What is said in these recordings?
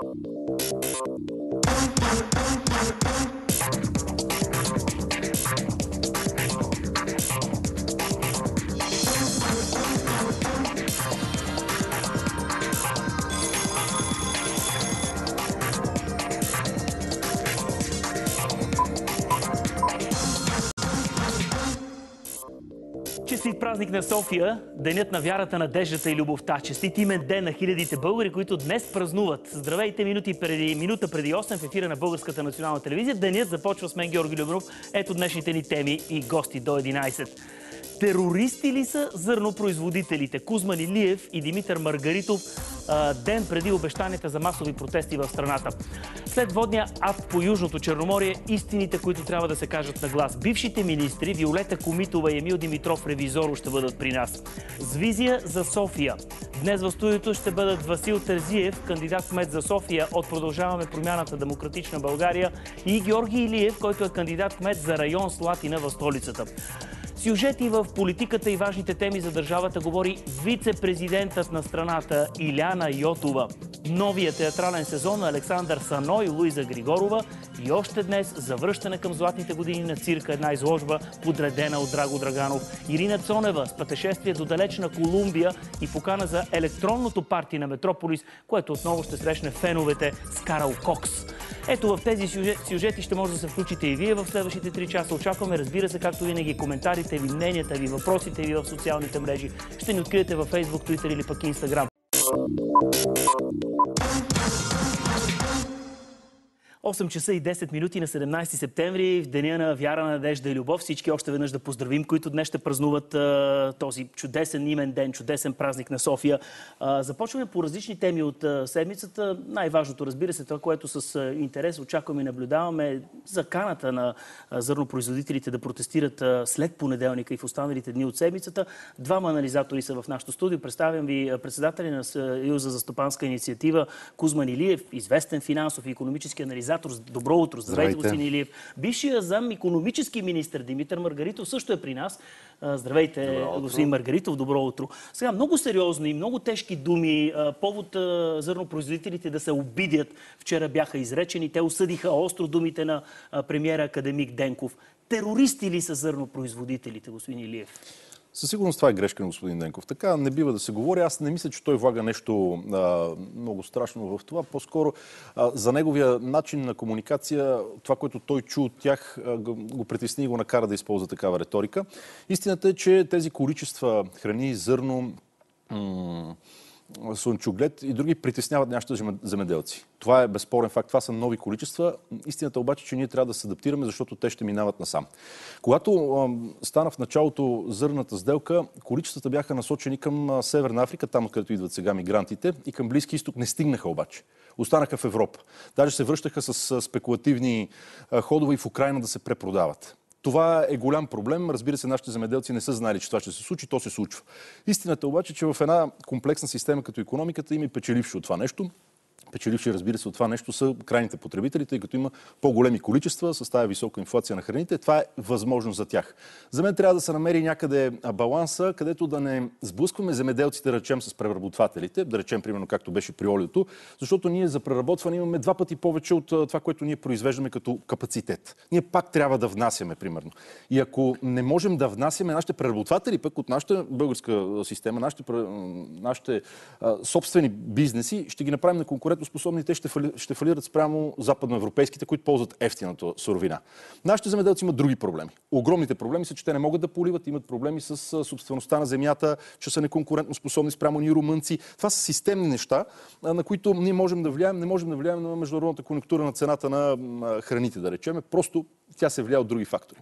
Thank you. Честит празник на София, денят на вярата, надеждата и любовта. Честит имен ден на хилядите българи, които днес празнуват. Здравейте минути преди, минута преди 8 в ефира на Българската национална телевизия. Денят започва с мен Георги Любенов. Ето днешните ни теми и гости до 11. Терористи ли са зърнопроизводителите? Кузман Илиев и Димитър Маргаритов ден преди обещанията за масови протести в страната. След водния ад по Южното Черноморие, истините, които трябва да се кажат на глас. Бившите министри Виолета Комитова и Емил Димитров Ревизоро ще бъдат при нас. С визия за София. Днес в студиото ще бъдат Васил Терзиев, кандидат кмет за София от Продължаваме промяната Демократична България и Георги Илиев, който е кандидат кмет за район Слатина в столицата. Сюжети в политиката и важните теми за държавата говори вице-президентът на страната Иляна Йотова. Новия театрален сезон на Александър Сано и Луиза Григорова и още днес завръщане към златните години на цирка една изложба, подредена от Драго Драганов. Ирина Цонева с пътешествие до далечна Колумбия и покана за електронното парти на Метрополис, което отново ще срещне феновете с Карал Кокс. Ето в тези сюжети ще може да се включите и вие в следващите 3 часа. Очакваме, разбира се, както винаги, коментарите ви, мненията ви, въпросите ви в социалните мрежи. Ще ни откриете във Facebook, Twitter или пък Instagram. 8 часа и 10 минути на 17 септември, в деня на вяра, надежда и любов. Всички още веднъж да поздравим, които днес ще празнуват а, този чудесен имен ден, чудесен празник на София. А, започваме по различни теми от а, седмицата. Най-важното, разбира се, това, което с интерес очакваме и наблюдаваме е заканата на зърнопроизводителите да протестират след понеделника и в останалите дни от седмицата. Двама анализатори са в нашото студио. Представям ви председателя на Съюза за стопанска инициатива Кузман Илиев, известен финансов и економически анализатор организатор. Добро утро. Здравейте, господин Илиев. Бившия зам економически министр Димитър Маргаритов също е при нас. Здравейте, господин Маргаритов. Добро утро. Сега много сериозни, много тежки думи. Повод зърнопроизводителите да се обидят. Вчера бяха изречени. Те осъдиха остро думите на премиера академик Денков. Терористи ли са зърнопроизводителите, господин Илиев? Със сигурност това е грешка на господин Денков. Така не бива да се говори. Аз не мисля, че той влага нещо а, много страшно в това. По-скоро а, за неговия начин на комуникация, това, което той чу от тях, а, го притесни и го накара да използва такава риторика. Истината е, че тези количества храни, зърно, слънчоглед и други притесняват нашите земеделци. Това е безспорен факт. Това са нови количества. Истината обаче, че ние трябва да се адаптираме, защото те ще минават насам. Когато а, стана в началото зърната сделка, количествата бяха насочени към Северна Африка, там където идват сега мигрантите, и към Близки изток не стигнаха обаче. Останаха в Европа. Даже се връщаха с спекулативни ходове и в Украина да се препродават. Това е голям проблем. Разбира се, нашите земеделци не са знали, че това ще се случи. То се случва. Истината обаче, че в една комплексна система като економиката има и печеливши от това нещо. Печеливши, разбира се, от това нещо са крайните потребители, тъй като има по-големи количества с тази висока инфлация на храните. Това е възможност за тях. За мен трябва да се намери някъде баланса, където да не сблъскваме земеделците, да речем, с преработвателите, да речем, примерно, както беше при олиото, защото ние за преработване имаме два пъти повече от това, което ние произвеждаме като капацитет. Ние пак трябва да внасяме, примерно. И ако не можем да внасяме нашите преработватели, пък от нашата българска система, нашите, нашите а, собствени бизнеси, ще ги направим на конкурент конкурентоспособни, те ще, фали, ще фалират спрямо западноевропейските, които ползват ефтината суровина. Нашите земеделци имат други проблеми. Огромните проблеми са, че те не могат да поливат, имат проблеми с собствеността на земята, че са неконкурентоспособни спрямо ние румънци. Това са системни неща, на които ние можем да влияем. Не можем да влияем на международната конъюнктура на цената на храните, да речем. Просто тя се влияе от други фактори.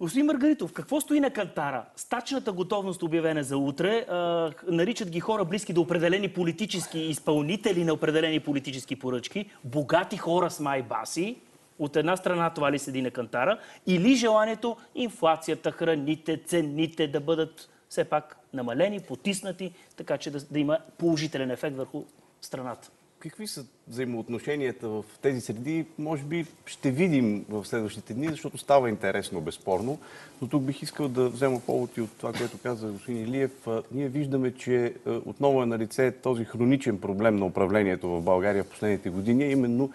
Господин Маргаритов, какво стои на кантара? Стачната готовност обявена за утре. А, наричат ги хора близки до определени политически изпълнители на определени политически поръчки. Богати хора с майбаси. От една страна това ли седи на кантара? Или желанието инфлацията, храните, цените да бъдат все пак намалени, потиснати, така че да, да има положителен ефект върху страната? какви са взаимоотношенията в тези среди, може би ще видим в следващите дни, защото става интересно, безспорно. Но тук бих искал да взема повод и от това, което каза господин Илиев. Ние виждаме, че отново е на лице този хроничен проблем на управлението в България в последните години, именно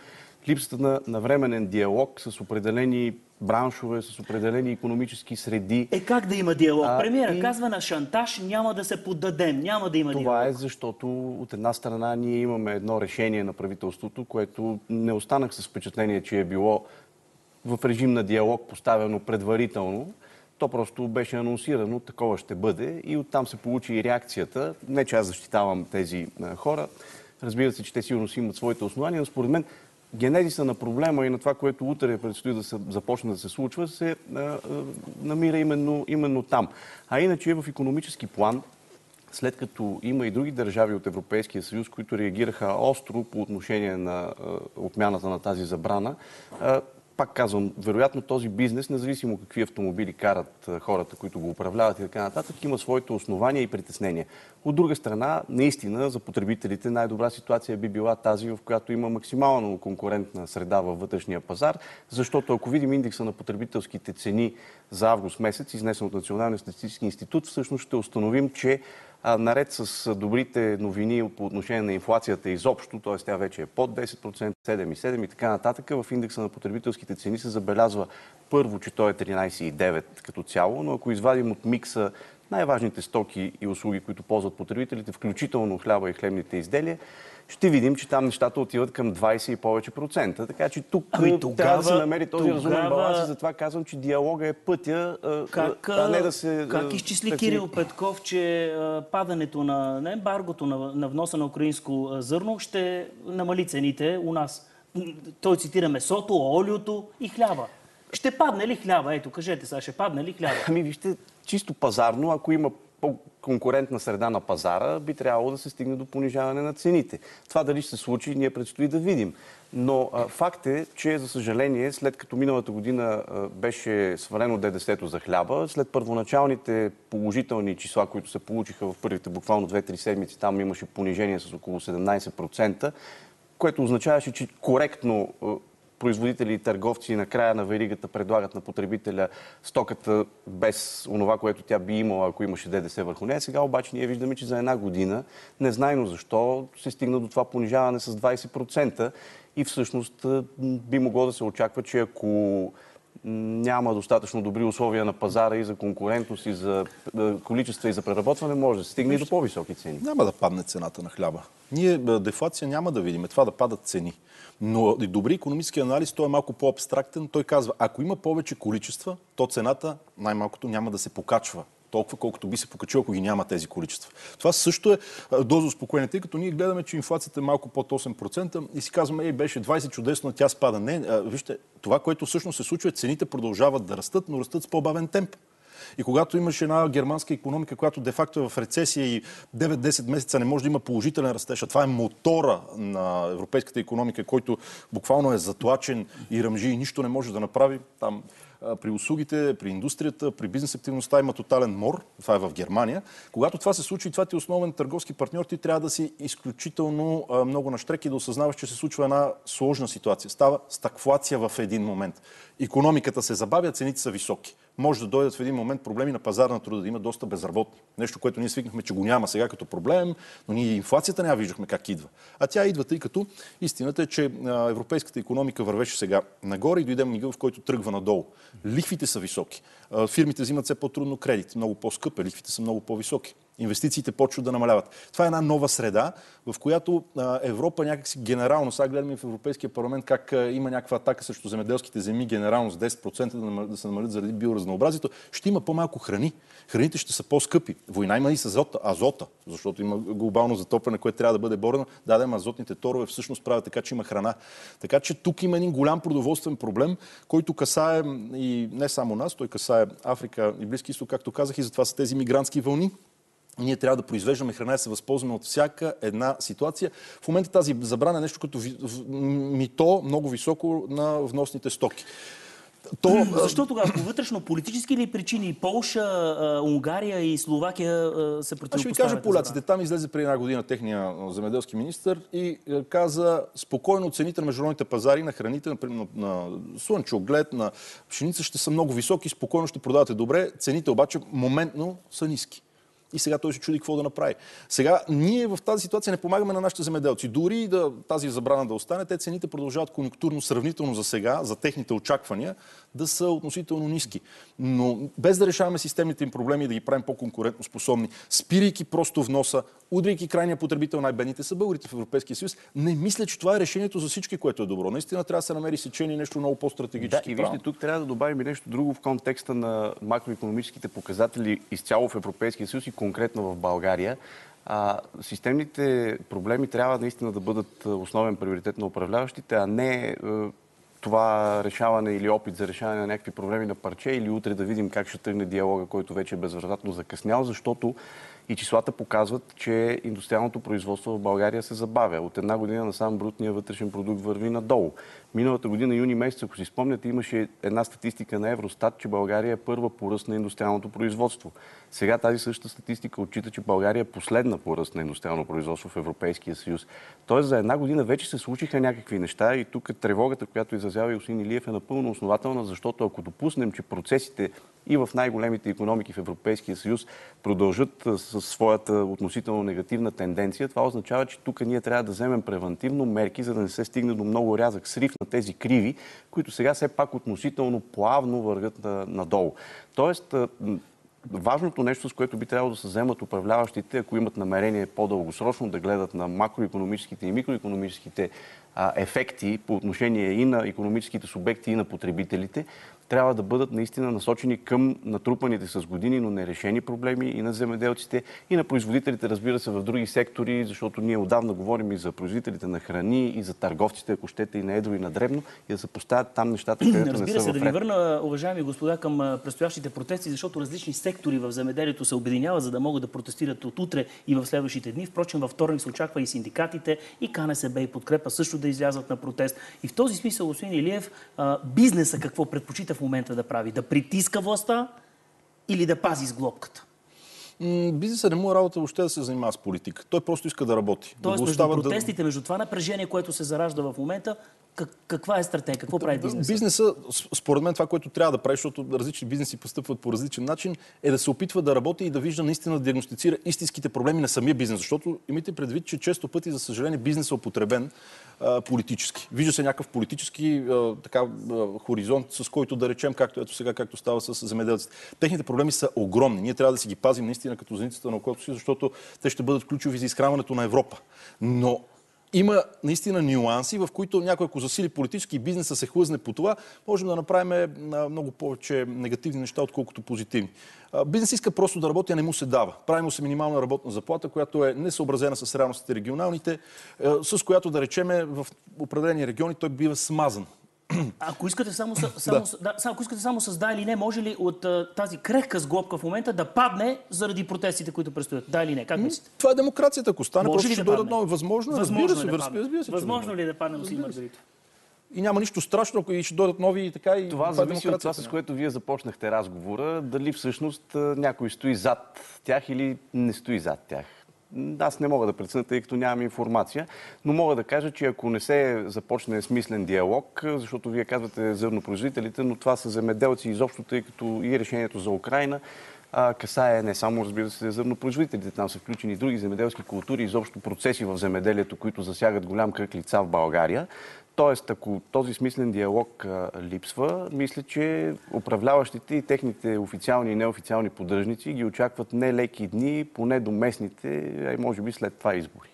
липсата на, на временен диалог с определени браншове, с определени економически среди. Е как да има диалог? А, Премиера и... казва на шантаж, няма да се поддадем, няма да има Това диалог. Това е защото от една страна ние имаме едно решение на правителството, което не останах с впечатление, че е било в режим на диалог поставено предварително. То просто беше анонсирано, такова ще бъде и оттам се получи и реакцията. Не, че аз защитавам тези хора. Разбира се, че те сигурно си имат своите основания, но според мен генезиса на проблема и на това, което утре предстои да се започне да се случва, се а, а, намира именно, именно там. А иначе в економически план, след като има и други държави от Европейския съюз, които реагираха остро по отношение на отмяната на тази забрана, пак казвам, вероятно този бизнес, независимо какви автомобили карат хората, които го управляват и така нататък, има своите основания и притеснения. От друга страна, наистина за потребителите най-добра ситуация би била тази, в която има максимално конкурентна среда във вътрешния пазар, защото ако видим индекса на потребителските цени за август месец, изнесен от Националния статистически институт, всъщност ще установим, че а, наред с добрите новини по отношение на инфлацията изобщо, т.е. тя вече е под 10%, 7,7% и така нататък, в индекса на потребителските цени се забелязва първо, че той е 13,9% като цяло, но ако извадим от микса най-важните стоки и услуги, които ползват потребителите, включително хляба и хлебните изделия, ще видим, че там нещата отиват към 20 и повече процента. Така че тук ами тогава, трябва да се намери този тогава... разумен баланс и затова казвам, че диалога е пътя, как, а не да се... Как изчисли так... Кирил Петков, че падането на, ембаргото на, на вноса на украинско зърно ще намали цените у нас? Той цитира месото, олиото и хляба. Ще падне ли хляба? Ето, кажете сега, ще падне ли хляба? Ами вижте, чисто пазарно, ако има по-конкурентна среда на пазара, би трябвало да се стигне до понижаване на цените. Това дали ще се случи, ние предстои да видим. Но факт е, че за съжаление, след като миналата година беше свалено ДДС-то за хляба, след първоначалните положителни числа, които се получиха в първите буквално 2-3 седмици, там имаше понижение с около 17%, което означаваше, че коректно производители и търговци на края на веригата предлагат на потребителя стоката без онова, което тя би имала, ако имаше ДДС върху нея. Сега обаче ние виждаме, че за една година, незнайно защо, се стигна до това понижаване с 20% и всъщност би могло да се очаква, че ако няма достатъчно добри условия на пазара и за конкурентност, и за количество, и за преработване, може да се стигне и до по-високи цени. Няма да падне цената на хляба. Ние дефлация няма да видим. Това да падат цени. Но и добри економически анализ, той е малко по-абстрактен. Той казва, ако има повече количества, то цената най-малкото няма да се покачва толкова, колкото би се покачил, ако ги няма тези количества. Това също е доза успокоение, тъй като ние гледаме, че инфлацията е малко под 8% и си казваме, ей, беше 20 чудесно, тя спада. Не, вижте, това, което всъщност се случва, е цените продължават да растат, но растат с по-бавен темп. И когато имаш една германска економика, която де-факто е в рецесия и 9-10 месеца не може да има положителен растеж, а това е мотора на европейската економика, който буквално е затлачен и ръмжи и нищо не може да направи, там при услугите, при индустрията, при бизнес активността има тотален мор. Това е в Германия. Когато това се случи, това ти е основен търговски партньор, ти трябва да си изключително много на штрек и да осъзнаваш, че се случва една сложна ситуация. Става стакфлация в един момент. Економиката се забавя, цените са високи може да дойдат в един момент проблеми на пазар на труда, да има доста безработни. Нещо, което ние свикнахме, че го няма сега като проблем, но ние инфлацията няма виждахме как идва. А тя идва, тъй като истината е, че европейската економика вървеше сега нагоре и дойде мига, в който тръгва надолу. Лихвите са високи. Фирмите взимат все по-трудно кредит, много по-скъпи, лихвите са много по-високи инвестициите почват да намаляват. Това е една нова среда, в която Европа някакси генерално, сега гледаме в Европейския парламент как има някаква атака срещу земеделските земи, генерално с 10% да се намалят заради биоразнообразието, ще има по-малко храни. Храните ще са по-скъпи. Война има и с азота, азота защото има глобално затопляне, което трябва да бъде борено. Да, да, азотните торове всъщност правят така, че има храна. Така че тук има един голям продоволствен проблем, който касае и не само нас, той касае Африка и Близки изток, както казах, и затова са тези мигрантски вълни ние трябва да произвеждаме храна и се възползваме от всяка една ситуация. В момента тази забрана е нещо като мито много високо на вносните стоки. То, Защо тогава? По вътрешно-политически ли причини Полша, Унгария и Словакия се Аз ще ви противопоставят? кажа поляците. Там излезе преди една година техния земеделски министр и каза спокойно цените на международните пазари на храните, например на, на слънчоглед, на пшеница ще са много високи, спокойно ще продавате добре, цените обаче моментно са ниски. И сега той се чуди какво да направи. Сега ние в тази ситуация не помагаме на нашите земеделци. Дори и да, тази забрана да остане, те цените продължават конъюнктурно, сравнително за сега, за техните очаквания, да са относително ниски. Но без да решаваме системните им проблеми и да ги правим по-конкурентно способни, спирайки просто вноса, удряйки крайния потребител, най-бедните са българите в Европейския съюз, не мисля, че това е решението за всички, което е добро. Наистина трябва да се намери сечение нещо много Да, по-стратегически. и правилно. вижте, тук трябва да добавим и нещо друго в контекста на макроекономическите показатели изцяло в Европейския съюз и конкретно в България. А, системните проблеми трябва наистина да бъдат основен приоритет на управляващите, а не това решаване или опит за решаване на някакви проблеми на парче или утре да видим как ще тръгне диалога, който вече е безвъзвратно закъснял, защото и числата показват, че индустриалното производство в България се забавя. От една година насам брутния вътрешен продукт върви надолу. Миналата година, юни месец, ако си спомняте, имаше една статистика на Евростат, че България е първа по ръст на индустриалното производство. Сега тази същата статистика отчита, че България е последна по ръст на индустриално производство в Европейския съюз. Тоест за една година вече се случиха някакви неща и тук тревогата, която изразява и господин Илиев е напълно основателна, защото ако допуснем, че процесите и в най-големите економики в Европейския съюз продължат със своята относително негативна тенденция, това означава, че тук ние трябва да вземем превентивно мерки, за да не се стигне до много рязък срив на тези криви, които сега все пак относително плавно вървят надолу. Тоест, важното нещо, с което би трябвало да се вземат управляващите, ако имат намерение по-дългосрочно да гледат на макроекономическите и микроекономическите ефекти по отношение и на економическите субекти, и на потребителите, трябва да бъдат наистина насочени към натрупаните с години, но нерешени проблеми и на земеделците, и на производителите, разбира се, в други сектори, защото ние отдавна говорим и за производителите на храни, и за търговците, ако щете, и на едро, и на дребно, и да се поставят там нещата, където не Разбира са се, да ви върна, уважаеми господа, към предстоящите протести, защото различни сектори в земеделието се обединяват, за да могат да протестират от утре и в следващите дни. Впрочем, във вторник се очаква и синдикатите, и КНСБ, и подкрепа също да излязат на протест. И в този смисъл, господин Илиев, бизнеса какво предпочита в момента да прави? Да притиска властта или да пази сглобката? М, Бизнесът не му е работа въобще да се занимава с политика. Той просто иска да работи. да Тоест, го между оставят да- протестите, между това напрежение, което се заражда в момента, как, каква е стратегия? Какво прави? Бизнеса, с- според мен, това, което трябва да прави, защото различни бизнеси постъпват по различен начин, е да се опитва да работи и да вижда наистина да диагностицира истинските проблеми на самия бизнес. Защото имайте предвид, че често пъти, за съжаление, бизнесът е употребен а, политически. Вижда се някакъв политически а, така, а, хоризонт, с който да речем, както ето сега, както става с земеделците. Техните проблеми са огромни. Ние трябва да си ги пазим наистина като зеницата на окото си, защото те ще бъдат ключови за изхранването на Европа. Но има наистина нюанси, в които някой, ако засили политически бизнеса се хлъзне по това, можем да направим много повече негативни неща, отколкото позитивни. Бизнес иска просто да работи, а не му се дава. Прави му се минимална работна заплата, която е несъобразена с реалностите регионалните, с която да речеме в определени региони той бива смазан. Ако искате само, с- само, да, само, ако искате само с да или не, може ли от а, тази крехка сглобка в момента да падне заради протестите, които предстоят? Да или не? Как мислите? Това е демокрацията. Ако стане, Може просто ли ще да дойдат нови. Възможно, е, Възможно разбира се, е да разбира, се, Възможно ли е да падне, господин Маргаритов? И няма нищо страшно, ако и ще дойдат нови и така. И Това зависи от това, с което вие започнахте разговора, дали всъщност някой стои зад тях или не стои зад тях. Аз не мога да преценя, тъй като нямам информация, но мога да кажа, че ако не се започне смислен диалог, защото вие казвате зърнопроизводителите, но това са земеделци изобщо, тъй като и решението за Украина касае не само, разбира се, зърнопроизводителите, там са включени други земеделски култури, изобщо процеси в земеделието, които засягат голям кръг лица в България. Тоест, ако този смислен диалог липсва, мисля, че управляващите и техните официални и неофициални поддръжници ги очакват не леки дни, поне до местните, а и може би след това избори.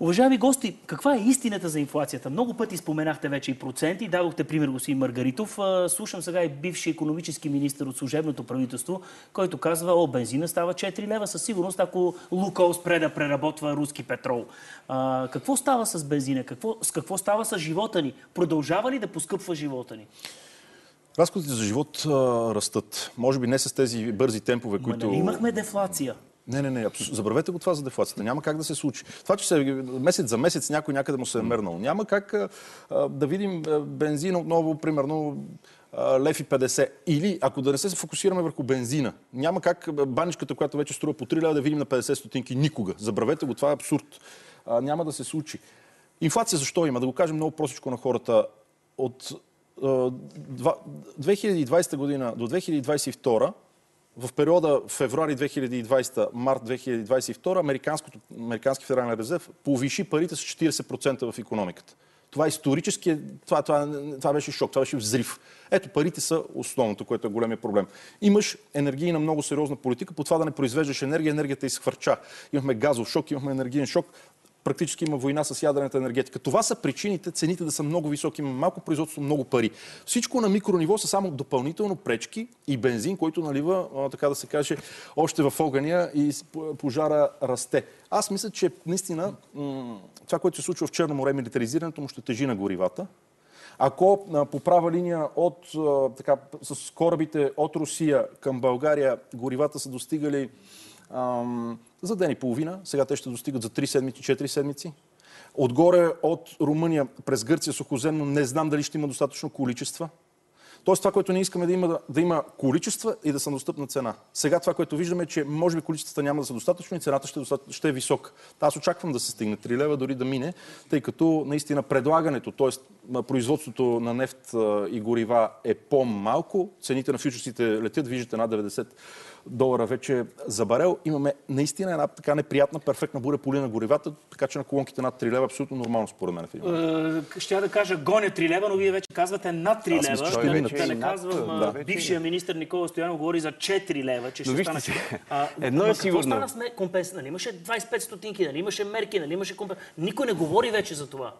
Уважаеми гости, каква е истината за инфлацията? Много пъти споменахте вече и проценти, дадохте пример господин Маргаритов. Слушам сега и бивши економически министр от служебното правителство, който казва, о, бензина става 4 лева със сигурност, ако Лукол спре да преработва руски петрол. А, какво става с бензина? Какво, с какво става с живота ни? Продължава ли да поскъпва живота ни? Разходите за живот а, растат. Може би не с тези бързи темпове, Ма които... нали имахме дефлация? Не, не, не. Забравете го това за дефлацията. Няма как да се случи. Това, че се, месец за месец някой някъде му се е мернал. Няма как а, да видим бензин отново, примерно, лев и 50. Или, ако да не се фокусираме върху бензина, няма как баничката, която вече струва по 3 лева, да видим на 50 стотинки никога. Забравете го, това е абсурд. А, няма да се случи. Инфлация защо има? Да го кажем много простичко на хората. От 2020 година до 2022 в периода февруари 2020, март 2022, Американски федерален резерв повиши парите с 40% в економиката. Това исторически, това, това, това беше шок, това беше взрив. Ето, парите са основното, което е големия проблем. Имаш енергийна много сериозна политика, по това да не произвеждаш енергия, енергията изхвърча. Имахме газов шок, имахме енергиен шок практически има война с ядрената енергетика. Това са причините цените да са много високи. Има малко производство, много пари. Всичко на микрониво са само допълнително пречки и бензин, който налива, така да се каже, още в огъня и пожара расте. Аз мисля, че наистина това, което се случва в Черно море, милитаризирането му ще тежи на горивата. Ако по права линия от, така, с корабите от Русия към България горивата са достигали ам, за ден и половина. Сега те ще достигат за 3 седмици, 4 седмици. Отгоре от Румъния през Гърция сухоземно не знам дали ще има достатъчно количества. Тоест това, което не искаме да има, да има количества и да са достъпна цена. Сега това, което виждаме е, че може би количествата няма да са достатъчно и цената ще, ще е висока. Аз очаквам да се стигне 3 лева, дори да мине, тъй като наистина предлагането, т.е. производството на нефт и горива е по-малко, цените на фьючерсите летят, виждате над 90 долара вече за барел. Имаме наистина една така неприятна, перфектна буря поли на горивата, така че на колонките над 3 лева абсолютно нормално според мен. Е, ще я да кажа гоня 3 лева, но вие вече казвате над 3 лева. Мисля, да, вече да не казвам, да. бившия министр Никола Стоянов говори за 4 лева, че ще стане. А, Едно е сигурно. Какво стана с компенс... Нали имаше 25 стотинки, нали имаше мерки, нали имаше компенс... Никой не говори вече за това.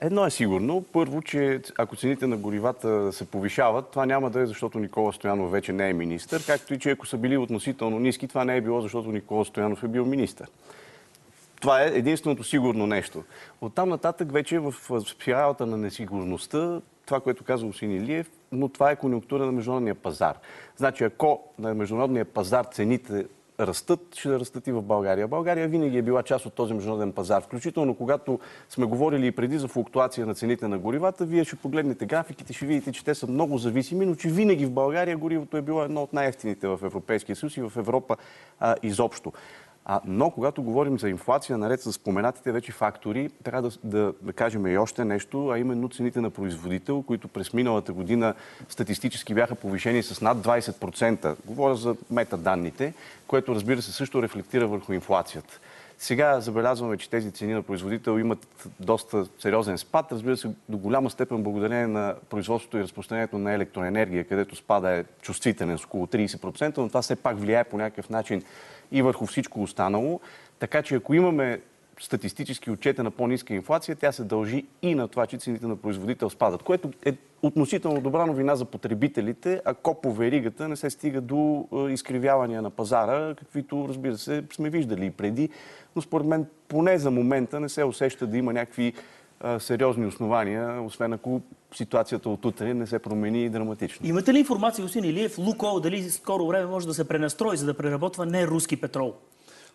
Едно е сигурно. Първо, че ако цените на горивата се повишават, това няма да е защото Никола Стоянов вече не е министър, както и че ако са били относително ниски, това не е било, защото Никола Стоянов е бил министър. Това е единственото сигурно нещо. Оттам нататък вече в спиралата на несигурността, това, което каза Усин Илиев, но това е конъюнктура на международния пазар. Значи, ако на международния пазар цените растат, ще растат и в България. България винаги е била част от този международен пазар. Включително, когато сме говорили и преди за флуктуация на цените на горивата, вие ще погледнете графиките, ще видите, че те са много зависими, но че винаги в България горивото е било едно от най-ефтините в Европейския съюз и в Европа а, изобщо. А, но когато говорим за инфлация, наред с споменатите вече фактори, трябва да, да, да кажем и още нещо, а именно цените на производител, които през миналата година статистически бяха повишени с над 20%. Говоря за метаданните, което разбира се също рефлектира върху инфлацията. Сега забелязваме, че тези цени на производител имат доста сериозен спад. Разбира се, до голяма степен благодарение на производството и разпространението на електроенергия, където спада е чувствителен с около 30%, но това все пак влияе по някакъв начин и върху всичко останало. Така че ако имаме статистически отчета на по-ниска инфлация, тя се дължи и на това, че цените на производител спадат, което е относително добра новина за потребителите, ако по веригата не се стига до е, изкривявания на пазара, каквито, разбира се, сме виждали и преди. Но според мен поне за момента не се усеща да има някакви сериозни основания, освен ако ситуацията от утре не се промени драматично. Имате ли информация, господин Илиев, Лукол, дали скоро време може да се пренастрои, за да преработва не руски петрол?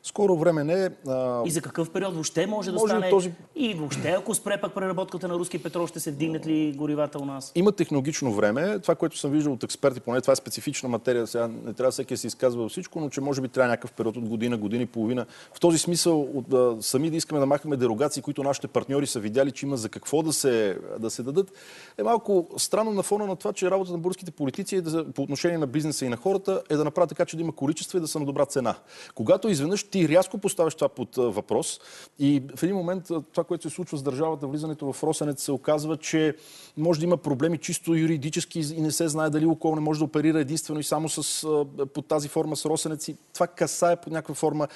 Скоро време не. А... И за какъв период въобще може да стане? Този... И въобще, ако спре пак преработката на руски петрол, ще се вдигнат ли горивата у нас? Има технологично време. Това, което съм виждал от експерти, поне това е специфична материя. Сега не трябва всеки да се изказва всичко, но че може би трябва някакъв период от година, година и половина. В този смисъл от, а, сами да искаме да махаме дерогации, които нашите партньори са видяли, че има за какво да се, да се дадат, е малко странно на фона на това, че работата на българските политици е да, по отношение на бизнеса и на хората е да направят така, че да има количество и да са на добра цена. Когато изведнъж ти рязко поставяш това под въпрос и в един момент това, което се случва с държавата, влизането в Росенец, се оказва, че може да има проблеми чисто юридически и не се знае дали Лукол не може да оперира единствено и само с, под тази форма с Росенец. И това касае под някаква форма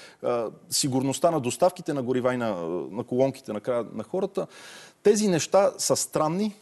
сигурността на доставките на горива и на, на колонките на, на хората. Тези неща са странни,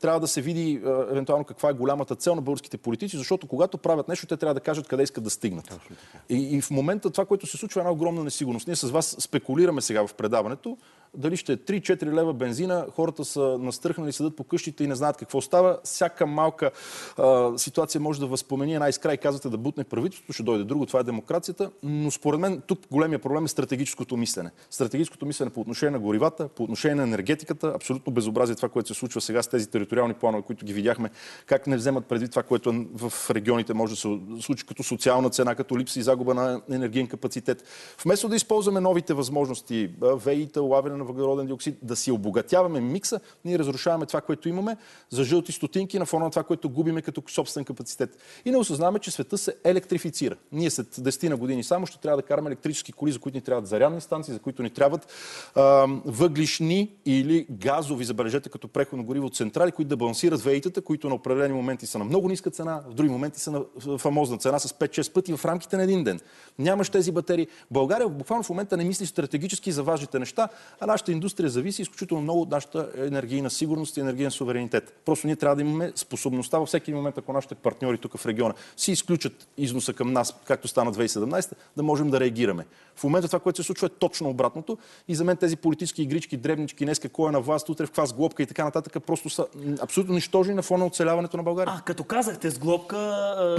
трябва да се види евентуално каква е голямата цел на българските политици, защото когато правят нещо, те трябва да кажат къде искат да стигнат. И, и в момента това, което се случва, е една огромна несигурност. Ние с вас спекулираме сега в предаването, дали ще е 3-4 лева бензина, хората са настръхнали, седат по къщите и не знаят какво става. Всяка малка а, ситуация може да възпомени една изкра и казвате да бутне правителството, ще дойде друго, това е демокрацията. Но според мен тук големия проблем е стратегическото мислене. Стратегическото мислене по отношение на горивата, по отношение на енергетиката, абсолютно безобразие това, което се случва сега с тези териториални планове, които ги видяхме, как не вземат предвид това, което е в регионите може да се случи като социална цена, като липса и загуба на енергиен капацитет. Вместо да използваме новите възможности, веите, лавене на въглероден диоксид, да си обогатяваме микса, ние разрушаваме това, което имаме за жълти стотинки на фона на това, което губиме като собствен капацитет. И не осъзнаваме, че света се електрифицира. Ние след 10 на години само ще трябва да караме електрически коли, за които ни трябват зарядни станции, за които ни трябват а, въглишни или газови, забележете, като преходно гориво централи, които да балансират веитата, които на определени моменти са на много ниска цена, в други моменти са на фамозна цена с 5-6 пъти в рамките на един ден. Нямаш тези батерии. България буквално в момента не мисли стратегически за важните неща, а нашата индустрия зависи изключително много от нашата енергийна сигурност и енергиен суверенитет. Просто ние трябва да имаме способността във всеки момент, ако нашите партньори тук в региона си изключат износа към нас, както стана 2017, да можем да реагираме. В момента това, което се случва е точно обратното и за мен тези политически игрички, дребнички, днеска кой е на власт, утре в каква сглобка и така нататък, просто са абсолютно нищожни на фона оцеляването на България. А, като казахте сглобка,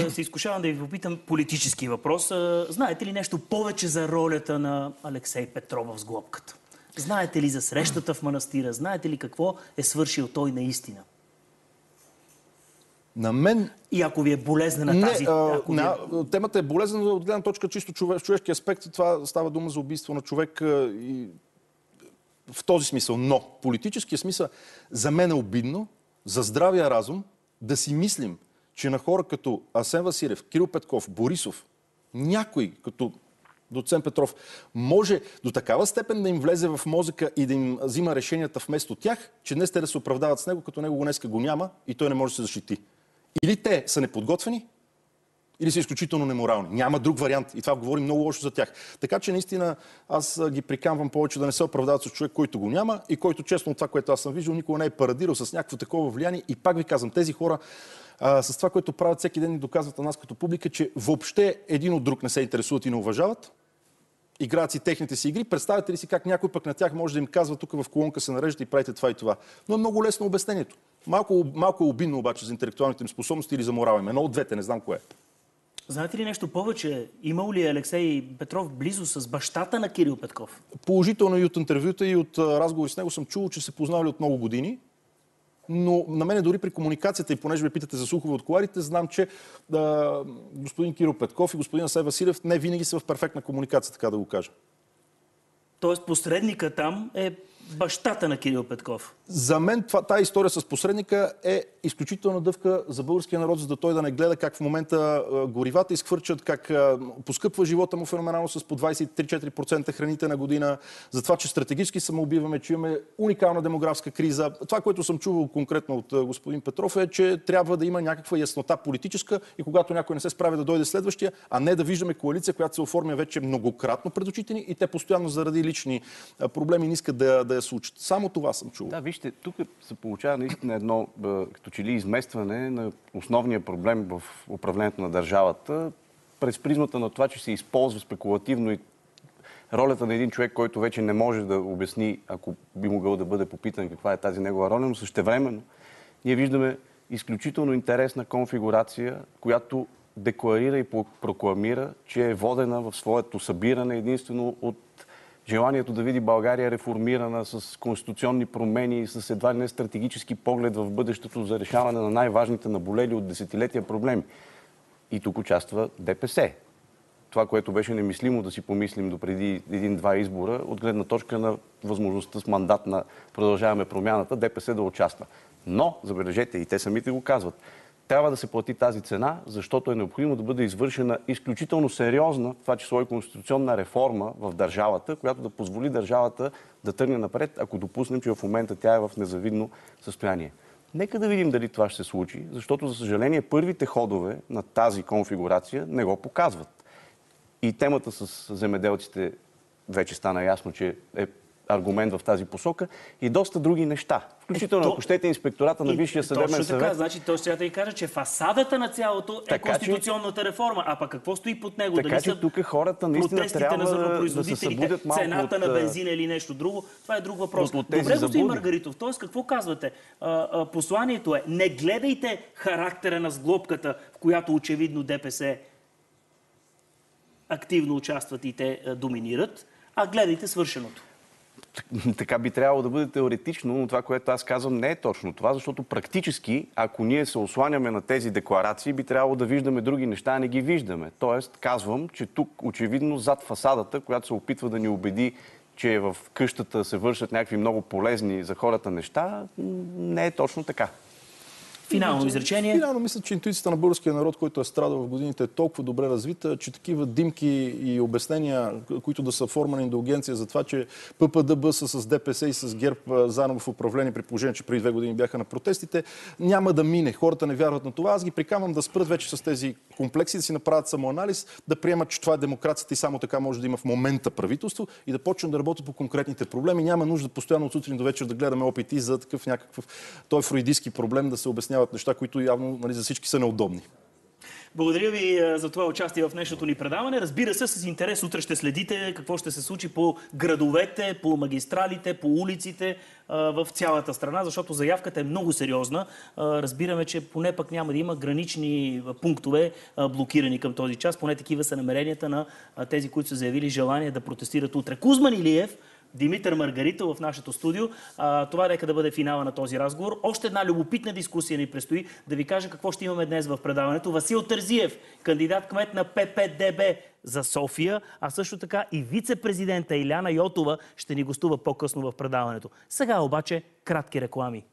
се изкушавам да ви попитам политически въпрос. Знаете ли нещо повече за ролята на Алексей Петров в сглобката? Знаете ли за срещата в манастира? Знаете ли какво е свършил той наистина? На мен... И ако ви е болезнена не, тази... Ако не, ви е... Темата е болезнена от гледна точка чисто човеш, човешки аспект. Това става дума за убийство на човек и в този смисъл. Но политическия смисъл за мен е обидно, за здравия разум, да си мислим, че на хора като Асен Василев, Кирил Петков, Борисов, някой като доцент Петров, може до такава степен да им влезе в мозъка и да им взима решенията вместо тях, че днес те да се оправдават с него, като него днеска го няма и той не може да се защити. Или те са неподготвени, или са изключително неморални. Няма друг вариант. И това говори много лошо за тях. Така че наистина аз ги приканвам повече да не се оправдават с човек, който го няма и който честно от това, което аз съм виждал, никога не е парадирал с някакво такова влияние. И пак ви казвам, тези хора а, с това, което правят всеки ден ни доказват на нас като публика, че въобще един от друг не се интересуват и не уважават. Играят си техните си игри. Представете ли си как някой пък на тях може да им казва тук в колонка се нареждате и правите това и това. Но е много лесно обяснението. Малко, малко е обидно обаче за интелектуалните им способности или за морал им. Едно от двете, не знам кое. Знаете ли нещо повече? Имал ли Алексей Петров близо с бащата на Кирил Петков? Положително и от интервюта, и от разговори с него съм чул, че се познавали от много години но на мен дори при комуникацията, и понеже ме питате за слухове от коларите, знам, че да, господин Киро Петков и господин Асай Василев не винаги са в перфектна комуникация, така да го кажа. Тоест посредника там е бащата на Кирил Петков. За мен това, тази история с посредника е изключително дъвка за българския народ, за да той да не гледа как в момента горивата изхвърчат, как поскъпва живота му феноменално с по 23-4% храните на година, за това, че стратегически самоубиваме, че имаме уникална демографска криза. Това, което съм чувал конкретно от господин Петров е, че трябва да има някаква яснота политическа и когато някой не се справи да дойде следващия, а не да виждаме коалиция, която се оформя вече многократно пред очите ни и те постоянно заради лични проблеми не искат да, да я случат. Само това съм чувал. Да, вижте, тук се получава наистина едно, като че ли изместване на основния проблем в управлението на държавата през призмата на това, че се използва спекулативно и ролята на един човек, който вече не може да обясни, ако би могъл да бъде попитан каква е тази негова роля, но същевременно ние виждаме изключително интересна конфигурация, която декларира и прокламира, че е водена в своето събиране единствено от желанието да види България реформирана с конституционни промени, с едва не стратегически поглед в бъдещето за решаване на най-важните наболели от десетилетия проблеми. И тук участва ДПС. Това, което беше немислимо да си помислим до преди един-два избора, от гледна точка на възможността с мандат на продължаваме промяната, ДПС да участва. Но, забележете, и те самите го казват, трябва да се плати тази цена, защото е необходимо да бъде извършена изключително сериозна, това число и конституционна реформа в държавата, която да позволи държавата да тръгне напред, ако допуснем, че в момента тя е в незавидно състояние. Нека да видим дали това ще се случи, защото, за съжаление, първите ходове на тази конфигурация не го показват. И темата с земеделците вече стана ясно, че е аргумент в тази посока и доста други неща. Включително, Е, то- ако щете, инспектората на И- Висшия съдебен Точно съвет. така, значи той ще да ви каже, че фасадата на цялото е Така че- конституционната реформа. А пък какво стои под него? Така Дали че са тук хората наистина трябва на да- се събудят малко цената от, на бензина или нещо друго, това е друг въпрос. от- от Добре, господин. Маргаритов, т.е. какво казвате? А, а, посланието е, не гледайте характера на сглобката, в която очевидно ДПС активно участват и те доминират, а гледайте свършеното. така би трябвало да бъде теоретично, но това, което аз казвам, не е точно това, защото практически, ако ние се осланяме на тези декларации, би трябвало да виждаме други неща, а не ги виждаме. Тоест, казвам, че тук очевидно зад фасадата, която се опитва да ни убеди, че в къщата се вършат някакви много полезни за хората неща, не е точно така. Финално изречение. Финално мисля, че интуицията на българския народ, който е страдал в годините, е толкова добре развита, че такива димки и обяснения, които да са форма на индулгенция за това, че ППДБ са с ДПС и с ГЕРБ заедно в управление, при положение, че преди две години бяха на протестите, няма да мине. Хората не вярват на това. Аз ги прикамвам да спрат вече с тези комплекси, да си направят самоанализ, да приемат, че това е демокрацията и само така може да има в момента правителство и да почнат да работят по конкретните проблеми. Няма нужда постоянно от сутрин до вечер да гледаме опити за такъв някакъв той фройдийски проблем да се обясняват неща, които явно нали, за всички са неудобни. Благодаря ви за това участие в днешното ни предаване. Разбира се, с интерес утре ще следите какво ще се случи по градовете, по магистралите, по улиците в цялата страна, защото заявката е много сериозна. Разбираме, че поне пък няма да има гранични пунктове блокирани към този час. Поне такива са намеренията на тези, които са заявили желание да протестират утре. Кузман Илиев, Димитър Маргаритов в нашето студио. А, това нека да бъде финала на този разговор. Още една любопитна дискусия ни предстои. Да ви кажа какво ще имаме днес в предаването. Васил Тързиев, кандидат кмет на ППДБ за София, а също така и вице-президента Иляна Йотова ще ни гостува по-късно в предаването. Сега обаче кратки реклами.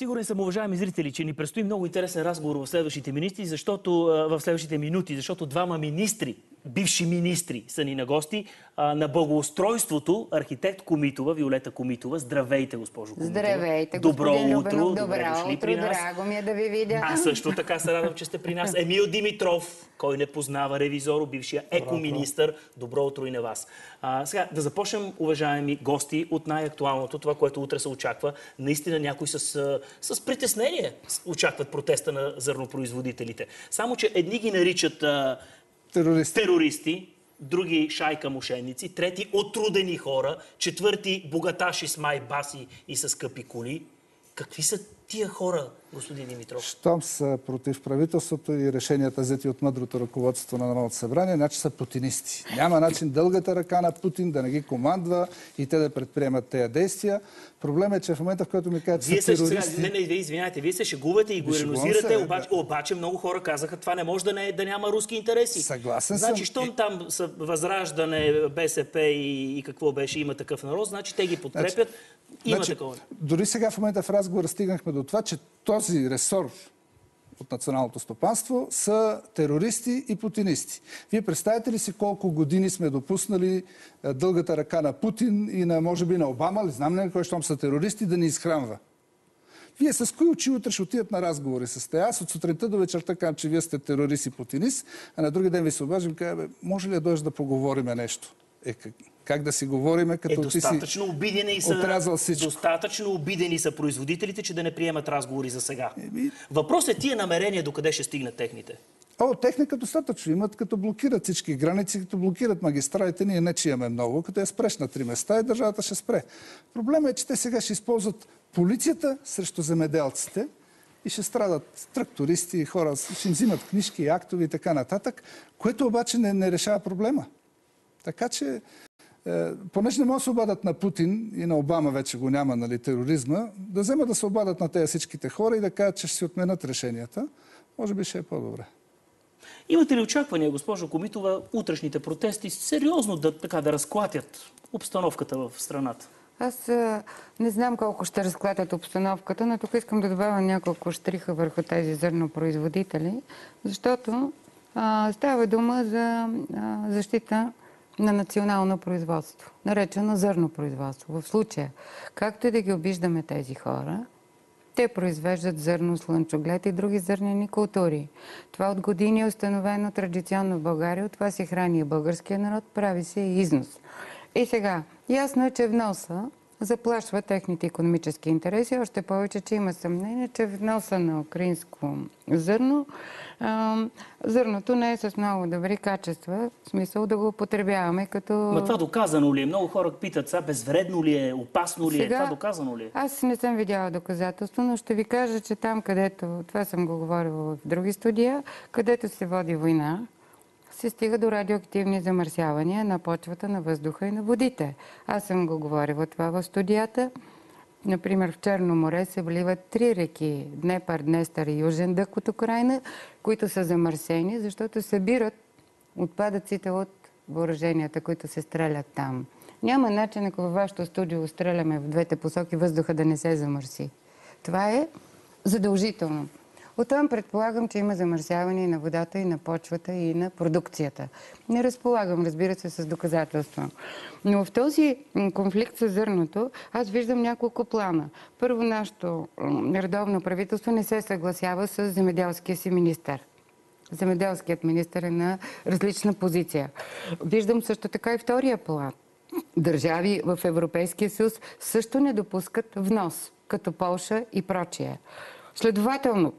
Сигурен съм, уважаеми зрители, че ни предстои много интересен разговор в следващите минути, защото, в следващите минути, защото двама министри, бивши министри са ни на гости а, на благоустройството, архитект Комитова, Виолета Комитова. Здравейте, госпожо Комитова. Здравейте, Добро господин утро, Любенов. добре Добро дошли утро, при нас. драго ми е да ви видя. Аз също така се радвам, че сте при нас. Емил Димитров, кой не познава ревизоро, бившия екоминистър. Добро утро и на вас. А, сега да започнем, уважаеми гости, от най-актуалното, това, което утре се очаква. Наистина някои с, с притеснение очакват протеста на зърнопроизводителите. Само, че едни ги наричат а, Терористи. терористи, други шайка мошенници, трети отрудени хора, четвърти богаташи с майбаси и с скъпи коли. Какви са тия хора, господин Димитров? Щом са против правителството и решенията взети от мъдрото ръководство на Народното събрание, значи са путинисти. Няма начин дългата ръка на Путин да не ги командва и те да предприемат тези действия. Проблемът е, че в момента, в който ми кажат, че Вие са се, сега, терористи... не, не, извинявайте, вие се шегувате и го иронизирате, обаче, да. обаче много хора казаха, това не може да, не, да няма руски интереси. Съгласен значи, съм. щом там са Възраждане, БСП и, и какво беше, има такъв народ, значи те ги подкрепят. Има Значи, такова. Дори сега в момента в разговора стигнахме до това, че този ресор от националното стопанство са терористи и путинисти. Вие представяте ли си колко години сме допуснали е, дългата ръка на Путин и на, може би, на Обама, или знам не кой, щом са терористи, да ни изхранва? Вие с кои очи утре ще отидат на разговори с те? Аз от сутринта до вечерта казвам, че вие сте терорист и путинист, а на други ден ви се обажим и кажа, може ли да дойдеш да поговориме нещо? Е, как, как да си говориме, Е, като ти си обидени са, отрязал всичко? достатъчно обидени са производителите, че да не приемат разговори за сега. Въпросът е тия намерения докъде ще стигнат техните. О, техника достатъчно имат, като блокират всички граници, като блокират магистралите. Ние не че имаме много, като я спреш на три места и държавата ще спре. Проблемът е, че те сега ще използват полицията срещу земеделците и ще страдат трактористи и хора, ще им взимат книжки, актови и така нататък, което обаче не, не решава проблема. Така че, е, понеже не могат да се обадат на Путин и на Обама вече го няма, нали, тероризма, да вземат да се обадат на тези всичките хора и да кажат, че ще си отменят решенията, може би ще е по-добре. Имате ли очаквания, госпожо Комитова, утрешните протести сериозно да, така, да разклатят обстановката в страната? Аз а, не знам колко ще разклатят обстановката, но тук искам да добавя няколко штриха върху тези зърнопроизводители, защото а, става дума за а, защита на национално производство, наречено зърнопроизводство. В случая, както и да ги обиждаме тези хора, ще произвеждат зърно, слънчоглед и други зърнени култури. Това от години е установено традиционно в България, от това се храни българския народ, прави се и износ. И сега, ясно е, че вноса заплашва техните економически интереси, още повече, че има съмнение, че вноса на украинско зърно, зърното не е с много добри качества, в смисъл да го употребяваме като... Ма това доказано ли е? Много хора питат сега, безвредно ли е, опасно ли е? Това доказано ли е? Аз не съм видяла доказателство, но ще ви кажа, че там, където, това съм го говорила в други студия, където се води война, се стига до радиоактивни замърсявания на почвата, на въздуха и на водите. Аз съм го говорила това в студията. Например, в Черно море се вливат три реки – Днепър, Днестър и Южен дък от Украина, които са замърсени, защото събират отпадъците от въоръженията, които се стрелят там. Няма начин, ако във вашето студио стреляме в двете посоки, въздуха да не се замърси. Това е задължително. Оттам предполагам, че има замърсяване и на водата, и на почвата, и на продукцията. Не разполагам, разбира се, с доказателства. Но в този конфликт с зърното аз виждам няколко плана. Първо, нашето редовно правителство не се съгласява с земеделския си министър. Земеделският министър е на различна позиция. Виждам също така и втория план. Държави в Европейския съюз също не допускат внос, като Полша и прочие. Следователно,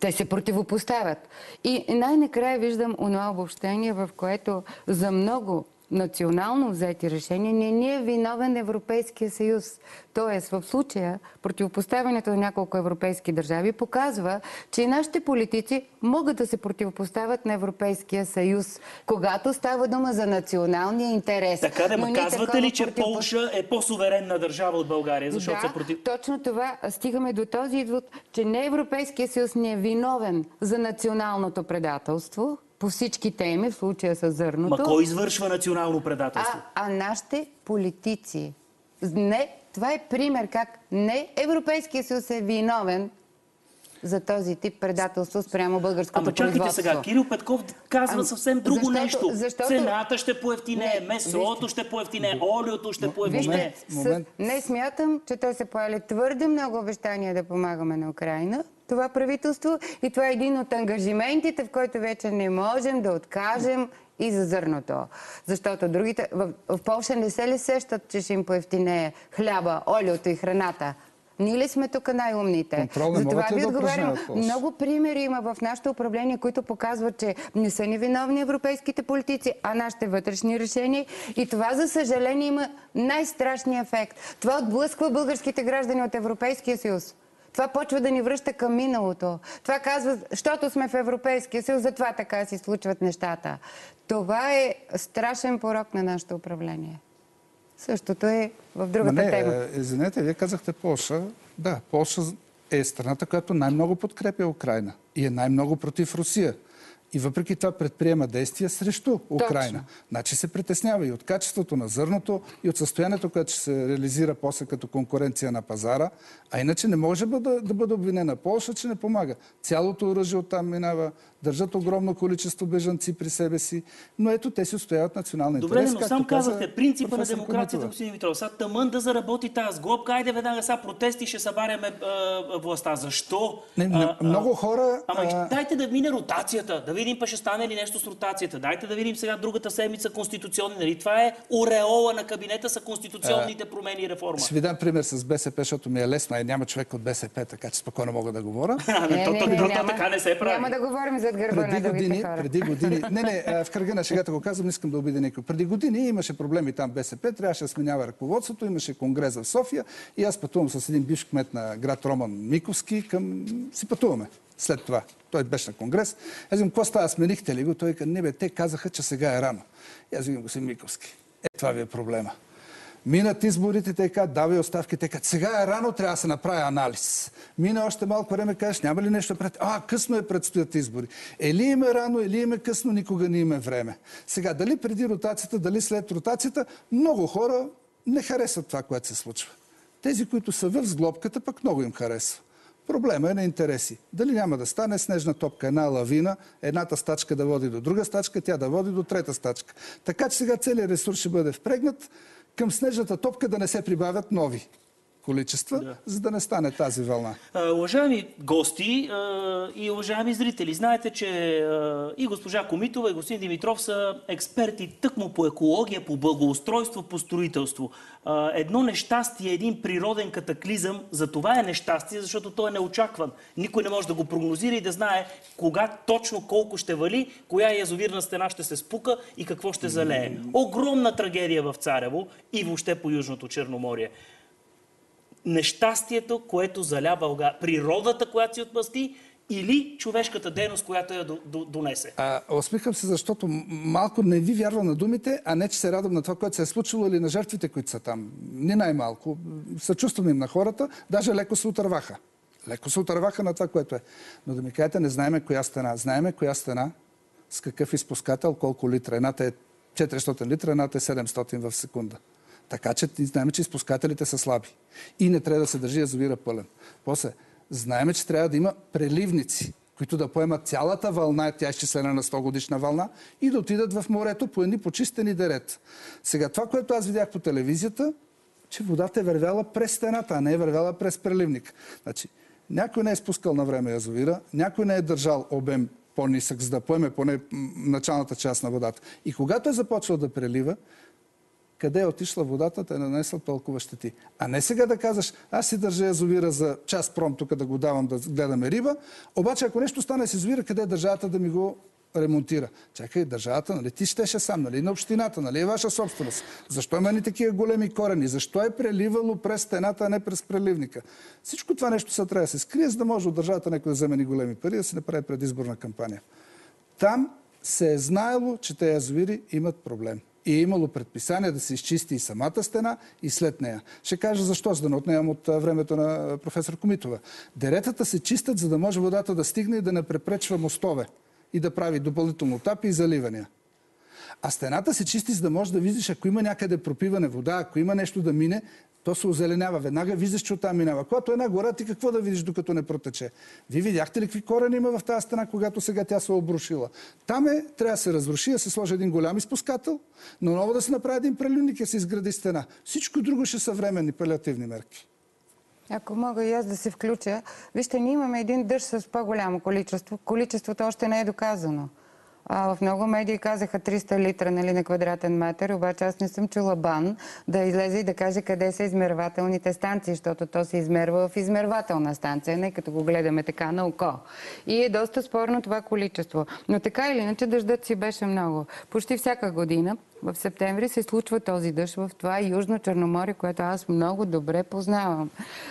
те се противопоставят. И най-накрая виждам онова обобщение, в което за много национално взети решения, не ни е виновен Европейския съюз. Тоест, в случая, противопоставянето на няколко европейски държави показва, че и нашите политици могат да се противопоставят на Европейския съюз, когато става дума за националния интерес. Така да, ма казвате ли, че противопо... Полша е по-суверенна държава от България, защото да, се против... точно това. Стигаме до този извод, че не Европейския съюз не е виновен за националното предателство, по всички теми, в случая с зърното. Ма кой извършва национално предателство? А, а нашите политици. Не, това е пример как не Европейския съюз е виновен за този тип предателство спрямо българското Ама чакайте сега, Кирил Петков казва Ам, съвсем друго защото- нещо. защото- Цената ще поевтине, Не, месото ще поевтине, олиото ще поевтине. Вижте, с... Момент. не смятам, че той се поели твърде много обещания да помагаме на Украина, това правителство, и това е един от ангажиментите, в който вече не можем да откажем и за зърното. Защото другите... В, в Польша не се ли сещат, че ще им поевтине хляба, олиото и храната? Ние ли сме тук най-умните? Затова ви да отговарям. Много примери има в нашето управление, които показват, че не са ни виновни европейските политици, а нашите вътрешни решения. И това, за съжаление, има най-страшния ефект. Това отблъсква българските граждани от Европейския съюз. Това почва да ни връща към миналото. Това казва, защото сме в Европейския съюз, затова така си случват нещата. Това е страшен порок на нашето управление. Същото е в другата не, тема. е, извинете, вие казахте Полша. Да, Полша е страната, която най-много подкрепя Украина и е най-много против Русия. И въпреки това предприема действия срещу Украина. Значи се притеснява и от качеството на зърното, и от състоянието, което ще се реализира после като конкуренция на пазара. А иначе не може да, да бъде обвинена Полша, че не помага. Цялото оръжие оттам минава, държат огромно количество бежанци при себе си, но ето те си устояват национална Добре, интерес. но както сам каза казахте, принципа на демокрацията, господин Димитров. Сега тъмън да заработи тази сглобка, айде веднага сега протести, ще събаряме а, властта. Защо? Не, не, А, а, много хора, Ама а- дайте да мине ротацията, да видим па ще стане ли нещо с ротацията. Дайте да видим сега другата седмица конституционни. Нали? Това е ореола на кабинета са конституционните промени и реформа. Ще ви дам пример с БСП, защото ми е лесно, а и няма човек от БСП, така че спокойно мога да говоря. Ами, то, то, то, то, така не се прави. Няма да говорим зад гърба на преди другите години, хора. преди години, не, не, в кръга на шегата го казвам, не искам да обидя никой. Преди години имаше проблеми там БСП, трябваше да сменява ръководството, имаше конгрес в София и аз пътувам с един бивш кмет на град Роман Миковски, към... си пътуваме след това. Той беше на конгрес. Аз казвам, какво става, сменихте ли го? Той каза, не бе, те казаха, че сега е рано. И аз викам, господин Миковски, е, това ви е проблема. Минат изборите, те казват, давай оставки, те казват, сега е рано, трябва да се направи анализ. Мина още малко време, кажеш, няма ли нещо пред... А, късно е, предстоят избори. Или им е рано, или им е късно, никога не им е време. Сега, дали преди ротацията, дали след ротацията, много хора не харесват това, което се случва. Тези, които са в сглобката, пък много им харесва. Проблема е на интереси. Дали няма да стане снежна топка, една лавина, едната стачка да води до друга стачка, тя да води до трета стачка. Така че сега целият ресурс ще бъде впрегнат към снежната топка да не се прибавят нови. Количества, Да. за да не стане тази вълна. А, Уважаеми гости а, и уважаеми зрители, знаете, че а, и госпожа Комитова и господин Димитров са експерти тъкмо по екология, по благоустройство, по строителство. А, Едно нещастие, един природен катаклизъм, за това е нещастие, защото той е неочакван. Никой не може да го прогнозира и да знае кога точно колко ще вали, коя язовирна стена ще се спука и какво ще залее. Огромна трагедия в Царево и въобще по Южното Черноморие нещастието, което заля България, природата, която си отмъсти, или човешката дейност, която я до- до- донесе. А, усмихам се, защото малко не ви вярвам на думите, а не, че се радвам на това, което се е случило или на жертвите, които са там. Не най-малко. Съчувствам им на хората, даже леко се отърваха. Леко се отърваха на това, което е. Но да ми кажете, не знаеме коя стена. Знаеме коя стена, с какъв изпускател, колко литра. Едната е 400 литра, едната е 700 в секунда. Така че знаем, че изпускателите са слаби. И не трябва да се държи язовира пълен. После, знаеме, че трябва да има преливници, които да поемат цялата вълна, тя е изчислена на 100 годишна вълна, и да отидат в морето по едни почистени дерета. Сега, това, което аз видях по телевизията, че водата е вървяла през стената, а не е вървяла през преливник. Значи, някой не е спускал на време язовира, някой не е държал обем по-нисък, за да поеме поне началната част на водата. И когато е започвал да прелива, къде е отишла водата, те е нанесла толкова щети. А не сега да казваш, аз си държа язовира за час пром тук да го давам да гледаме риба, обаче ако нещо стане с язовира, къде е държавата да ми го ремонтира? Чакай, държавата, нали ти щеше сам, нали на общината, нали е ваша собственост? Защо има ни такива големи корени? Защо е преливало през стената, а не през преливника? Всичко това нещо се трябва да се скрие, за да може от държавата някой да вземе ни големи пари, да се направи предизборна кампания. Там се е знаело, че тези язовири имат проблем. И е имало предписание да се изчисти и самата стена и след нея. Ще кажа защо, за да не отнемам от времето на професор Комитова. Деретата се чистят, за да може водата да стигне и да не препречва мостове и да прави допълнително тапи и заливания. А стената се чисти, за да можеш да видиш, ако има някъде пропиване вода, ако има нещо да мине, то се озеленява. Веднага виждаш, че оттам минава. Когато е една гора, ти какво да видиш, докато не протече? Вие видяхте ли какви корени има в тази стена, когато сега тя се е обрушила? Там е, трябва да се разруши, да се сложи един голям изпускател, но ново да се направи един преливник и се изгради стена. Всичко друго ще са временни палиативни мерки. Ако мога и аз да се включа, вижте, ние имаме един дъжд с по-голямо количество. Количеството още не е доказано. А, в много медии казаха 300 литра нали, на квадратен метър, обаче аз не съм чула бан да излезе и да каже къде са измервателните станции, защото то се измерва в измервателна станция, не като го гледаме така на око. И е доста спорно това количество. Но така или иначе дъждът си беше много. Почти всяка година в септември се случва този дъжд в това Южно Черноморие, което аз много добре познавам.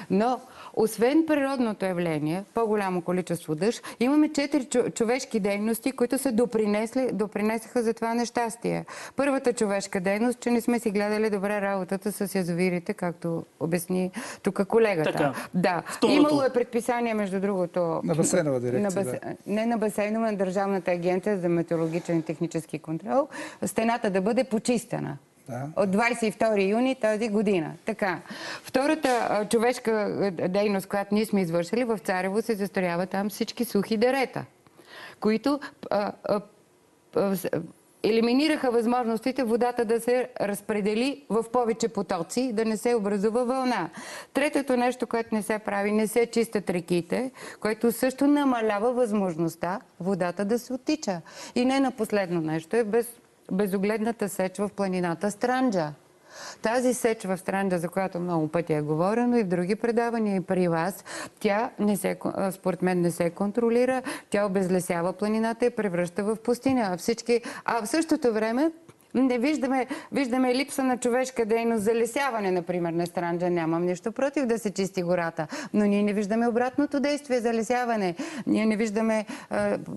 Но освен природното явление, по-голямо количество дъжд, имаме четири човешки дейности, които са допринесли, допринесаха за това нещастие. Първата човешка дейност, че не сме си гледали добре работата с язовирите, както обясни тук колегата. Така. Да. Второто. Имало е предписание, между другото, На басейнова дирекция, на. Не на басейнова, на Държавната агенция за метеорологичен и технически контрол. Стената да бъде почистена. От 22 юни тази година. Така. Втората човешка дейност, която ние сме извършили в Царево, се застроява там всички сухи дерета, които елиминираха възможностите водата да се разпредели в повече потоци, да не се образува вълна. Третото нещо, което не се прави, не се чистят реките, което също намалява възможността водата да се оттича. И не на последно нещо е без, безогледната сеч в планината Странджа. Тази сеч в Странджа, за която много пъти е говорено и в други предавания и при вас, тя не се, според мен не се контролира, тя обезлесява планината и превръща в пустиня. Всички, а в същото време не виждаме, виждаме липса на човешка дейност, залесяване, например, на Странджа. Нямам нищо против да се чисти гората, но ние не виждаме обратното действие, залесяване. Ние не виждаме е,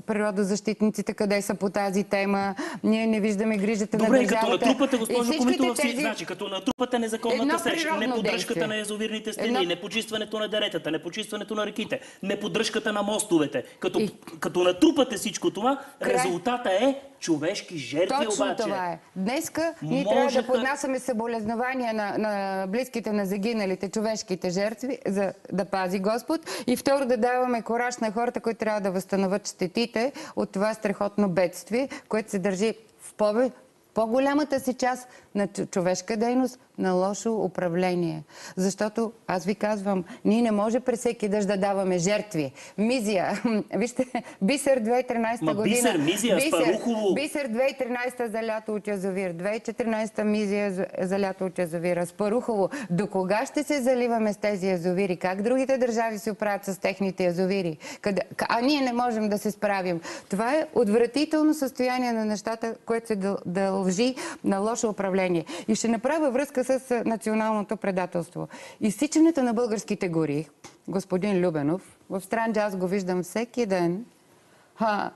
природозащитниците къде са по тази тема. Ние не виждаме грижата Добре, на и като държавата. натрупате, госпожо Комитова, тези... значи, като натрупате незаконната сеч, неподдръжката на язовирните стени, Едно- непочистването на деретата, непочистването на реките, неподдръжката на мостовете, като, И- като натрупате всичко това, Край. резултата е човешки жертви Точно обаче. това е. Днеска ние трябва да поднасяме съболезнования на, на близките на загиналите човешките жертви, за да пази Господ. И второ да даваме кораж на хората, които трябва да възстановят щетите от това страхотно бедствие, което се държи в повече по-голямата си част на човешка дейност, на лошо управление. Защото, аз ви казвам, ние не може през всеки дъжд да даваме жертви. Мизия, вижте, Бисер 2013 Ма година. Бисер, Мизия, Спарухово. Бисер 2013 за лято от язовир, 2014 Мизия за, за лято от язовира, Спарухово. До кога ще се заливаме с тези язовири? Как другите държави се оправят с техните язовири? Къде, а ние не можем да се справим. Това е отвратително състояние на нещата, което се дъл- дължи на лошо управление. И ще направя връзка с националното предателство. Изсичането на българските гори, господин Любенов, в Странджа аз го виждам всеки ден, а,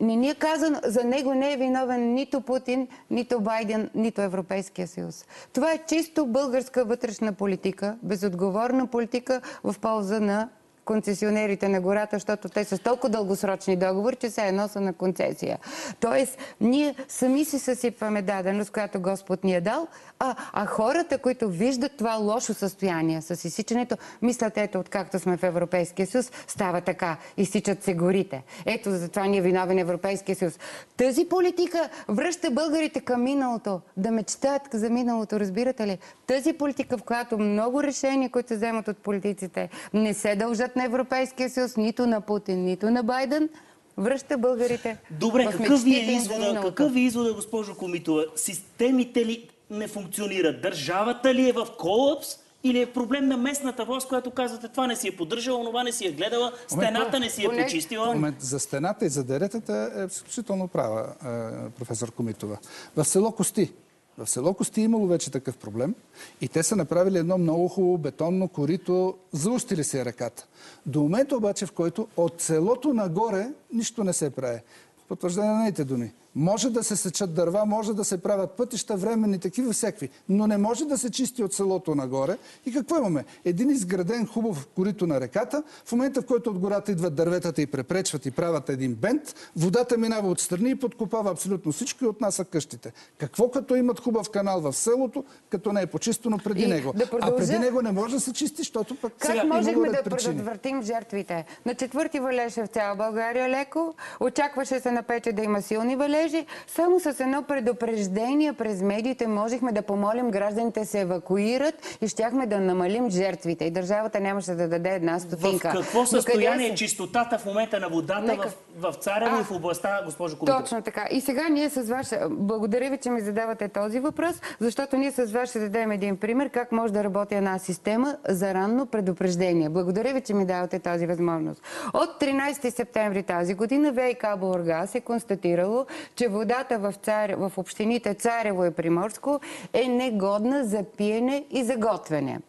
не ни е казано, за него не е виновен нито Путин, нито Байден, нито Европейския съюз. Това е чисто българска вътрешна политика, безотговорна политика в полза на концесионерите на гората, защото те са с толкова дългосрочни договори, че все едно са на концесия. Тоест, ние сами си съсипваме даденост, която Господ ни е дал, а, а хората, които виждат това лошо състояние с изсичането, мислят, ето, откакто сме в Европейския съюз, става така, изсичат се горите. Ето, затова ни е виновен Европейския съюз. Тази политика връща българите към миналото, да мечтаят за миналото, разбирате ли? Тази политика, в която много решения, които се вземат от политиците, не се дължат на Европейския съюз, нито на Путин, нито на Байден, връща българите Добре, какъв ви е извода, какъв ви е извода, госпожо Комитова? Системите ли не функционират? Държавата ли е в колапс? Или е проблем на местната власт, която казвате, това не си е поддържала, това не си е гледала, стената не си е почистила? Момент, за стената и за деретата е изключително права, е, професор Комитова. В село Кости. В село Кости е имало вече такъв проблем и те са направили едно много хубаво бетонно корито, заустили се ръката. До момента обаче, в който от селото нагоре нищо не се прави. В потвърждение на нейните думи. Може да се сечат дърва, може да се правят пътища, временни, такива всякакви. Но не може да се чисти от селото нагоре. И какво имаме? Един изграден хубав корито на реката. В момента, в който от гората идват дърветата и препречват и правят един бент, водата минава отстрани и подкопава абсолютно всичко и отнася къщите. Какво като имат хубав канал в селото, като не е почистено преди И него? да А продължа- преди него не може да се чисти, защото пък Как има можехме да предотвратим жертвите? На четвърти валеше в цяла България леко. Очакваше се на пече да има силни валежи. Само с едно предупреждение през медиите можехме да помолим гражданите се евакуират и щяхме да намалим жертвите. И държавата нямаше да даде една В стотинка. какво Докъде състояние се- е чистотата в момента на водата Нека- в, в Царево и в областта, госпожо Комитова? Точно така. И сега ние с ваша... Благодаря ви, че ми задавате този въпрос, защото ние с вас ще дадем един пример как може да работи една система за ранно предупреждение. Благодаря ви, че ми давате тази възможност. От 13 септември тази година ВИК Бургас е констатирало, че водата в, цар... в общините Царево и Приморско е негодна за пиене и за готвене.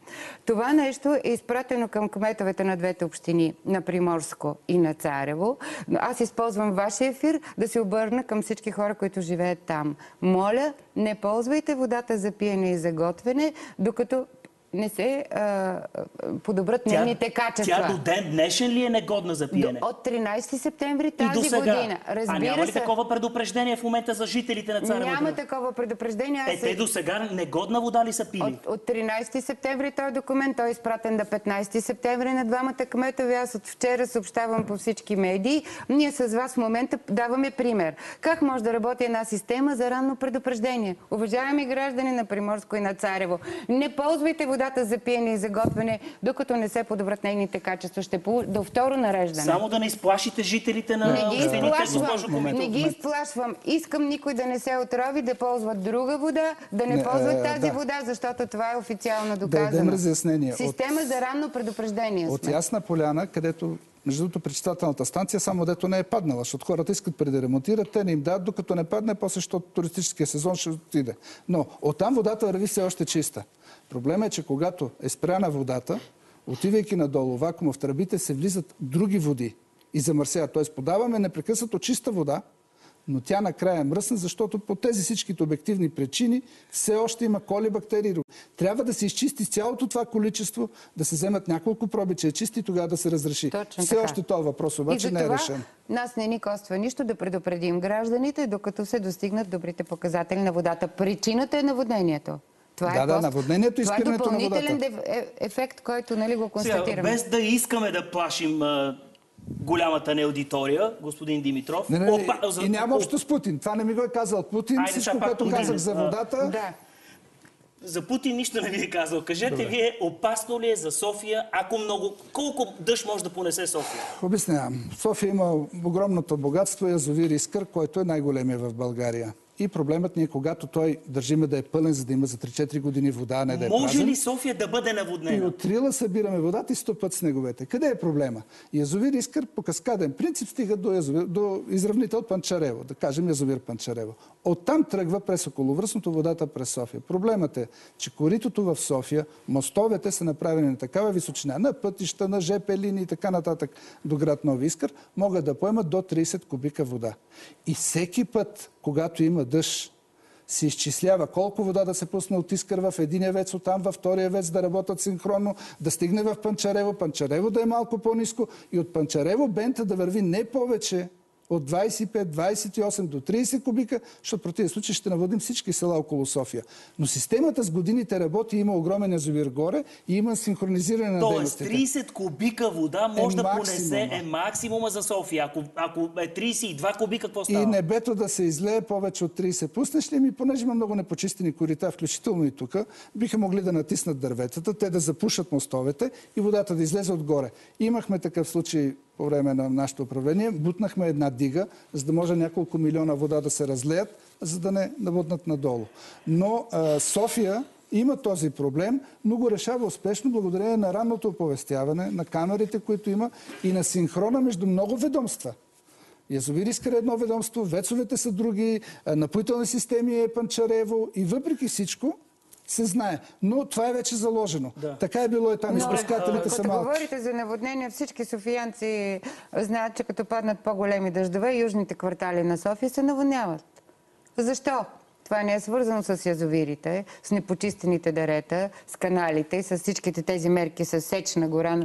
Това нещо е изпратено към кметовете на двете общини, на Приморско и на Царево. Аз използвам вашия ефир да се обърна към всички хора, които живеят там. Моля, не ползвайте водата за пиене и за готвене, докато не се а, подобрат нейните качества. Тя до ден днешен ли е негодна за До- пиене? От 13 септември И тази до сега. година. Разбира а няма ли се, такова предупреждение в момента за жителите на Царево? няма такова предупреждение. Е, те до сега негодна вода ли са пили? От, от 13 септември този документ, той е изпратен на 15 септември на двамата кметове. Аз от вчера съобщавам по всички медии. Ние с вас в момента даваме пример. Как може да работи една система за ранно предупреждение? Уважаеми граждани на Приморско и на Царево, не ползвайте водата за пиене и за готвене, докато не се подобрат нейните качества. Ще получ... до второ нареждане. Само да не изплашите жителите на Не ги изплашвам, не ги изплашвам. Искам никой да не се отрови, да ползват друга вода, да не, Не, ползват е, тази да. вода, защото това е официално дадем доказано. От- Система за ранно предупреждение От сме. Ясна поляна, където между другото пречиствателната станция, само дето не е паднала, защото хората искат преди да ремонтират, те не им дадат, докато не падне, после, защото туристическия сезон ще отиде. Но оттам водата върви все още чиста. Проблемът е, че когато е спряна водата, отивайки надолу, вакуума в тръбите се влизат други води и замърсяват. Тоест подаваме непрекъснато чиста вода, но тя накрая е мръсна, защото по тези всичките обективни причини все още има коли, бактерии. Трябва да се изчисти цялото това количество, да се вземат няколко проби, че е чисти тогава да се разреши. Точно все така. още този въпрос обаче и не е решен. нас не ни коства нищо да предупредим гражданите, докато се достигнат добрите показатели на водата. Причината е наводнението. Това Да, е да, кост- наводнението и Това е спирането на водата. е- ефект, който нали, го Сега, констатираме. без да искаме да плашим а, голямата ни аудитория, господин Димитров. Не, не, не. Опа- за- И няма общо с Путин. Това не ми го е казал Путин. Айде, Всичко, сега което Путин. казах за А, водата, Да. За Путин нищо не ви е казал. Кажете вие, опасно ли е за София, ако много... Колко дъжд може да понесе София? Обяснявам. София има огромното богатство язовир Искър, който е най-големия в България. И проблемът ни е, когато той държиме да е пълен, за да има за 3-4 години вода, не да е Може празен. ли София да бъде И наводнена? от Рила събираме водата и стопът снеговете. Къде е проблема? Язовир Искър по каскаден принцип стига до, язовир, до изравнител Панчарево, да кажем язовир Панчарево. Оттам тръгва през околовръстното водата през София. Проблемът е, че коритото в София, мостовете са направени на такава височина, на пътища, на ЖП линии и така нататък до град Нови Искър, могат да поемат до 30 кубика вода. И всеки път, когато има дъжд, се изчислява колко вода да се пусне от Искър в единия вец, оттам във втория вец да работят синхронно, да стигне в Панчарево, Панчарево да е малко по-низко и от Панчарево бента да върви не повече от 25, 28 до 30 кубика, защото в противен случай ще наводим всички села около София. Но системата с годините работи, има огромен язовир горе и има синхронизиране на Тоест, дейностите. 30 кубика вода може Е да максимума. понесе е максимума за София. Ако, ако е 32 кубика, какво става? И небето да се излее повече от 30. Пуснеш ли ми, понеже има много непочистени корита, включително и тук, биха могли да натиснат дърветата, те да запушат мостовете и водата да излезе отгоре. Имахме такъв случай по време на нашето управление. Бутнахме една дига, за да може няколко милиона вода да се разлеят, за да не наводнат надолу. Но а, София има този проблем, но го решава успешно благодарение на ранното оповестяване, на камерите, които има и на синхрона между много ведомства. Язовир Искър е едно ведомство, вецовете са други, напоителни системи е Панчарево и въпреки всичко се знае. Но това е вече заложено. Да. Така е било и там. Изпускателите са Като малки. говорите за наводнения, всички софиянци знаят, че като паднат по-големи дъждове, южните квартали на София се наводняват. Защо? Това не е свързано с язовирите, с непочистените дерета, с каналите и с всичките тези мерки с сеч на гора.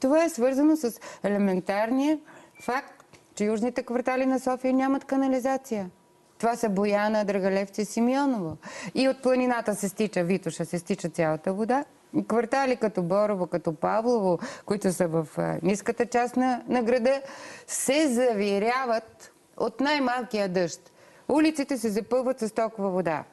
Това е свързано с елементарния факт, че южните квартали на София нямат канализация. Това са Бояна, Драгалевци и Симеоново. И от планината се стича Витоша, се стича цялата вода. Квартали като Борово, като Павлово, които са в ниската част на, на града, се завиряват от най-малкия дъжд. Улиците се запълват с толкова вода.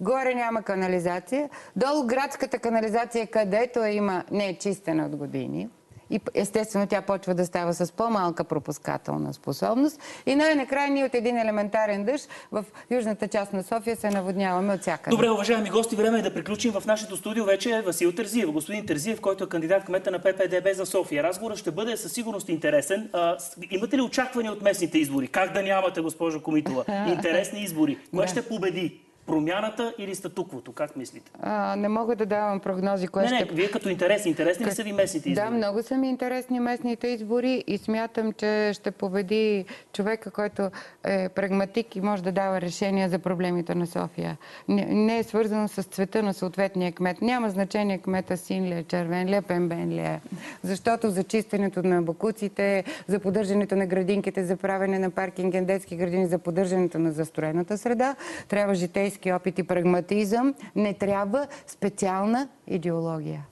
Горе няма канализация. Долу градската канализация, където има, не е чистена от години. И естествено тя почва да става с по-малка пропускателна способност. И най-накрая ние от един елементарен дъжд в южната част на София се наводняваме от всякъде. Добре, уважаеми гости, време е да приключим. В нашето студио вече е Васил Терзиев. Господин Терзиев, който е кандидат кмета на ППДБ за София. Разговорът ще бъде със сигурност интересен. А, имате ли очаквания от местните избори? Как да нямате, госпожо Комитова? Интересни избори. Кое Да. ще победи? Промяната или статуквото? Как мислите? А, не мога да давам прогнози, кое Не, ще... не, вие като интерес, интересни ли са ви местните избори? Да, много са ми интересни местните избори и смятам, че ще победи човека, който е прагматик и може да дава решения за проблемите на София. Не, не е свързано с цвета на съответния кмет. Няма значение кмета син ли е, червен ли е, пембен ли е. Защото за чистенето на бокуците, за поддържането на градинките, за правене на паркинген, детски градини, за поддържането на застроената среда, трябва житейски опит и прагматизъм. Не трябва специална идеология.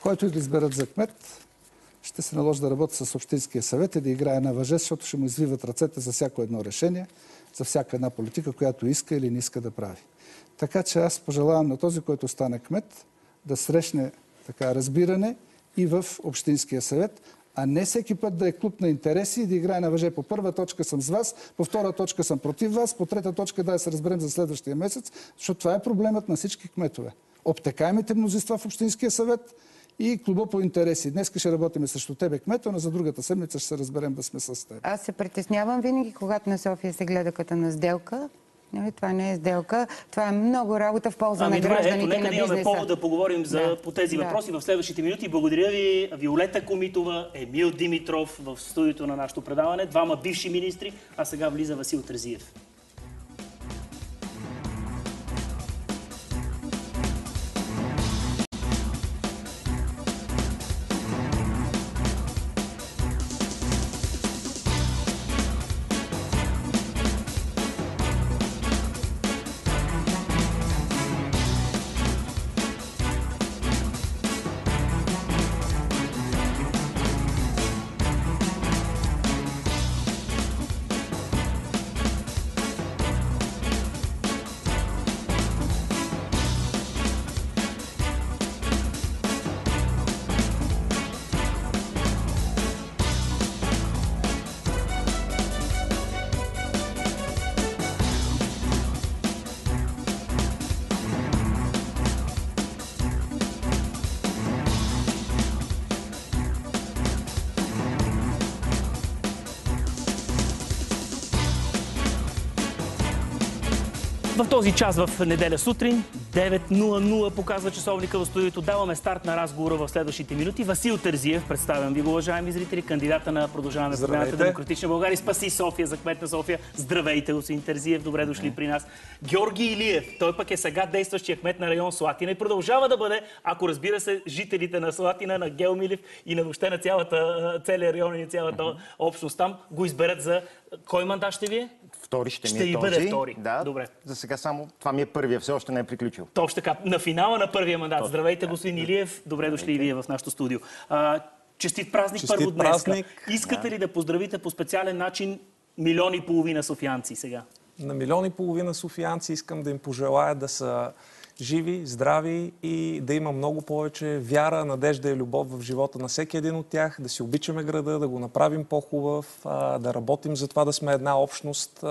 Който и да изберат за кмет, ще се наложи да работи с Общинския съвет и да играе на въже, защото ще му извиват ръцете за всяко едно решение, за всяка една политика, която иска или не иска да прави. Така че аз пожелавам на този, който стане кмет, да срещне така разбиране и в Общинския съвет, а не всеки път да е клуб на интереси и да играе на въже. По първа точка съм с вас, по втора точка съм против вас, по трета точка да се разберем за следващия месец, защото това е проблемът на всички кметове. Обтекаемите мнозинства в Общинския съвет и клуба по интереси. Днес ще работим срещу тебе, кмета, но за другата седмица ще се разберем да сме с теб. Аз се притеснявам винаги, когато на София се гледа като на сделка. Нали, това не е сделка. Това е много работа в полза Ами на добре, ето, гражданите нека на да имаме бизнеса. повод да поговорим за, Да. по тези Да. въпроси в следващите минути. Благодаря ви, Виолета Комитова, Емил Димитров в студиото на нашето предаване, двама бивши министри, а сега влиза Васил Терзиев. Този час в неделя сутрин, 9.00 показва часовника в студиото. Даваме старт на разговора в следващите минути. Васил Терзиев, представям ви го, уважаеми зрители, кандидата на Продължаваме промяната Демократична България. Спаси София за кмет на София. Здравейте, господин Терзиев, добре дошли при нас. Георги Илиев, той пък е сега действащия кмет на район Слатина и продължава да бъде, ако разбира се, жителите на Слатина, на Геомилев и на въобще на цялата, целия район и на цялата общност там го изберат за кой мандат ще ви е? Втори ще, Ще ми е и този. бъде втори. Да, Добре. За сега само това ми е първия, все още не е приключил. Точно така. На финала на първия мандат. Здравейте, господин Илиев. Добре дошли и вие в нашото студио. А, честит празник Честит първо днес. празник. Искате ли да поздравите по специален начин милиони и половина софианци сега? На милиони и половина софиянци искам да им пожелая да са живи, здрави и да има много повече вяра, надежда и любов в живота на всеки един от тях, да си обичаме града, да го направим по-хубав, да работим за това да сме една общност,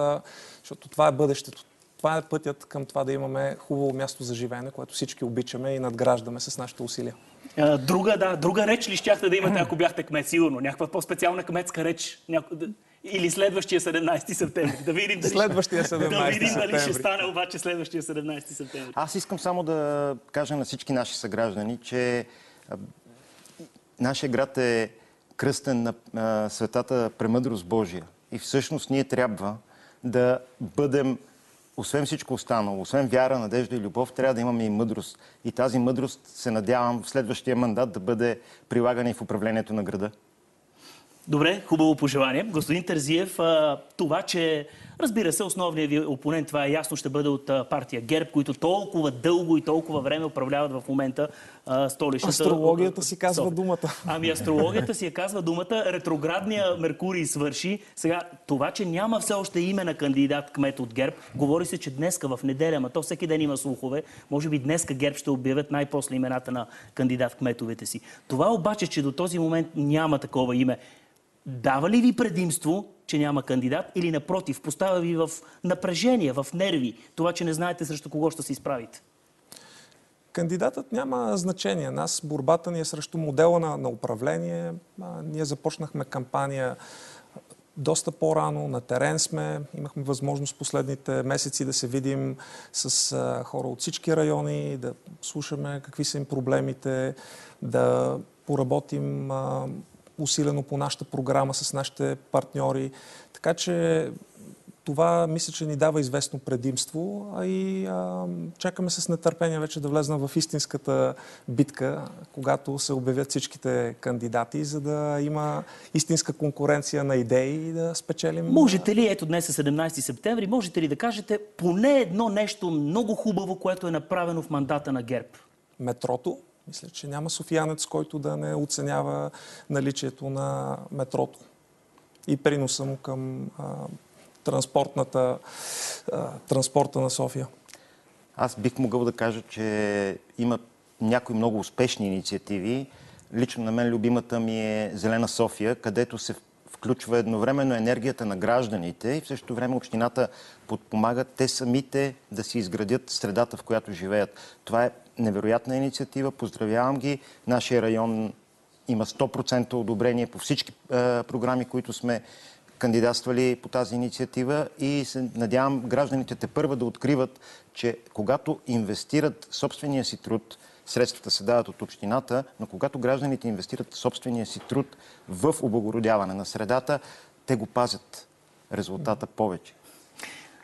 защото това е бъдещето. Това е пътят към това да имаме хубаво място за живеене, което всички обичаме и надграждаме с нашите усилия. Друга, да, друга реч ли щяхте да имате, ако бяхте кмет, сигурно? Някаква по-специална кметска реч? Няко... Или следващия 17 септември? Да видим дали, Следващия 17 да видим дали ще стане обаче следващия 17 септември. Аз искам само да кажа на всички наши съграждани, че нашия град е кръстен на а, светата премъдрост Божия. И всъщност ние трябва да бъдем, освен всичко останало, освен вяра, надежда и любов, трябва да имаме и мъдрост. И тази мъдрост се надявам в следващия мандат да бъде прилагана и в управлението на града. Добре, хубаво пожелание. Господин Терзиев, а, това, че разбира се, основният ви опонент, това е ясно, ще бъде от партия ГЕРБ, които толкова дълго и толкова време управляват в момента а, столичната... Астрологията си казва София. думата. Ами астрологията си я казва думата. Ретроградния Меркурий свърши. Сега, това, че няма все още име на кандидат кмет от ГЕРБ, говори се, че днеска в неделя, ма то всеки ден има слухове, може би днеска ГЕРБ ще обявят най-после имената на кандидат кметовете си. Това обаче, че до този момент няма такова име, дава ли ви предимство, че няма кандидат или напротив, поставя ви в напрежение, в нерви, това, че не знаете срещу кого ще се изправите? Кандидатът няма значение. Нас борбата ни е срещу модела на, на управление. А, ние започнахме кампания доста по-рано, на терен сме. Имахме възможност последните месеци да се видим с а, хора от всички райони, да слушаме какви са им проблемите, да поработим а, усилено по нашата програма с нашите партньори. Така че това мисля, че ни дава известно предимство, а и а, чакаме с нетърпение вече да влезна в истинската битка, когато се обявят всичките кандидати, за да има истинска конкуренция на идеи и да спечелим. Можете ли, ето днес е 17 септември, можете ли да кажете поне едно нещо много хубаво, което е направено в мандата на ГЕРБ? метрото. Мисля, че няма софиянец, който да не оценява наличието на метрото и приноса му към а, транспортната, а, транспорта на София. Аз бих могъл да кажа, че има някои много успешни инициативи. Лично на мен любимата ми е Зелена София, където се включва едновременно енергията на гражданите и в същото време общината подпомагат те самите да си изградят средата, в която живеят. Това е невероятна инициатива. Поздравявам ги. Нашия район има 100% одобрение по всички е, програми, които сме кандидатствали по тази инициатива и се надявам гражданите те първа да откриват, че когато инвестират собствения си труд, средствата се дават от общината, но когато гражданите инвестират собствения си труд в облагородяване на средата, те го пазят резултата повече.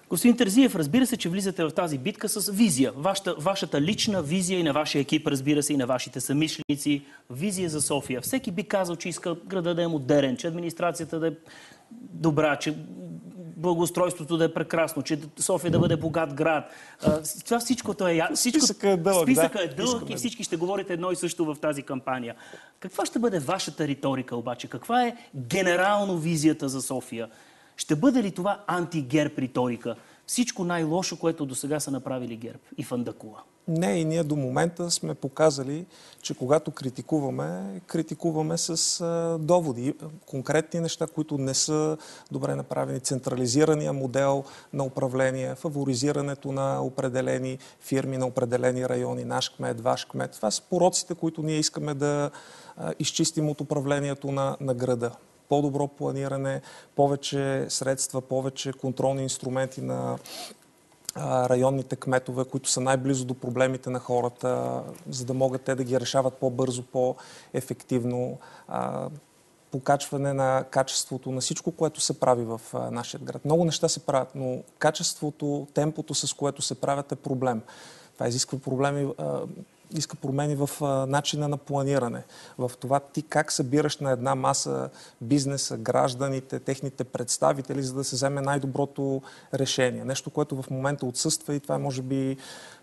Господин Терзиев, разбира се, че влизате в тази битка с визия. Вашата, вашата лична визия и на вашия екип, разбира се, и на вашите самишленици. Визия за София. Всеки би казал, че иска града да е модерен, че администрацията да е добра, че благоустройството да е прекрасно, че София да бъде богат град. Това всичкото е... Всичко... Списъка е дълъг, Списъка да. е дълъг Искаме и да. всички ще говорите едно и също в тази кампания. Каква ще бъде вашата риторика обаче? Каква е генерално визията за София? Ще бъде ли това анти-герб риторика? Всичко най-лошо, което до сега са направили герб и Фандакула. Не, и ние до момента сме показали, че когато критикуваме, критикуваме с а, доводи, конкретни неща, които не са добре направени. Централизирания модел на управление, фаворизирането на определени фирми, на определени райони, наш кмет, ваш кмет. Това са пороците, които ние искаме да а, изчистим от управлението на, на града по-добро планиране, повече средства, повече контролни инструменти на районните кметове, които са най-близо до проблемите на хората, за да могат те да ги решават по-бързо, по-ефективно. Покачване на качеството на всичко, което се прави в нашия град. Много неща се правят, но качеството, темпото, с което се правят е проблем. Това изисква проблеми, иска промени в начина на планиране, в това ти как събираш на една маса бизнеса, гражданите, техните представители, за да се вземе най-доброто решение. Нещо, което в момента отсъства и това е може би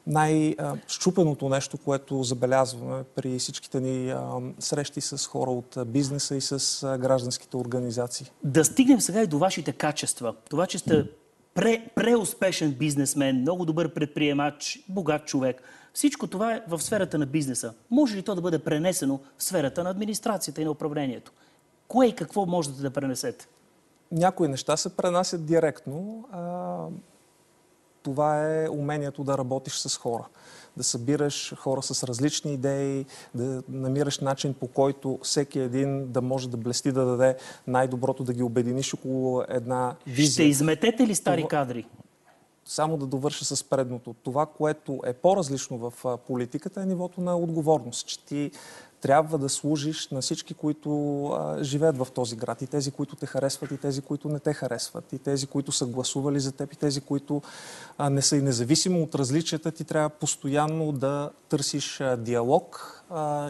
най-щупеното нещо, което забелязваме при всичките ни срещи с хора от бизнеса и с гражданските организации. Да стигнем сега и до вашите качества. Това, че сте пре, преуспешен бизнесмен, много добър предприемач, богат човек. Всичко това е в сферата на бизнеса. Може ли то да бъде пренесено в сферата на администрацията и на управлението? Кое и какво можете да пренесете? Някои неща се пренасят директно. А, това е умението да работиш с хора. Да събираш хора с различни идеи, да намираш начин по който всеки един да може да блести, да даде най-доброто, да ги обединиш около една визия. Ще изметете ли стари кадри? Само да довърша с предното. Това, което е по-различно в политиката е нивото на отговорност, че ти трябва да служиш на всички, които а, живеят в този град. И тези, които те харесват, и тези, които не те харесват. И тези, които са гласували за теб, и тези, които а, не са. И независимо от различията, ти трябва постоянно да търсиш а, диалог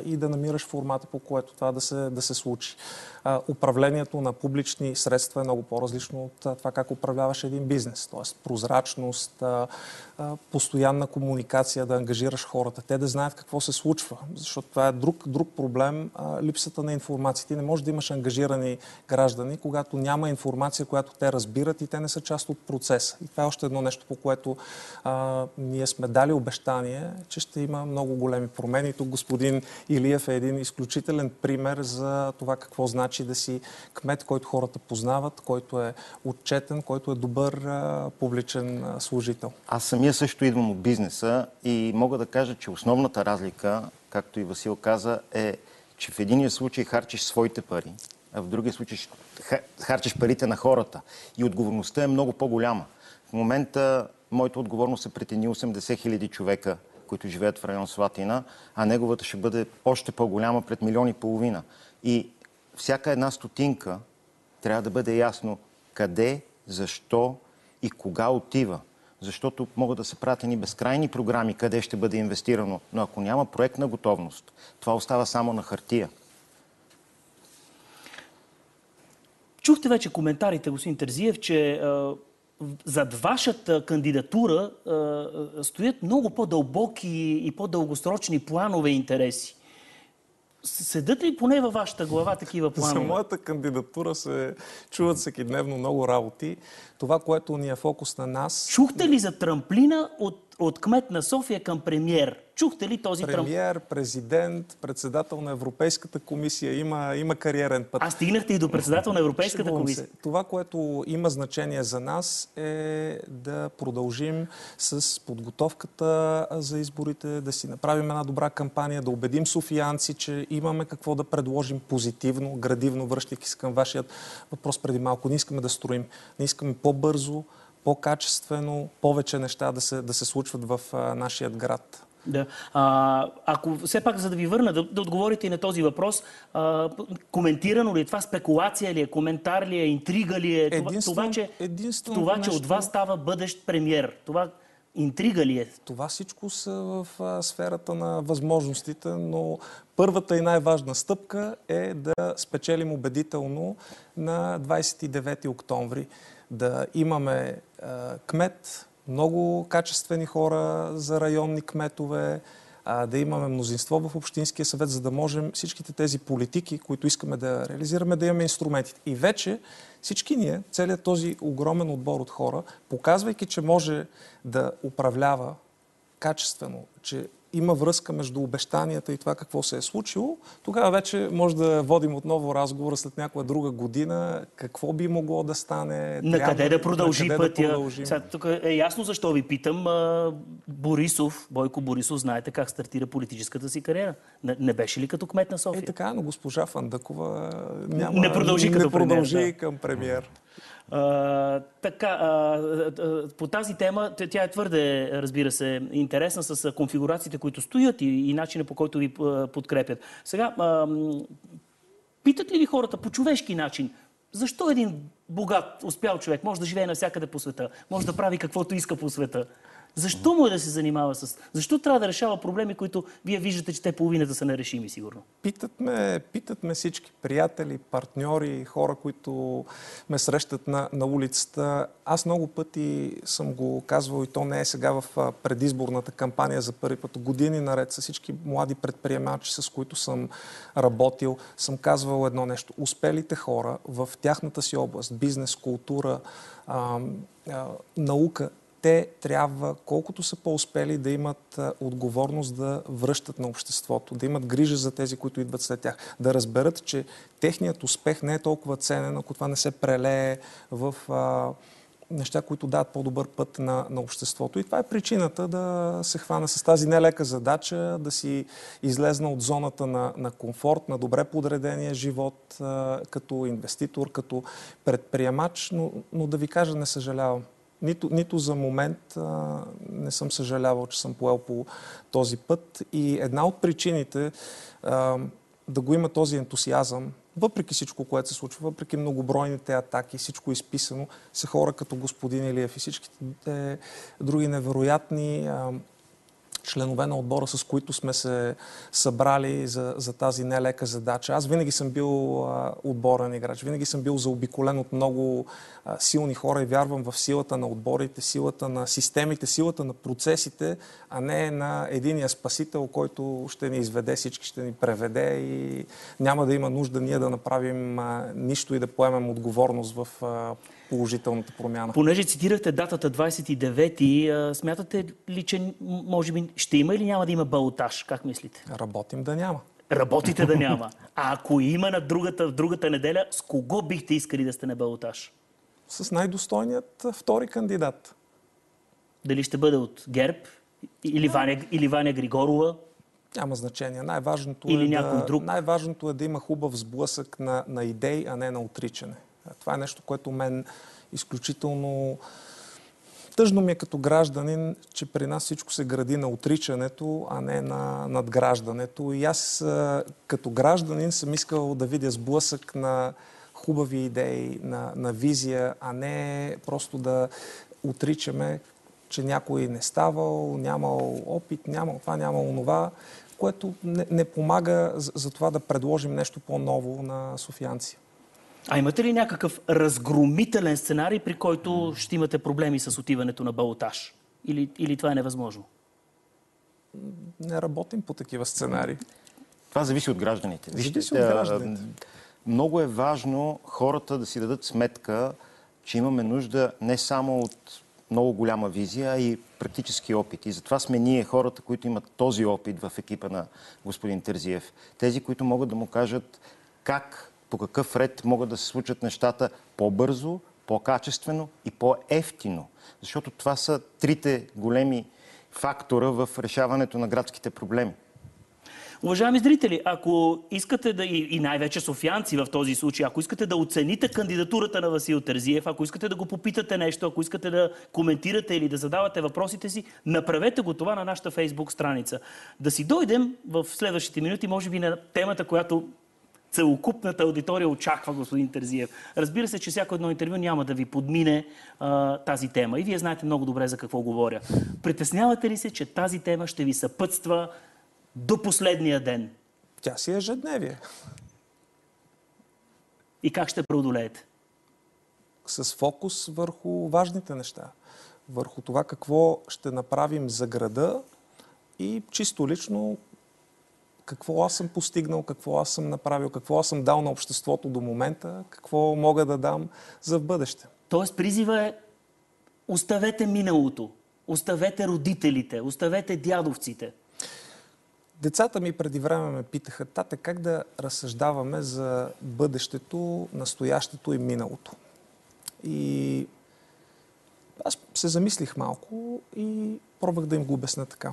и да намираш формата, по което това да се, да се случи. Управлението на публични средства е много по-различно от това как управляваш един бизнес. Тоест прозрачност, постоянна комуникация, да ангажираш хората, те да знаят какво се случва. Защото това е друг, друг проблем, липсата на информация. Ти не можеш да имаш ангажирани граждани, когато няма информация, която те разбират и те не са част от процеса. И това е още едно нещо, по което а, ние сме дали обещание, че ще има много големи промени. Тук господин Илиев е един изключителен пример за това какво значи да си кмет, който хората познават, който е отчетен, който е добър публичен служител. Аз самия също идвам от бизнеса и мога да кажа, че основната разлика, както и Васил каза, е, че в единия случай харчиш своите пари, а в другия случай ха- харчиш парите на хората. И отговорността е много по-голяма. В момента моята отговорност е пред едни 80 хиляди човека, които живеят в район Слатина, а неговата ще бъде още по-голяма пред милиони и половина. И всяка една стотинка трябва да бъде ясно къде, защо и кога отива. Защото могат да се правят едни безкрайни програми, къде ще бъде инвестирано, но ако няма проектна готовност, това остава само на хартия. Чухте вече коментарите, господин Терзиев, че зад вашата кандидатура а, стоят много по-дълбоки и по-дългосрочни планове и интереси. Седат ли поне във вашата глава такива За планове? моята кандидатура се чуват всеки дневно много работи. Това, което ни е фокус на нас, Чухте ли за трамплина от, от кмет на София към премьер? Чухте ли този трамплин? премьер, президент, председател на Европейската комисия, има, има кариерен път. А стигнахте и до председател на Европейската комисия. се. Това, което има значение за нас е да продължим с подготовката за изборите, да си направим една добра кампания, да убедим софиянци, че имаме какво да предложим позитивно, градивно, връщайки се към вашият въпрос преди малко. Не искаме да строим. Не искаме по-бързо, по-качествено, повече неща да се, да се случват в а, нашия град. Да. А, ако все пак, за да ви върна, да, да отговорите и на този въпрос, а, коментирано ли е това, спекулация ли е, коментар ли е, интрига ли е? Това, това че, това, че нещо- от вас става бъдещ премьер. Това интрига ли е? Това всичко са в а, сферата на възможностите, но първата и най-важна стъпка е да спечелим убедително на 29 октомври. Да имаме кмет, много качествени хора за районни кметове, да имаме мнозинство в Общинския съвет, за да можем всичките тези политики, които искаме да реализираме, да имаме инструментите. И вече всички ние, целият този огромен отбор от хора, показвайки, че може да управлява качествено, че има връзка между обещанията и това какво се е случило, тогава вече може да водим отново разговора след някоя друга година, какво би могло да стане. На трябва- къде да продължи къде пътя? Да продължим. Сега, тук е ясно защо ви питам. Борисов, Бойко Борисов, знаете как стартира политическата си кариера. Не, не беше ли като кмет на Е София? така, но госпожа Фандъкова няма, Не продължи не премиер, продължи да. към премьер. Така, а, по тази тема, тя е твърде, разбира се, интересна с конфигурациите, които стоят и, и начина по който ви подкрепят. Сега, а, питат ли ви хората по човешки начин, защо един богат, успял човек може да живее навсякъде по света, може да прави каквото иска по света? Защо му е да се занимава с... Защо трябва да решава проблеми, които вие виждате, че те половината са нерешими, сигурно? Питат ме, питат ме всички приятели, партньори, хора, които ме срещат на, на улицата. Аз много пъти съм го казвал и то не е сега в предизборната кампания за първи път. Години наред с всички млади предприемачи, с които съм работил, съм казвал едно нещо. Успелите хора в тяхната си област, бизнес, култура, наука, те трябва, колкото са по-успели, да имат отговорност да връщат на обществото, да имат грижа за тези, които идват след тях, да разберат, че техният успех не е толкова ценен, ако това не се прелее в а, неща, които дават по-добър път на, на обществото. И това е причината да се хвана с тази нелека задача, да си излезна от зоната на, на комфорт, на добре подредения живот, а, като инвеститор, като предприемач, но, но да ви кажа, не съжалявам. Нито, нито за момент а, не съм съжалявал, че съм поел по този път. И една от причините а, да го има този ентусиазъм, въпреки всичко, което се случва, въпреки многобройните атаки, всичко изписано, са хора като господин Илиев и всичките те други невероятни а, членове на отбора, с които сме се събрали за, за тази нелека задача. Аз винаги съм бил отборен играч, винаги съм бил заобиколен от много силни хора и вярвам в силата на отборите, силата на системите, силата на процесите, а не на единия спасител, който ще ни изведе, всички ще ни преведе и няма да има нужда ние да направим нищо и да поемем отговорност в положителната промяна. Понеже цитирахте датата 29-ти, а, смятате ли, че може би ще има или няма да има балотаж? Как мислите? Работим да няма. Работите да няма. А ако има на другата, в другата неделя, с кого бихте искали да сте на балотаж? С най-достойният втори кандидат. Дали ще бъде от ГЕРБ или Ваня, или Ваня Григорова? Няма значение. Най-важното, е да, най-важното е да има хубав сблъсък на, на идеи, а не на отричане. Това е нещо, което мен изключително тъжно ми е като гражданин, че при нас всичко се гради на отричането, а не на надграждането. И аз като гражданин съм искал да видя сблъсък на хубави идеи, на, на визия, а не просто да отричаме, че някой не ставал, нямал опит, нямал това, нямал онова, което не, не помага за, за това да предложим нещо по-ново на софианци. А имате ли някакъв разгромителен сценарий, при който ще имате проблеми с отиването на балотаж? Или, или това е невъзможно? Не работим по такива сценарии. Това зависи от гражданите. Зависи от гражданите. Много е важно хората да си дадат сметка, че имаме нужда не само от много голяма визия, а и практически опит. И затова сме ние хората, които имат този опит в екипа на господин Терзиев. Тези, които могат да му кажат как, по какъв ред могат да се случат нещата по-бързо, по-качествено и по-ефтино. Защото това са трите големи фактора в решаването на градските проблеми. Уважаеми зрители, ако искате да, и, най-вече софианци в този случай, ако искате да оцените кандидатурата на Васил Терзиев, ако искате да го попитате нещо, ако искате да коментирате или да задавате въпросите си, направете го това на нашата фейсбук страница. Да си дойдем в следващите минути, може би на темата, която целокупната аудитория очаква господин Терзиев. Разбира се, че всяко едно интервю няма да ви подмине а, тази тема. И вие знаете много добре за какво говоря. Притеснявате ли се, че тази тема ще ви съпътства до последния ден? Тя си е ежедневие. И как ще преодолеете? С фокус върху важните неща. Върху това какво ще направим за града и чисто лично какво аз съм постигнал, какво аз съм направил, какво аз съм дал на обществото до момента, какво мога да дам за в бъдеще. Тоест призива е оставете миналото, оставете родителите, оставете дядовците. Децата ми преди време ме питаха, тате, как да разсъждаваме за бъдещето, настоящето и миналото. И аз се замислих малко и пробвах да им го обясня така.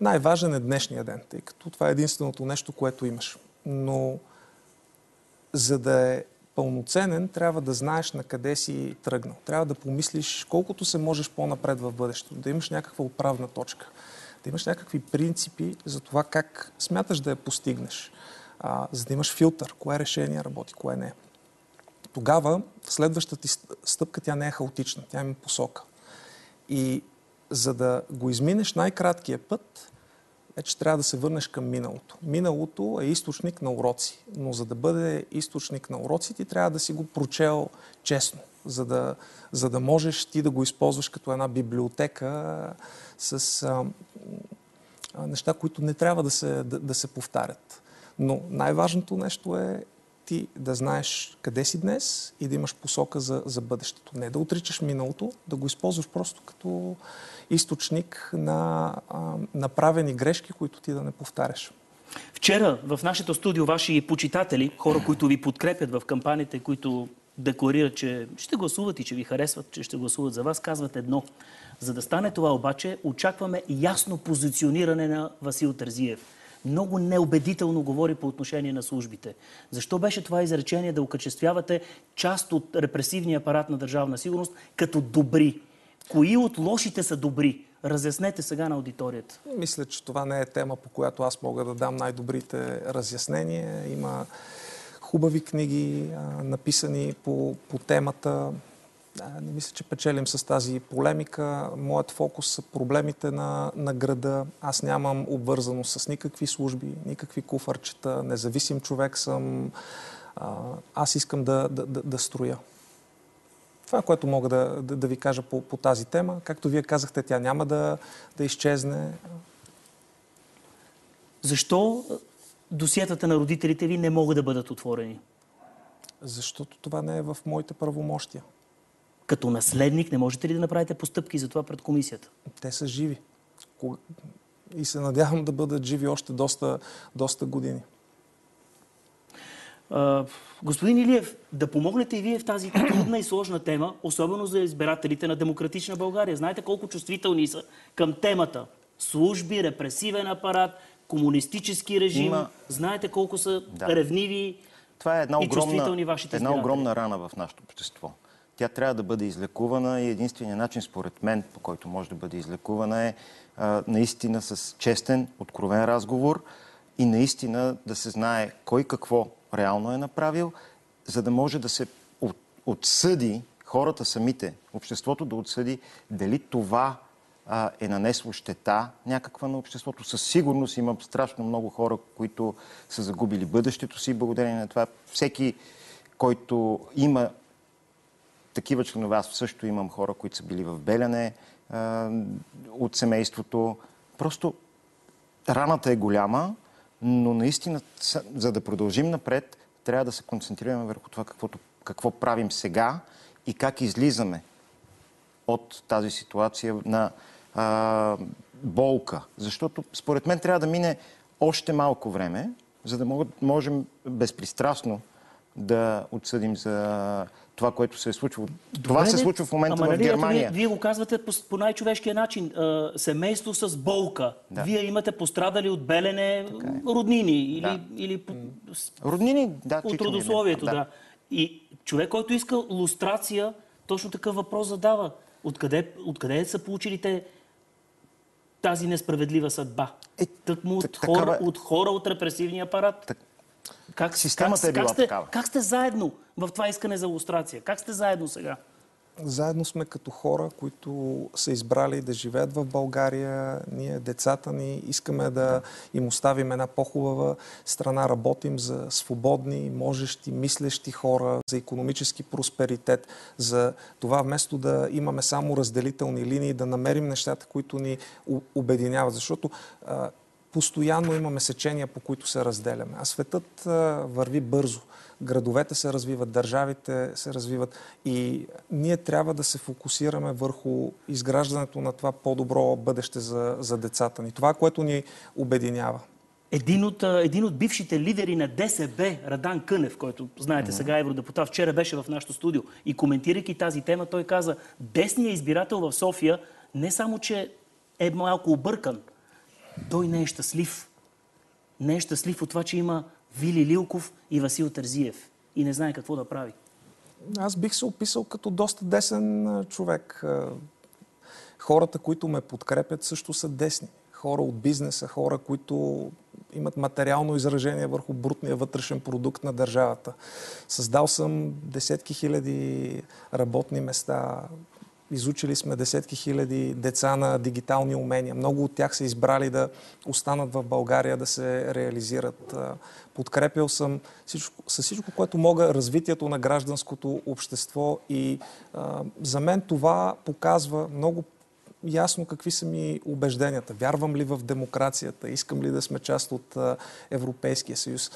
Най-важен е днешния ден, тъй като това е единственото нещо, което имаш. Но за да е пълноценен, трябва да знаеш на къде си тръгнал. Трябва да помислиш колкото се можеш по-напред в бъдещето, да имаш някаква отправна точка, да имаш някакви принципи за това как смяташ да я постигнеш, а, за да имаш филтър, кое решение работи, кое не. Тогава следващата ти стъпка тя не е хаотична, тя има посока. И за да го изминеш най-краткия път, вече трябва да се върнеш към миналото. Миналото е източник на уроци, но за да бъде източник на уроци, ти трябва да си го прочел честно, за да, за да можеш ти да го използваш като една библиотека с а, неща, които не трябва да се, да, да се повтарят. Но най-важното нещо е ти да знаеш къде си днес и да имаш посока за, за бъдещето. Не да отричаш миналото, да го използваш просто като източник на а, направени грешки, които ти да не повтаряш. Вчера в нашето студио ваши почитатели, хора, които ви подкрепят в кампаниите, които декларират, че ще гласуват и че ви харесват, че ще гласуват за вас, казват едно. За да стане това обаче, очакваме ясно позициониране на Васил Тързиев. Много неубедително говори по отношение на службите. Защо беше това изречение да окачествявате част от репресивния апарат на държавна сигурност като добри? Кои от лошите са добри? Разяснете сега на аудиторията. Мисля, че това не е тема, по която аз мога да дам най-добрите разяснения. Има хубави книги, написани по, по темата. Не мисля, че печелим с тази полемика. Моят фокус са проблемите на, на града. Аз нямам обвързано с никакви служби, никакви куфарчета. Независим човек съм. Аз искам да, да, да, да строя. Това е което мога да, да, да ви кажа по, по тази тема. Както вие казахте, тя няма да, да изчезне. Защо досиетата на родителите ви не могат да бъдат отворени? Защото това не е в моите правомощия. Като наследник не можете ли да направите постъпки за това пред комисията? Те са живи. И се надявам да бъдат живи още доста, доста години. Uh, господин Илиев, да помогнете и вие в тази трудна и сложна тема, особено за избирателите на Демократична България. Знаете колко чувствителни са към темата служби, репресивен апарат, комунистически режим. Има... Знаете колко са да. ревниви Това е една и огромна, вашите една огромна рана в нашето общество. Тя трябва да бъде излекувана и единственият начин, според мен, по който може да бъде излекувана е а, наистина с честен, откровен разговор и наистина да се знае кой какво реално е направил, за да може да се отсъди хората самите, обществото да отсъди дали това а, е нанесло щета някаква на обществото. Със сигурност има страшно много хора, които са загубили бъдещето си благодарение на това. Всеки, който има такива членове, аз също имам хора, които са били в Беляне а, от семейството. Просто раната е голяма, но наистина, за да продължим напред, трябва да се концентрираме върху това каквото, какво правим сега и как излизаме от тази ситуация на а, болка. Защото според мен трябва да мине още малко време, за да можем безпристрастно да отсъдим за това, което се е случило. Добре, това се случва в момента ама, в нали, Германия. Вие, вие го казвате по, по най-човешкия начин. А, семейство с болка. Да. Вие имате пострадали от белене е. роднини. Или, да. или роднини, да. От родословието, да. да. И човек, който иска лустрация, точно такъв въпрос задава. Откъде, откъде са получили те тази несправедлива съдба? Е, Тъкмо от, хора, от хора от репресивния апарат. Так, как, Системата как, е била как сте, такава. Как сте заедно в това искане за лустрация? Как сте заедно сега? Заедно сме като хора, които са избрали да живеят в България. Ние, децата ни, искаме да им оставим една по-хубава страна. Работим за свободни, можещи, мислещи хора, за економически просперитет, за това вместо да имаме само разделителни линии, да намерим нещата, които ни обединяват. Защото постоянно имаме сечения, по които се разделяме. А светът върви бързо. Градовете се развиват, държавите се развиват и ние трябва да се фокусираме върху изграждането на това по-добро бъдеще за, за децата ни. Това, което ни обединява. Един от, един от бившите лидери на ДСБ, Радан Кънев, който, знаете, сега е евродепутат, вчера беше в нашото студио и коментирайки тази тема, той каза, десният избирател в София не само, че е малко объркан, той не е щастлив. Не е щастлив от това, че има Вили Лилков и Васил Тързиев. и не знае какво да прави? Аз бих се описал като доста десен човек. Хората, които ме подкрепят, също са десни. Хора от бизнеса, хора, които имат материално изражение върху брутния вътрешен продукт на държавата. Създал съм десетки хиляди работни места, Изучили сме десетки хиляди деца на дигитални умения. Много от тях са избрали да останат в България, да се реализират. Подкрепил съм всичко, с всичко, което мога, развитието на гражданското общество и а, за мен това показва много ясно какви са ми убежденията. Вярвам ли в демокрацията? Искам ли да сме част от Европейския съюз?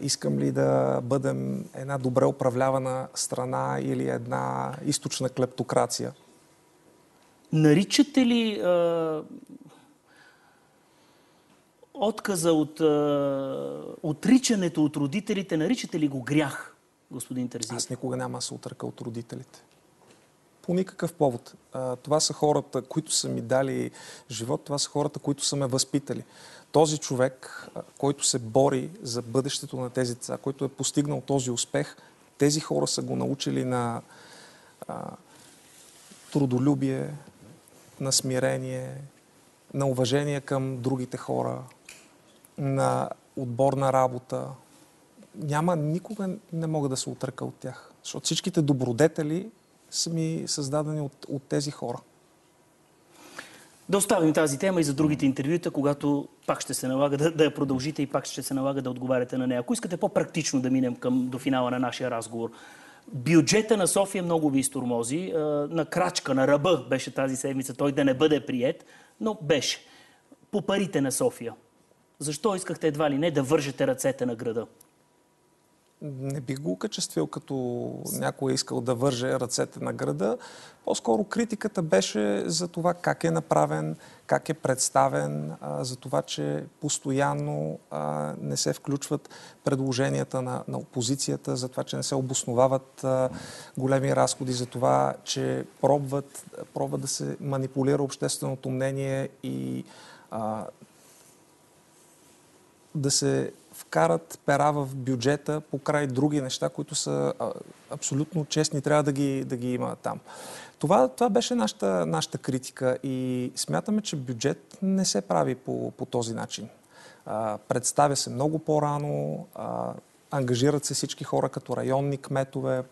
Искам ли да бъдем една добре управлявана страна или една източна клептокрация? Наричате ли а, отказа от а, отричането от родителите, наричате ли го грях, господин Терзиев? Аз никога няма се отръка от родителите. По никакъв повод. А, това са хората, които са ми дали живот, това са хората, които са ме възпитали. Този човек, който се бори за бъдещето на тези деца, който е постигнал този успех, тези хора са го научили на а, трудолюбие, на смирение, на уважение към другите хора, на отборна работа. Няма, никога не мога да се отръка от тях. Защото всичките добродетели са ми създадени от, от тези хора. Да оставим тази тема и за другите интервюта, когато пак ще се налага да, да я продължите и пак ще се налага да отговаряте на нея. Ако искате по-практично да минем към, до финала на нашия разговор, бюджета на София много ви изтормози. А, На крачка, на ръба беше тази седмица той да не бъде прият, но беше. По парите на София. Защо искахте едва ли не да вържете ръцете на града? Не бих го окачествил като някой е искал да върже ръцете на града. По-скоро критиката беше за това как е направен, как е представен, за това, че постоянно не се включват предложенията на, на опозицията, за това, че не се обосновават големи разходи, за това, че пробват, пробват да се манипулира общественото мнение и да се вкарат пера в бюджета покрай други неща, които са абсолютно честни, трябва да ги, да ги има там. Това, това беше нашата, нашата критика и смятаме, че бюджет не се прави по, по този начин. А, представя се много по-рано, а, ангажират се всички хора като районни кметове,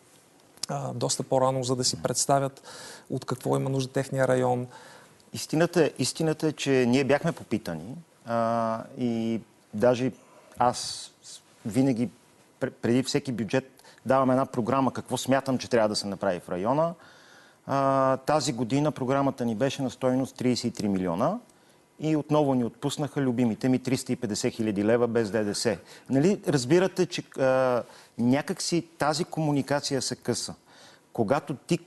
а, доста по-рано, за да си представят от какво има нужда техния район. Истината, истината е, че ние бяхме попитани а, и даже аз винаги пр- преди всеки бюджет давам една програма какво смятам, че трябва да се направи в района. А, тази година програмата ни беше на стойност 33 милиона и отново ни отпуснаха любимите ми 350 хиляди лева без ДДС. Нали, разбирате, че а, някакси тази комуникация се къса. Когато ти,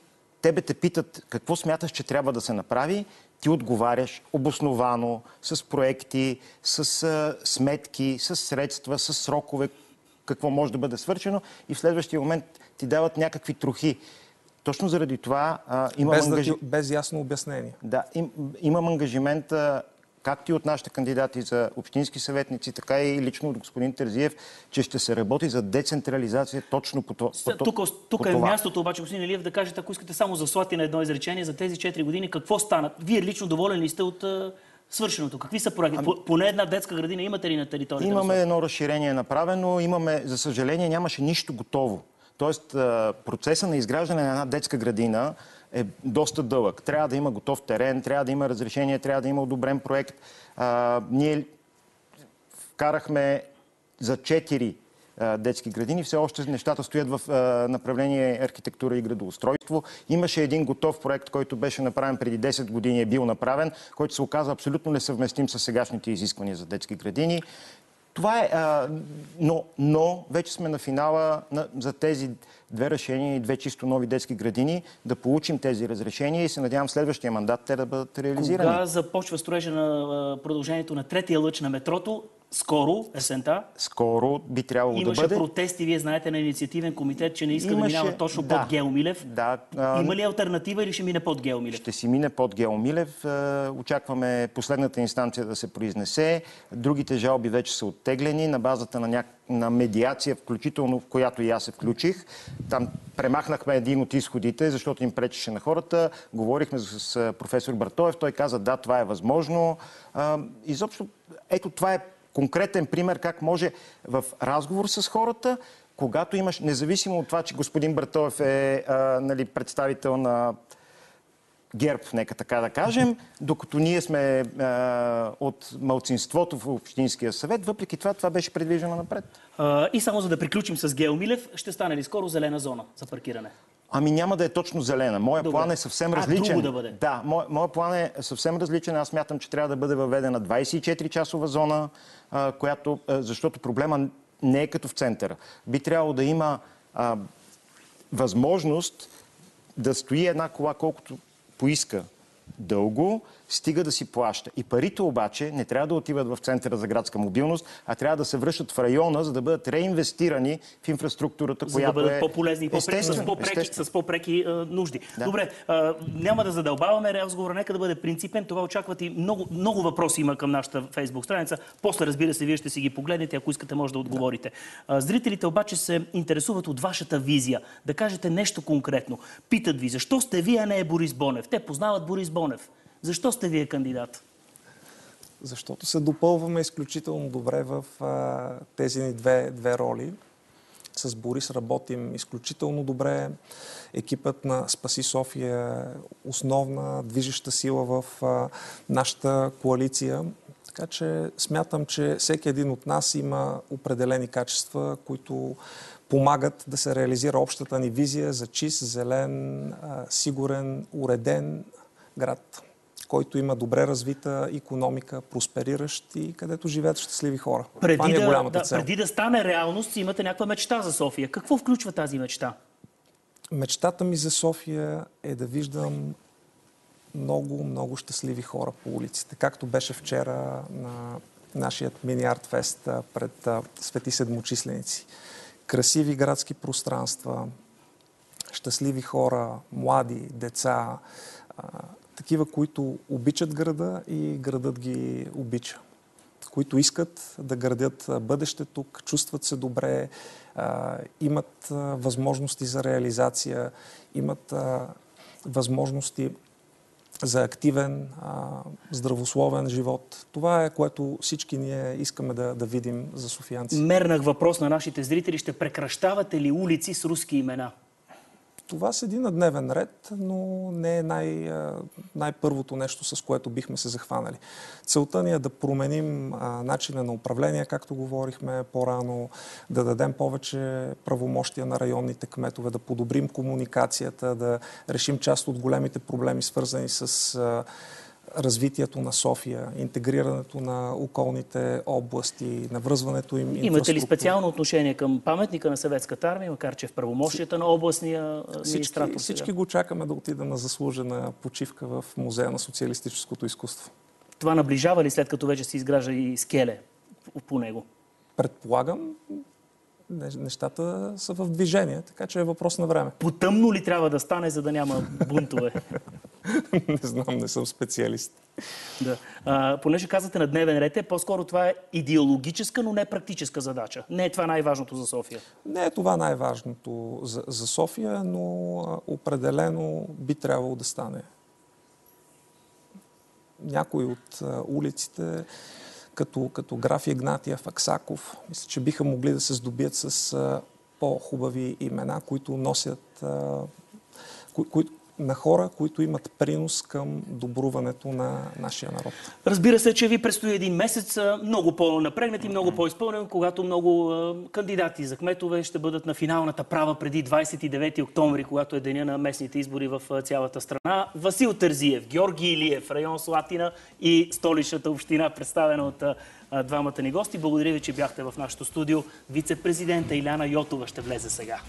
тебе те питат какво смяташ, че трябва да се направи, ти отговаряш обосновано, с проекти, с а, сметки, с средства, с срокове, какво може да бъде свършено и в следващия момент ти дават някакви трохи. Точно заради това а, имам, Без, да ти, без ясно обяснение. да, им, имам ангажимент а, както и от нашите кандидати за общински съветници, така и лично от господин Терзиев, че ще се работи за децентрализация точно по, това- по, Тук, по тук е това. мястото, обаче, господин Илиев, да кажете, ако искате само за слати на едно изречение, за тези 4 години, какво стана? Вие лично доволен ли сте от свършеното? Какви са проекти? По- Поне една детска градина имате ли на територията? Имаме едно разширение направено, имаме, за съжаление, нямаше нищо готово. Тоест, процеса на изграждане на една детска градина е доста дълъг. Трябва да има готов терен, трябва да има разрешение, трябва да има одобрен проект. А, ние вкарахме за 4 а, детски градини. Все още нещата стоят в направление архитектура и градоустройство. Имаше един готов проект, който беше направен преди 10 години, е бил направен, който се оказа абсолютно несъвместим с сегашните изисквания за детски градини. Това е, но, но вече сме на финала на, за тези две решения и две чисто нови детски градини, да получим тези разрешения и се надявам следващия мандат те да бъдат реализирани. Кога започва строежа на продължението на третия лъч на метрото? Скоро, есента, Скоро би трябвало имаше да бъде. протести, вие знаете, на инициативен комитет, че не иска да минава точно да, под Гео Милев. Да, а, Има ли альтернатива или ще мине под Гео Милев? Ще си мине под Гео Милев. Е, Очакваме последната инстанция да се произнесе. Другите жалби вече са оттеглени на базата на, ня... на медиация, включително в която и аз се включих. Там премахнахме един от изходите, защото им пречеше на хората. Говорихме с професор Бартоев. Той каза, да, това е възможно. Изобщо, ето това е конкретен пример как може в разговор с хората, когато имаш, независимо от това, че господин Бартоев е а, нали, представител на ГЕРБ, нека така да кажем, докато ние сме а, от малцинството в Общинския съвет, въпреки това, това беше предвижено напред. А, и само за да приключим с Гео Милев, ще стане ли скоро зелена зона за паркиране? Ами няма да е точно зелена. Моя Добре. план е съвсем А, различен. друго да бъде. Да, мой, моят план е съвсем различен. Аз мятам, че трябва да бъде въведена 24-часова зона, а, която, а, защото проблема не е като в центъра. Би трябвало да има а, възможност да стои една кола колкото поиска дълго, стига да си плаща. И парите обаче не трябва да отиват в Центъра за градска мобилност, а трябва да се връщат в района, за да бъдат реинвестирани в инфраструктурата, за която да бъдат е... по-полезни и по-преки, с по-преки, с по-преки а, нужди. Добре, а, няма да задълбаваме разговора, нека да бъде принципен. Това очакват и много, много въпроси има към нашата фейсбук страница. После, разбира се, вие ще си ги погледнете, ако искате, може да отговорите. А, зрителите обаче се интересуват от вашата визия. Да кажете нещо конкретно. Питат ви, защо сте вие, а не е Борис Бонев? Те познават Борис Бонев. Защо сте вие кандидат? Защото се допълваме изключително добре в а, тези ни две, две роли. С Борис работим изключително добре. Екипът на Спаси София е основна движеща сила в а, нашата коалиция. Така че смятам, че всеки един от нас има определени качества, които помагат да се реализира общата ни визия за чист, зелен, сигурен, уреден град който има добре развита економика, проспериращ и където живеят щастливи хора. Преди Това ни е голямата да, цел. преди да стане реалност, имате някаква мечта за София. Какво включва тази мечта? Мечтата ми за София е да виждам много, много щастливи хора по улиците. Както беше вчера на нашият мини арт фест пред Свети Седмочисленици. Красиви градски пространства, щастливи хора, млади, деца, такива, които обичат града и градът ги обича. Които искат да градят бъдеще тук, чувстват се добре, имат възможности за реализация, имат възможности за активен, здравословен живот. Това е което всички ние искаме да, да видим за софиянци. Мернах въпрос на нашите зрители. Ще прекращавате ли улици с руски имена? Това седи на дневен ред, но не е най, най-първото нещо, с което бихме се захванали. Целта ни е да променим начина на управление, както говорихме по-рано, да дадем повече правомощия на районните кметове, да подобрим комуникацията, да решим част от големите проблеми, свързани с а, развитието на София, интегрирането на околните области, навръзването им Имате ли специално отношение към паметника на съветската армия, макар че е в правомощията на областния администратор? Всички, всички го чакаме да отидем на заслужена почивка в Музея на социалистическото изкуство. Това наближава ли след като вече се изгражда и скеле по- него? Предполагам, нещата са в движение, така че е въпрос на време. Потъмно ли трябва да стане, за да няма бунтове? не знам, не съм специалист. да. а, понеже казвате на дневен ред, е, по-скоро това е идеологическа, но не практическа задача. Не е това най-важното за София. Не е това най-важното за, за София, но определено би трябвало да стане. Някои от улиците, като, като Граф Игнатиев, Аксаков, мисля, че биха могли да се здобият с по-хубави имена, които носят на хора, които имат принос към добруването на нашия народ. Разбира се, че ви предстои един месец много по-напрегнат и много по-изпълнен, когато много кандидати за кметове ще бъдат на финалната права преди 29 октомври, когато е деня на местните избори в цялата страна. Васил Тързиев, Георги Илиев, район Слатина и столичната община, представена от двамата ни гости. Благодаря ви, че бяхте в нашото студио. Вице-президента Иляна Йотова ще влезе сега.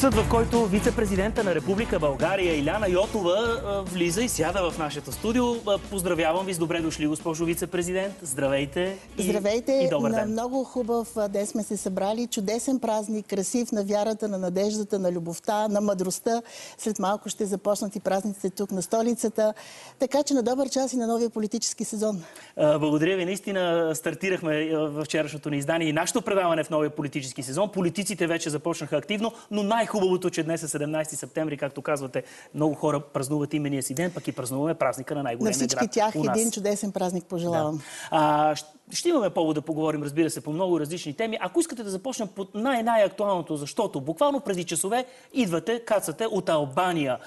Часът, в който вице-президента на Република България Иляна Йотова а, влиза и сяда в нашето студио. А, Поздравявам ви с добре дошли, госпожо вице-президент. Здравейте и, Здравейте! и добър на ден. много хубав ден сме се събрали. Чудесен празник, красив на вярата, на надеждата, на любовта, на мъдростта. След малко ще започнат и празниците тук на столицата. Така че на добър час и на новия политически сезон. А, Благодаря ви. Наистина стартирахме във вчерашното ни издание и нашето предаване в новия политически сезон. Политиците вече започнаха активно, но най-хубавото, че днес е 17 септември, както казвате, много хора празнуват имения си ден, пък и празнуваме празника на На най-големия всички град тях един чудесен празник пожелавам. А, щ- ще имаме повод да поговорим, разбира се, по много различни теми. Ако искате да започнем по най-най-актуалното, защото буквално преди часове идвате, кацате от Албания,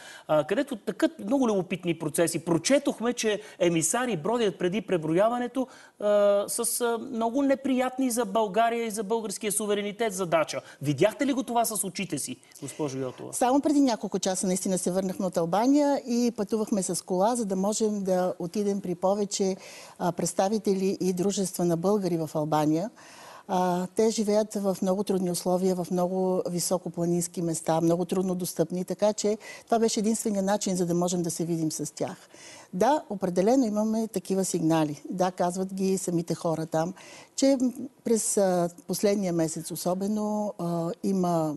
където такът много любопитни процеси. Прочетохме, че емисари бродят преди преброяването а, с много неприятни за България и за българския суверенитет задача. Видяхте ли го това с очите си, госпожо Йотова? Само преди няколко часа наистина се върнахме от Албания и пътувахме с кола, за да можем да отидем при повече а, представители и дружества на българи в Албания. А, те живеят в много трудни условия, в много високопланински места, много трудно достъпни, така че това беше единствения начин, за да можем да се видим с тях. Да, определено имаме такива сигнали. Да, казват ги самите хора там, че през последния месец особено има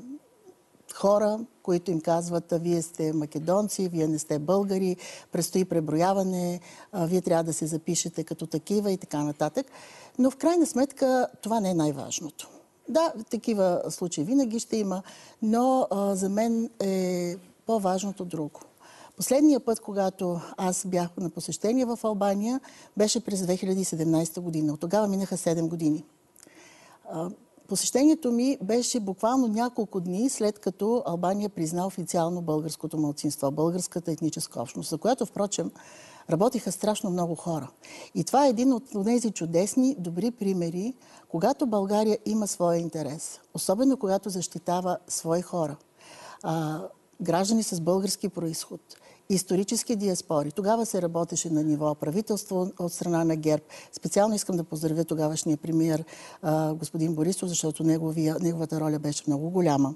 хора, които им казват, вие сте македонци, вие не сте българи, предстои преброяване, вие трябва да се запишете като такива и така нататък. Но в крайна сметка това не е най-важното. Да, такива случаи винаги ще има, но а, за мен е по-важното друго. Последния път, когато аз бях на посещение в Албания, беше през 2017 година. От тогава минаха 7 години. Посещението ми беше буквално няколко дни след като Албания призна официално българското мълцинство, българската етническа общност, за която, впрочем, работиха страшно много хора. И това е един от тези чудесни, добри примери, когато България има своя интерес, особено когато защитава свои хора, граждани с български происход, исторически диаспори. Тогава се работеше на ниво правителство от страна на ГЕРБ. Специално искам да поздравя тогавашния премиер господин Борисов, защото неговия, неговата роля беше много голяма.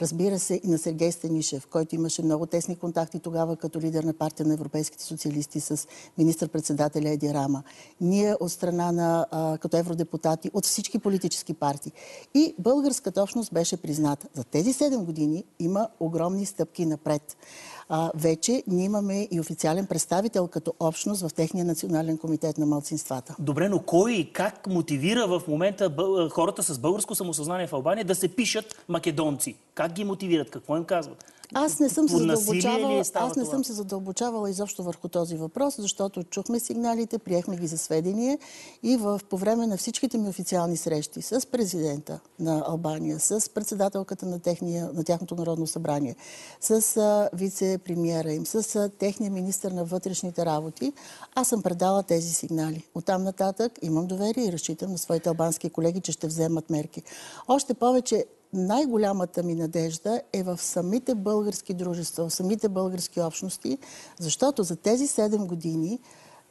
Разбира се, и на Сергей Станишев, който имаше много тесни контакти тогава като лидер на партия на европейските социалисти с министър-председателя Еди Рама. Ние от страна на, а, като евродепутати, от всички политически партии. И българската общност беше призната. За тези 7 години има огромни стъпки напред. А, вече ние имаме и официален представител като общност в техния национален комитет на малцинствата. Добре, но кой и как мотивира в момента хората с българско самосъзнание в Албания да се пишат македонци? Как ги мотивират? Какво им казват? Аз не съм се задълбочавала, става аз не това? съм се задълбочавала изобщо върху този въпрос, защото чухме сигналите, приехме ги за сведение и в, по време на всичките ми официални срещи с президента на Албания, с председателката на, техния, на тяхното народно събрание, с вице-премьера им, с а, техния министр на вътрешните работи, аз съм предала тези сигнали. Оттам нататък имам доверие и разчитам на своите албански колеги, че ще вземат мерки. Още повече най-голямата ми надежда е в самите български дружества, в самите български общности, защото за тези 7 години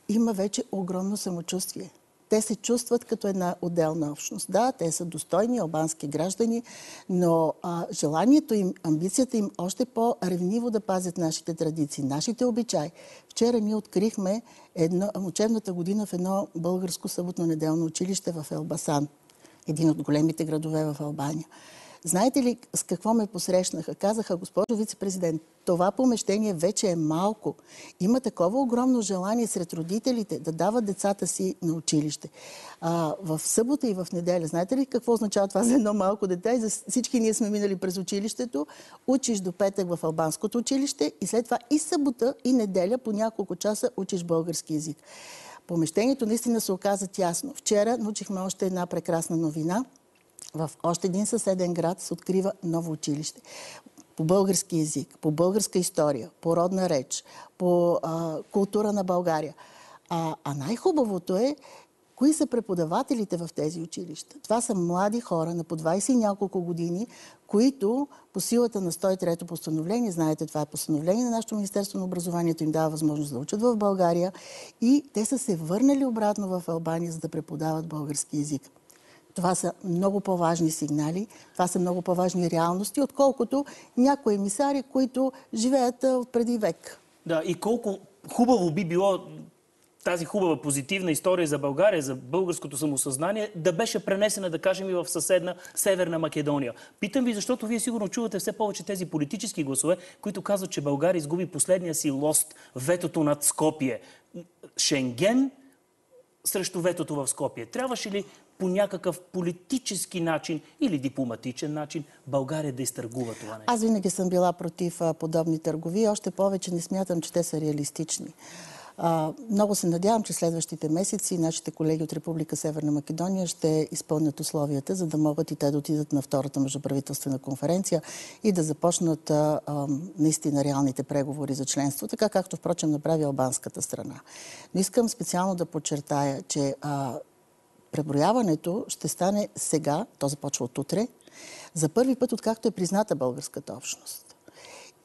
има вече огромно самочувствие. Те се чувстват като една отделна общност. Да, те са достойни албански граждани, но а, желанието им, амбицията им още по-ревниво да пазят нашите традиции, нашите обичаи. Вчера ние открихме едно, учебната година в едно българско съботно-неделно училище в Елбасан, един от големите градове в Албания. Знаете ли с какво ме посрещнаха? Казаха, госпожо вице-президент, това помещение вече е малко. Има такова огромно желание сред родителите да дават децата си на училище. А, в събота и в неделя, знаете ли какво означава това за едно малко дете? За всички ние сме минали през училището, учиш до петък в албанското училище и след това и събота, и неделя по няколко часа учиш български язик. Помещението наистина се оказа тясно. Вчера научихме още една прекрасна новина – в още един съседен град се открива ново училище. По български язик, по българска история, по родна реч, по а, култура на България. А, а най-хубавото е, кои са преподавателите в тези училища. Това са млади хора на по 20 и няколко години, които по силата на 103-то постановление, знаете, това е постановление на нашето Министерство на образованието, им дава възможност да учат в България и те са се върнали обратно в Албания, за да преподават български язик. Това са много по-важни сигнали, това са много по-важни реалности, отколкото някои емисари, които живеят преди век. Да, и колко хубаво би било тази хубава позитивна история за България, за българското самосъзнание, да беше пренесена, да кажем, и в съседна Северна Македония. Питам ви, защото вие сигурно чувате все повече тези политически гласове, които казват, че България изгуби последния си лост, ветото над Скопие. Шенген срещу ветото в Скопие. Трябваше ли по някакъв политически начин или дипломатичен начин България да изтъргува това нещо? Аз винаги съм била против подобни търгови. Още повече не смятам, че те са реалистични. Много се надявам, че следващите месеци нашите колеги от Република Северна Македония ще изпълнят условията, за да могат и те да отидат на втората междуправителствена конференция и да започнат наистина реалните преговори за членство, така както впрочем направи албанската страна. Но искам специално да подчертая, че преброяването ще стане сега, то започва от утре, за първи път, откакто е призната българската общност.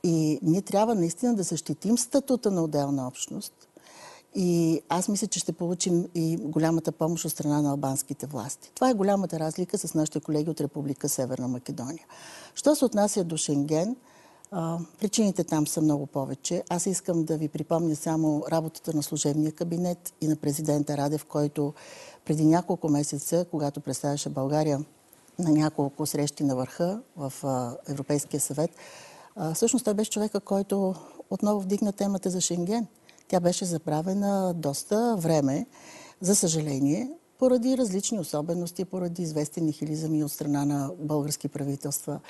И ние трябва наистина да защитим статута на отделна общност. И аз мисля, че ще получим и голямата помощ от страна на албанските власти. Това е голямата разлика с нашите колеги от Република Северна Македония. Що се отнася до Шенген, причините там са много повече. Аз искам да ви припомня само работата на служебния кабинет и на президента Радев, който преди няколко месеца, когато представяше България на няколко срещи на върха в Европейския съвет, всъщност той беше човека, който отново вдигна темата за Шенген. Тя беше забравена доста време, за съжаление, поради различни особености, поради известен нихилизъм от страна на български правителства.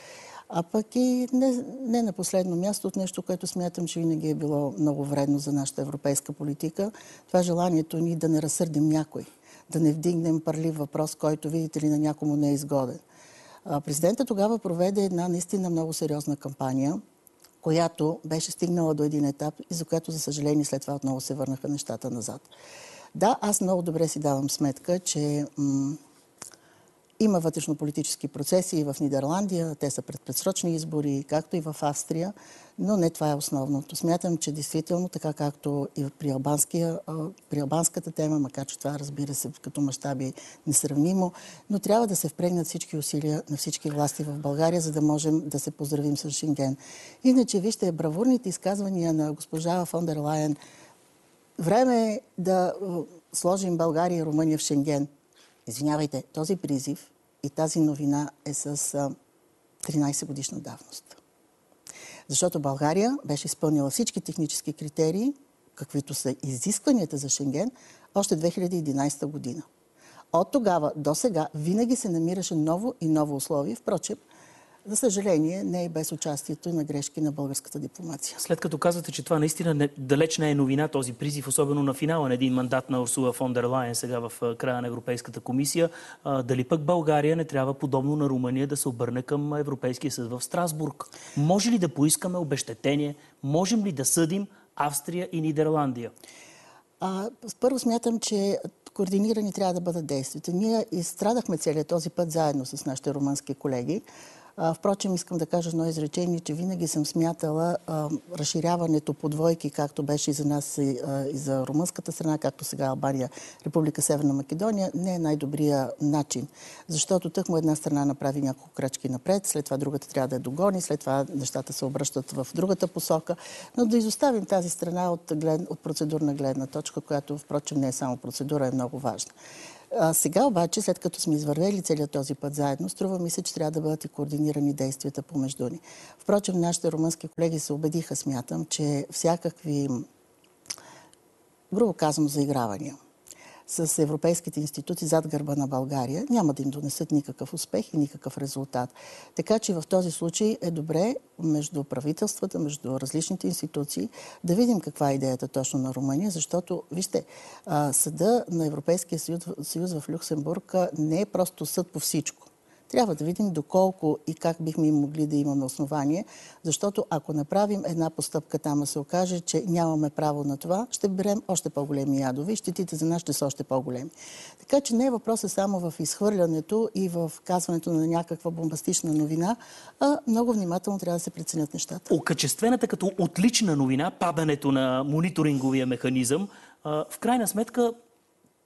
А пък и не, не на последно място от нещо, което смятам, че винаги е било много вредно за нашата европейска политика. Това е желанието ни да не разсърдим някой, да не вдигнем парлив въпрос, който, видите ли, на някому не е изгоден. Президента тогава проведе една наистина много сериозна кампания, която беше стигнала до един етап и за която, за съжаление, след това отново се върнаха нещата назад. Да, аз много добре си давам сметка, че има вътрешно-политически процеси и в Нидерландия, те са пред предсрочни избори, както и в Австрия, но не това е основното. Смятам, че действително, така както и при, при албанската тема, макар че това разбира се като мащаби е несравнимо, но трябва да се впрегнат всички усилия на всички власти в България, за да можем да се поздравим с Шенген. Иначе, вижте, бравурните изказвания на госпожа фон дер Лайен, време е да сложим България и Румъния в Шенген. Извинявайте, този призив и тази новина е с 13 годишна давност. Защото България беше изпълнила всички технически критерии, каквито са изискванията за Шенген, още 2011 година. От тогава до сега винаги се намираше ново и ново условие. Впрочем, за съжаление, не и без участието и на грешки на българската дипломация. След като казвате, че това наистина не, далеч не е новина, този призив, особено на финала на един мандат на Урсула фон дер Лайен сега в края на Европейската комисия, а, дали пък България не трябва подобно на Румъния да се обърне към Европейския съд в Страсбург? Може ли да поискаме обещетение? Можем ли да съдим Австрия и Нидерландия? А, първо смятам, че координирани трябва да бъдат действията. Ние изстрадахме целият този път заедно с нашите румънски колеги. Впрочем, искам да кажа едно изречение, че винаги съм смятала разширяването по двойки, както беше и за нас и, за румънската страна, както сега Албания, Република Северна Македония, не е най-добрия начин. Защото тъкмо една страна направи няколко крачки напред, след това другата трябва да я догони, след това нещата се обръщат в другата посока. Но да изоставим тази страна от процедурна гледна точка, която, впрочем, не е само процедура, е много важна. А, сега обаче, след като сме извървели целият този път заедно, струва ми се, че трябва да бъдат и координирани действията помежду ни. Впрочем, нашите румънски колеги се убедиха, смятам, че всякакви, грубо казано, заигравания – с европейските институции зад гърба на България, няма да им донесат никакъв успех и никакъв резултат. Така че в този случай е добре между правителствата, между различните институции да видим каква е идеята точно на Румъния, защото, вижте, съда на Европейския съюз, в Люксембург не е просто съд по всичко. Трябва да видим доколко и как бихме могли да имаме основание, защото ако направим една постъпка там, а се окаже, че нямаме право на това, ще берем още по-големи ядове и щетите за нас ще са още по-големи. Така че не е въпросът само в изхвърлянето и в казването на някаква бомбастична новина, а много внимателно трябва да се преценят нещата. Окачествената като отлична новина, падането на мониторинговия механизъм, в крайна сметка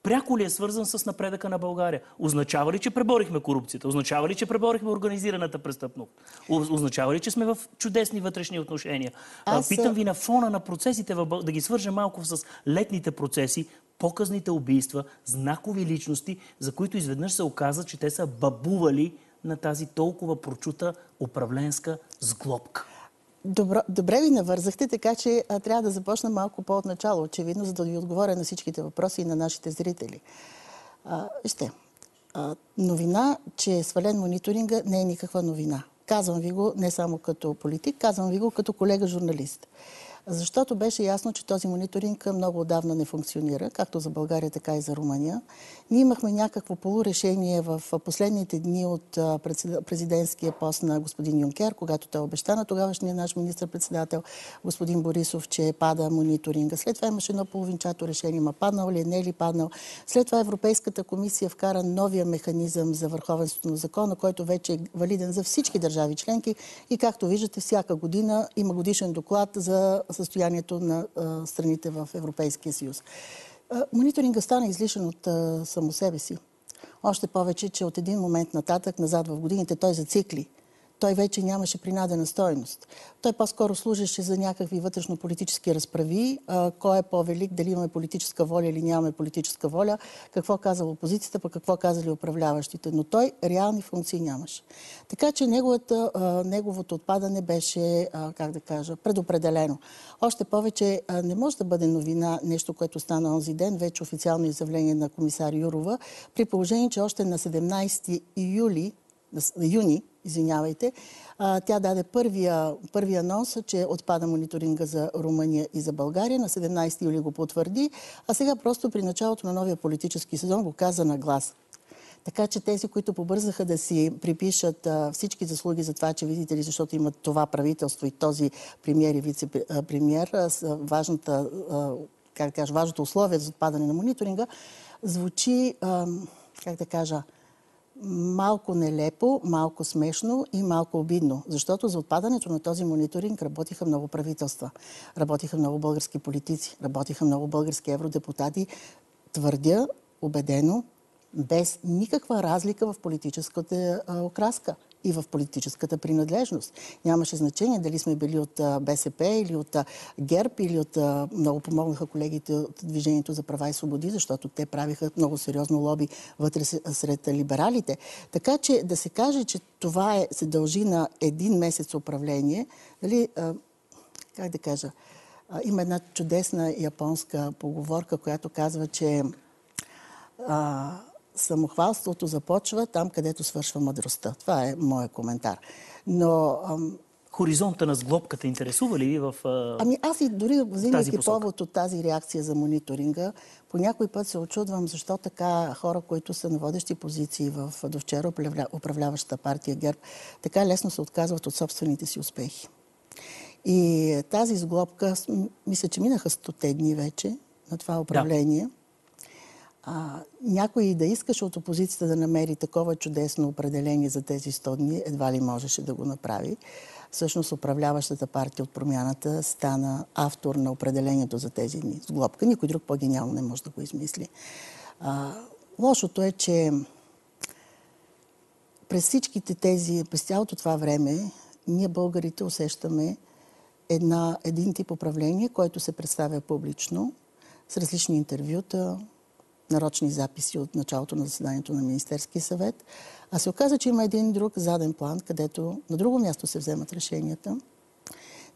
пряко ли е свързан с напредъка на България? Означава ли, че преборихме корупцията? Означава ли, че преборихме организираната престъпност? Означава ли, че сме в чудесни вътрешни отношения? Аз... Питам ви на фона на процесите, да ги свържем малко с летните процеси, показните убийства, знакови личности, за които изведнъж се оказа, че те са бабували на тази толкова прочута управленска сглобка. Добро, добре ви навързахте, така че а, трябва да започна малко по-отначало, очевидно, за да ви отговоря на всичките въпроси и на нашите зрители. А, вижте, а, новина, че е свален мониторинга, не е никаква новина. Казвам ви го не само като политик, казвам ви го като колега журналист защото беше ясно, че този мониторинг много отдавна не функционира, както за България, така и за Румъния. Ние имахме някакво полурешение в последните дни от президентския пост на господин Юнкер, когато той обеща на тогавашния наш министр-председател господин Борисов, че пада мониторинга. След това имаше едно половинчато решение, ма паднал ли, не е ли паднал. След това Европейската комисия вкара новия механизъм за върховенството на закона, който вече е валиден за всички държави членки и както виждате, всяка година има годишен доклад за състоянието на страните в Европейския съюз. Мониторинга стана излишен от само себе си. Още повече, че от един момент нататък, назад в годините, той зацикли той вече нямаше принадена стойност. Той по-скоро служеше за някакви вътрешно-политически разправи. Кой е по-велик, дали имаме политическа воля или нямаме политическа воля, какво казала опозицията, пък какво казали управляващите. Но той реални функции нямаше. Така че неговата, неговото отпадане беше, как да кажа, предопределено. Още повече не може да бъде новина нещо, което стана онзи ден, вече официално изявление на комисар Юрова, при положение, че още на 17 юли, юни извинявайте, тя даде първия, първия анонс, че отпада мониторинга за Румъния и за България. На 17 юли го потвърди, а сега просто при началото на новия политически сезон го каза на глас. Така че тези, които побързаха да си припишат а, всички заслуги за това, че видите ли, защото имат това правителство и този премьер и вице-премьер, важната, а, как да кажа, важното условие за отпадане на мониторинга, звучи, а, как да кажа, малко нелепо, малко смешно и малко обидно. Защото за отпадането на този мониторинг работиха много правителства. Работиха много български политици, работиха много български евродепутати. Твърдя, убедено, без никаква разлика в политическата окраска и в политическата принадлежност. Нямаше значение дали сме били от БСП или от ГЕРБ или от... Много помогнаха колегите от Движението за права и свободи, защото те правиха много сериозно лоби вътре сред либералите. Така че да се каже, че това е, се дължи на един месец управление, нали, как да кажа, има една чудесна японска поговорка, която казва, че а, самохвалството започва там, където свършва мъдростта. Това е моят коментар. Но... Ам... Хоризонта на сглобката интересува ли ви в Ами аз и дори взимайки повод от тази реакция за мониторинга, по някой път се очудвам защо така хора, които са на водещи позиции в до вчера управляващата партия ГЕРБ, така лесно се отказват от собствените си успехи. И тази сглобка, мисля, че минаха стоте дни вече на това управление. Да а, някой да искаше от опозицията да намери такова чудесно определение за тези 100 дни, едва ли можеше да го направи. Всъщност управляващата партия от промяната стана автор на определението за тези дни с глобка. Никой друг по-гениално не може да го измисли. А, лошото е, че през всичките тези, през цялото това време, ние българите усещаме една, един тип управление, който се представя публично, с различни интервюта, нарочни записи от началото на заседанието на Министерския съвет. А се оказа, че има един друг заден план, където на друго място се вземат решенията,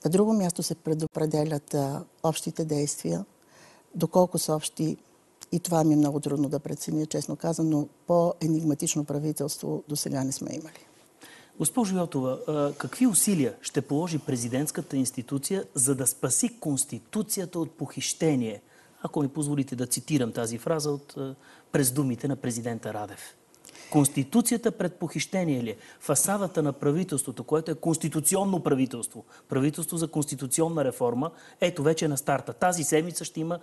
на друго място се предопределят общите действия, доколко са общи и това ми е много трудно да преценя, честно казано, по-енигматично правителство до сега не сме имали. Госпожо Йотова, какви усилия ще положи президентската институция, за да спаси Конституцията от похищение? Ако ми позволите да цитирам тази фраза от, е, през думите на президента Радев. Конституцията пред похищение ли е? Фасадата на правителството, което е конституционно правителство, правителство за конституционна реформа, ето вече на старта. Тази седмица ще има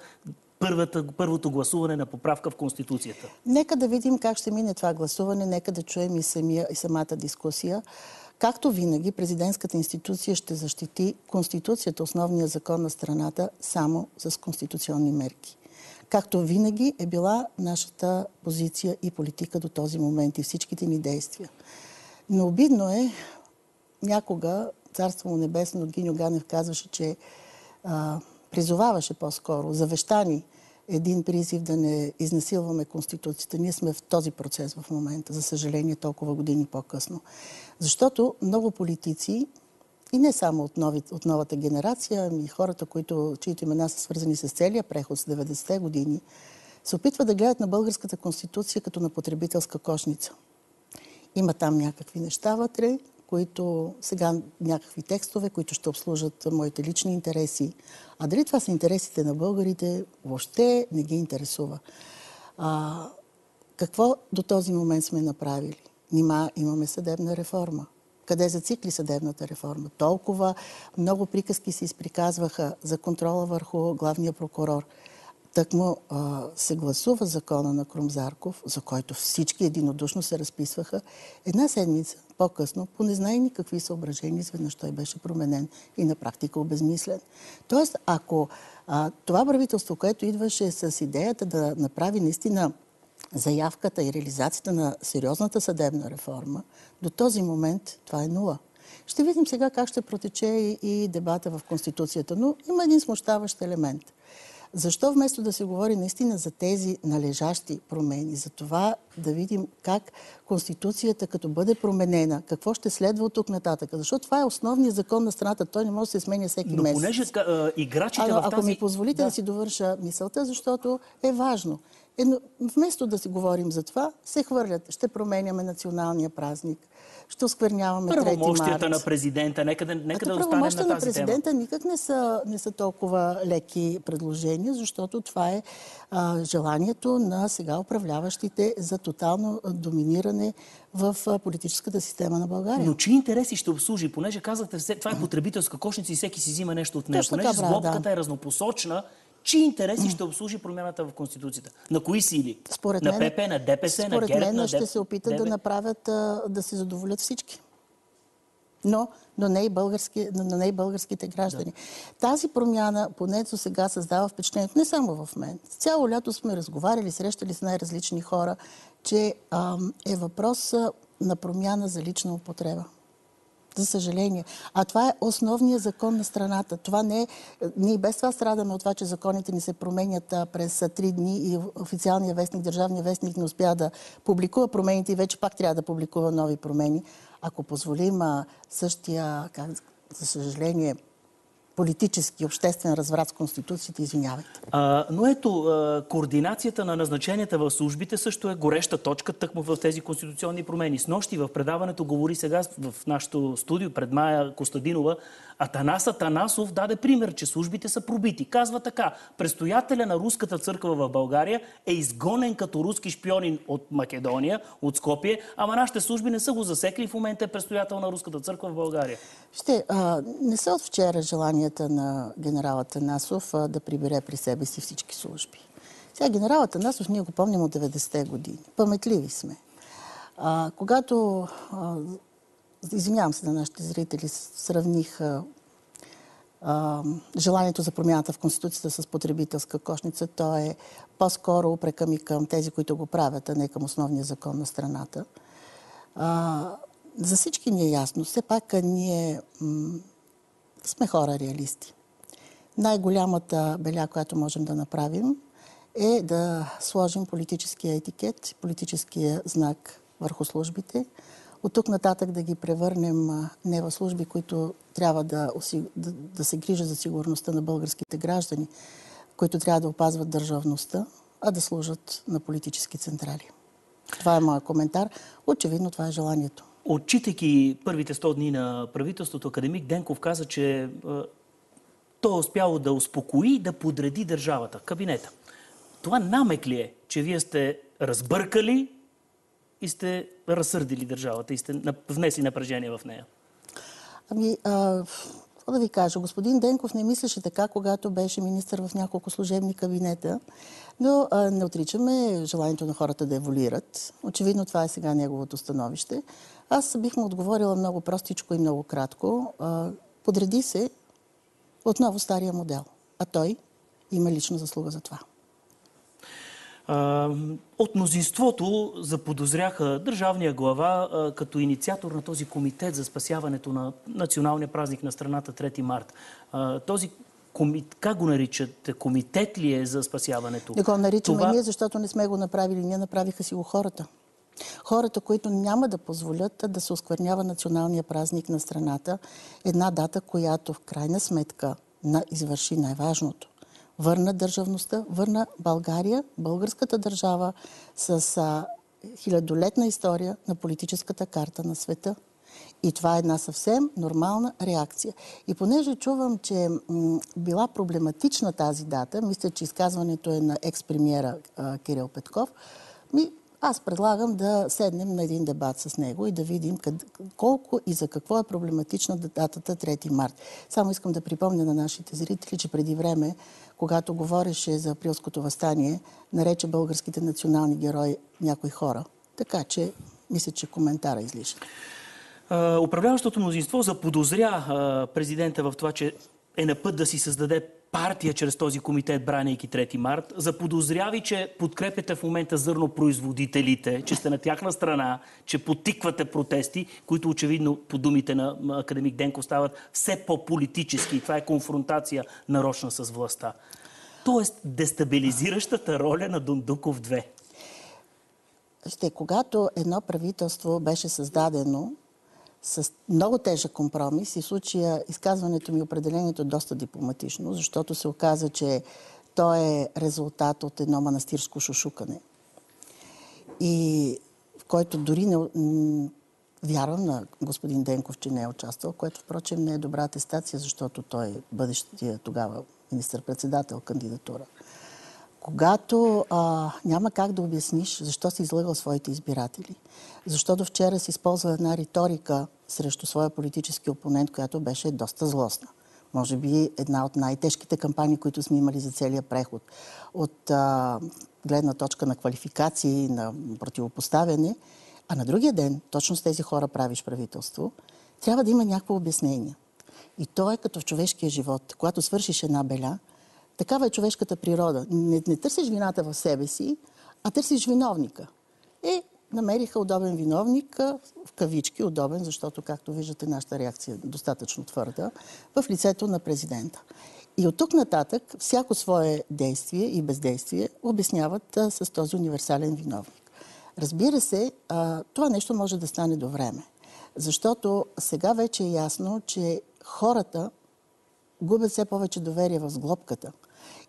първата, първото гласуване на поправка в Конституцията. Нека да видим как ще мине това гласуване, нека да чуем и, самия, и самата дискусия. Както винаги, президентската институция ще защити Конституцията, основния закон на страната, само с конституционни мерки. както винаги е била нашата позиция и политика до този момент и всичките ни действия. Но обидно е, някога, Царство му небесно, Гиньо Ганев казваше, че а, призоваваше по-скоро, завещани един призив да не изнасилваме Конституцията. Ние сме в този процес в момента, за съжаление, толкова години по-късно. Защото много политици, и не само от, нови, от новата генерация, ами хората, които, чието имена са свързани с целия преход с 90-те години, се опитват да гледат на българската конституция като на потребителска кошница. Има там някакви неща вътре, които сега някакви текстове, които ще обслужат моите лични интереси. А дали това са интересите на българите, въобще не ги интересува. А, какво до този момент сме направили? Нима имаме съдебна реформа. Къде зацикли съдебната реформа? Толкова много приказки се изприказваха за контрола върху главния прокурор. Тъкмо а, се гласува закона на Крумзарков, за който всички единодушно се разписваха. Една седмица по-късно, по незнайни какви съображения, изведнъж той беше променен и на практика обезмислен. Тоест, ако а, това правителство, което идваше с идеята да направи наистина заявката и реализацията на сериозната съдебна реформа, до този момент това е нула. Ще видим сега как ще протече и, и дебата в Конституцията, но има един смущаващ елемент – защо вместо да се говори наистина за тези належащи промени, за това да видим как Конституцията, като бъде променена, какво ще следва от тук нататък? Защото това е основният закон на страната. Той не може да се сменя всеки Но месец. понеже а, играчите а, в тази... Ако ми позволите да. да си довърша мисълта, защото е важно. Едно, вместо да си говорим за това, се хвърлят. Ще променяме националния празник ще оскверняваме 3 март. Правомощията на президента, нека да, нека да останем на тази на президента тема. никак не са, не са толкова леки предложения, защото това е а, желанието на сега управляващите за тотално доминиране в а, политическата система на България. Но чии интереси ще обслужи? Понеже казахте, това е потребителска кошница и всеки си взима нещо от нея. Точно Понеже така, сглобката да. е разнопосочна, Чии интереси ще обслужи промяната в Конституцията? На кои сили? Според на мен, ПП, на ДПС, на според ГЕРБ, мен на ще се опитат ДБ? да направят, да се задоволят всички. Но, но, не и български, но не и българските граждани. Да. Тази промяна, поне до сега, създава впечатлението, не само в мен. Цяло лято сме разговаряли, срещали с най-различни хора, че ам, е въпрос на промяна за лична употреба за съжаление. А това е основният закон на страната. Това не е... Ние без това страдаме от това, че законите ни се променят през три дни и официалния вестник, държавния вестник не успя да публикува промените и вече пак трябва да публикува нови промени. Ако позволим същия, как, за съжаление, политически, обществен разврат с Конституцията, извинявайте. А, но ето, а, координацията на назначенията в службите също е гореща точка, тъкмо в тези конституционни промени. С нощи в предаването говори сега в нашото студио пред Майя Костадинова, Атанас Атанасов даде пример, че службите са пробити. Казва така, предстоятеля на руската църква в България е изгонен като руски шпионин от Македония, от Скопие, ама нашите служби не са го засекли. В момента е предстоятел на руската църква в България. Ще, а, не са от вчера желанията на генерал Атанасов а, да прибере при себе си всички служби. Сега генерал Атанасов ние го помним от 90-те години. Паметливи сме. А, когато а, извинявам се на нашите зрители, сравних а, а, желанието за промяната в Конституцията с потребителска кошница. То е по-скоро упрека ми към тези, които го правят, а не към основния закон на страната. А, за всички ни е ясно. Все пак ние сме хора реалисти. Най-голямата беля, която можем да направим, е да сложим политическия етикет, политическия знак върху службите, от тук нататък да ги превърнем не в служби, които трябва да, да, да се грижат за сигурността на българските граждани, които трябва да опазват държавността, а да служат на политически централи. Това е моят коментар. Очевидно това е желанието. Отчитайки първите 100 дни на правителството, академик Денков каза, че то е успяло да успокои да подреди държавата, кабинета. Това намек ли е, че вие сте разбъркали и сте разсърдили държавата и сте внесли напрежение в нея? Ами, а, какво да ви кажа? Господин Денков не мислеше така, когато беше министър в няколко служебни кабинета, но а, не отричаме желанието на хората да еволюират. Очевидно това е сега неговото становище. Аз бих му отговорила много простичко и много кратко. А, подреди се отново стария модел, а той има лична заслуга за това. От мнозинството заподозряха държавния глава като инициатор на този комитет за спасяването на националния празник на страната 3 март. Този комит... как го наричат? Комитет ли е за спасяването? Не го наричаме Това- ние, защото не сме го направили. Ние направиха си го хората. Хората, които няма да позволят да се осквернява националния празник на страната, една дата, която в крайна сметка извърши най-важното. Върна държавността, върна България, българската държава с хилядолетна история на политическата карта на света. И това е една съвсем нормална реакция. И понеже чувам, че била проблематична тази дата, мисля, че изказването е на екс-премьера Кирил Петков, ми, аз предлагам да седнем на един дебат с него и да видим къд, колко и за какво е проблематична датата 3 март. Само искам да припомня на нашите зрители, че преди време, когато говореше за априлското възстание, нарече българските национални герои някои хора. Така че, мисля, че коментара излишен. Управляващото мнозинство заподозря президента в това, че е на път да си създаде партия чрез този комитет, бранейки 3 март. Заподозряви, че подкрепяте в момента зърнопроизводителите, че сте на тяхна страна, че потиквате протести, които очевидно, по думите на академик Денко, стават все по-политически. Това е конфронтация нарочна с властта. Тоест, дестабилизиращата роля на Дундуков 2. Ще, когато едно правителство беше създадено с много тежък компромис и случая изказването ми определението е доста дипломатично, защото се оказа, че то е резултат от едно манастирско шушукане. И в който дори не, вярвам на господин Денков, че не е участвал, което впрочем не е добра атестация, защото той е бъдещия тогава министър-председател кандидатура. Когато а, няма как да обясниш защо си излъгал своите избиратели, защото вчера си използва една риторика срещу своя политически опонент, която беше доста злостна. Може би една от най-тежките кампании, които сме имали за целия преход. От а, гледна точка на квалификации, на противопоставяне. А на другия ден, точно с тези хора правиш правителство, трябва да има някакво обяснение. И то е като в човешкия живот. Когато свършиш една беля, такава е човешката природа. Не, не търсиш вината в себе си, а търсиш виновника. Намериха удобен виновник, в кавички удобен, защото, както виждате, нашата реакция е достатъчно твърда, в лицето на президента. И от тук нататък всяко свое действие и бездействие обясняват а, с този универсален виновник. Разбира се, а, това нещо може да стане до време. Защото сега вече е ясно, че хората губят все повече доверие в сглобката.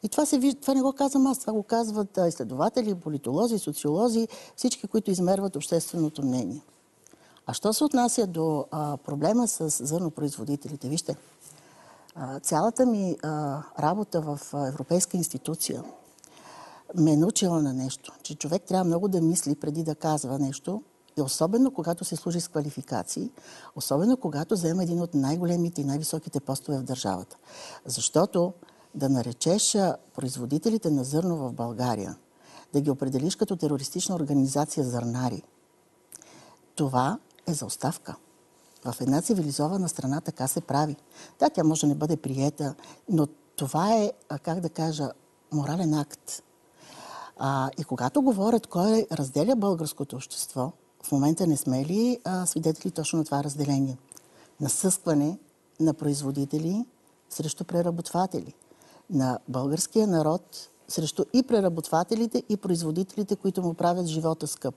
И това, се вижда, това не го казвам аз, това го казват изследователи, политолози, социолози, всички, които измерват общественото мнение. А що се отнася до а, проблема с зърнопроизводителите? Вижте, а, цялата ми а, работа в Европейска институция ме е научила на нещо, че човек трябва много да мисли преди да казва нещо, и особено когато се служи с квалификации, особено когато взема един от най-големите и най-високите постове в държавата. Защото да наречеш производителите на зърно в България, да ги определиш като терористична организация зърнари, това е за оставка. В една цивилизована страна така се прави. Да, тя може да не бъде приета, но това е, как да кажа, морален акт. А, и когато говорят кой разделя българското общество, в момента не сме ли а, свидетели точно на това разделение? Насъскване на производители срещу преработватели. На българския народ срещу и преработвателите, и производителите, които му правят живота скъп.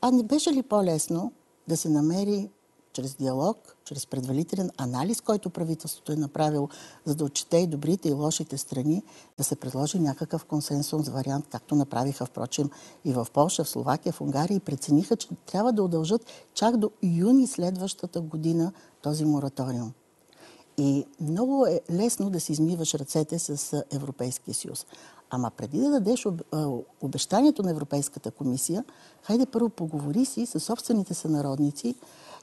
А не беше ли по-лесно да се намери чрез диалог, чрез предварителен анализ, който правителството е направило, за да отчете и добрите и лошите страни, да се предложи някакъв консенсус вариант, както направиха, впрочем, и в Польша, в Словакия, в Унгария и прецениха, че трябва да удължат чак до юни следващата година този мораториум. И много е лесно да си измиваш ръцете с Европейския съюз. Ама преди да дадеш обещанието на Европейската комисия, хайде първо поговори си с собствените сънародници,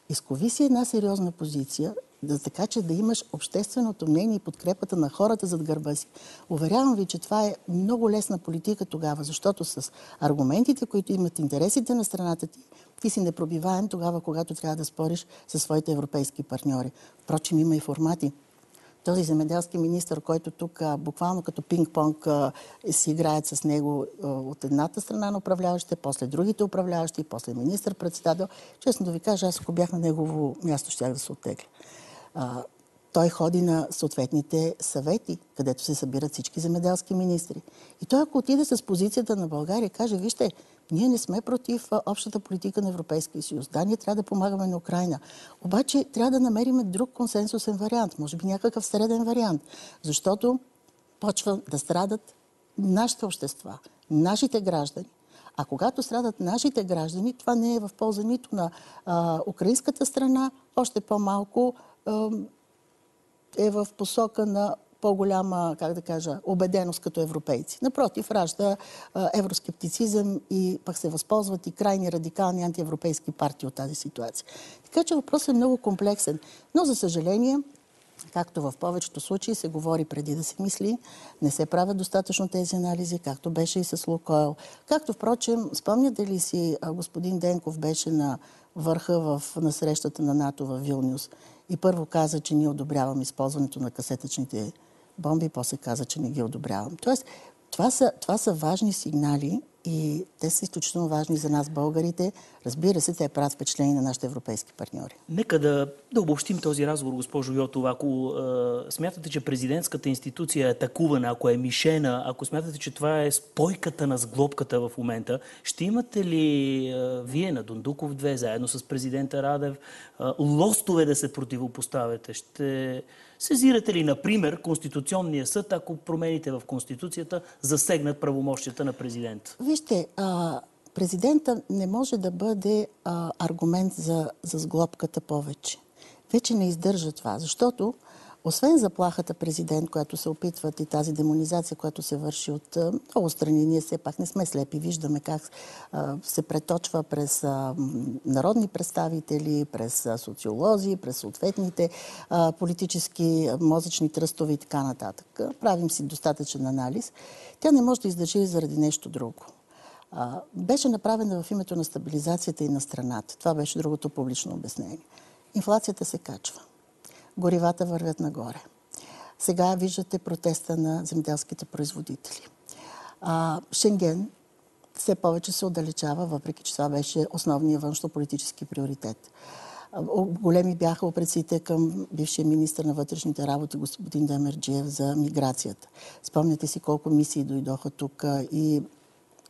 изкови си една сериозна позиция, да, така че да имаш общественото мнение и подкрепата на хората зад гърба си. Уверявам ви, че това е много лесна политика тогава, защото с аргументите, които имат интересите на страната ти, ти си непробиваем тогава, когато трябва да спориш със своите европейски партньори. Впрочем, има и формати. Този земеделски министр, който тук буквално като пинг-понг си играят с него от едната страна на управляващите, после другите управляващи, после министр-председател. Честно да ви кажа, аз ако бях на негово място, щях да се оттегля. Той ходи на съответните съвети, където се събират всички земеделски министри. И той, ако отиде с позицията на България, каже, вижте, ние не сме против общата политика на Европейския съюз. Да, ние трябва да помагаме на Украина. Обаче трябва да намерим друг консенсусен вариант, може би някакъв среден вариант. Защото почва да страдат нашите общества, нашите граждани. А когато страдат нашите граждани, това не е в полза нито на а, украинската страна, още по-малко а, е в посока на по-голяма, как да кажа, убеденост като европейци. Напротив, ражда евроскептицизъм и пък се възползват и крайни радикални антиевропейски партии от тази ситуация. Така че въпросът е много комплексен. Но, за съжаление, както в повечето случаи се говори преди да се мисли, не се правят достатъчно тези анализи, както беше и с Лукойл. Както, впрочем, спомняте ли си, господин Денков беше на върха в, на срещата на НАТО в Вилнюс и първо каза, че ние одобряваме използването на касетъчните бомби, после каза, че не ги одобрявам. Тоест, това са, това са важни сигнали и те са изключително важни за нас, българите. Разбира се, те правят впечатление на нашите европейски партньори. Нека да, да обобщим този разговор, госпожо Йотова. Ако е, смятате, че президентската институция е атакувана, ако е мишена, ако смятате, че това е спойката на сглобката в момента, ще имате ли е, вие на Дондуков 2, заедно с президента Радев, е, лостове да се противопоставяте? Ще сезирате ли, например, Конституционния съд, ако промените в Конституцията засегнат правомощията на президента? Вижте, а, президента не може да бъде а, аргумент за, за сглобката повече. Вече не издържа това, защото освен заплахата президент, която се опитват и тази демонизация, която се върши от много страни, ние все пак не сме слепи, виждаме как се преточва през народни представители, през социолози, през съответните политически мозъчни тръстове и така нататък. Правим си достатъчен анализ. Тя не може да издържи заради нещо друго беше направена в името на стабилизацията и на страната. Това беше другото публично обяснение. Инфлацията се качва. Горивата вървят нагоре. Сега виждате протеста на земеделските производители. А, Шенген все повече се отдалечава, въпреки че това беше основният външно-политически приоритет. Големи бяха опреците към бившия министр на вътрешните работи господин Демерджиев за миграцията. Спомняте си колко мисии дойдоха тук и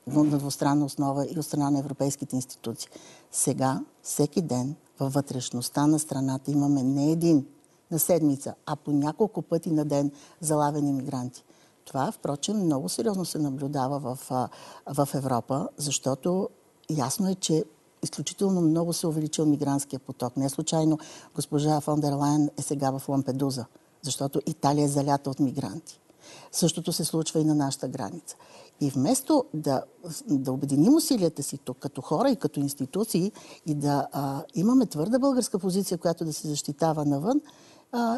на двустранна основа и от страна на европейските институции. Сега, всеки ден, във вътрешността на страната имаме не един на седмица, а по няколко пъти на ден залавени мигранти. Това, впрочем, много сериозно се наблюдава в, в Европа, защото ясно е, че изключително много се увеличил мигрантския поток. Не случайно госпожа фон дер е сега в Лампедуза, защото Италия е залята от мигранти. Същото се случва и на нашата граница. И вместо да, да обединим усилията си тук като хора и като институции и да а, имаме твърда българска позиция, която да се защитава навън,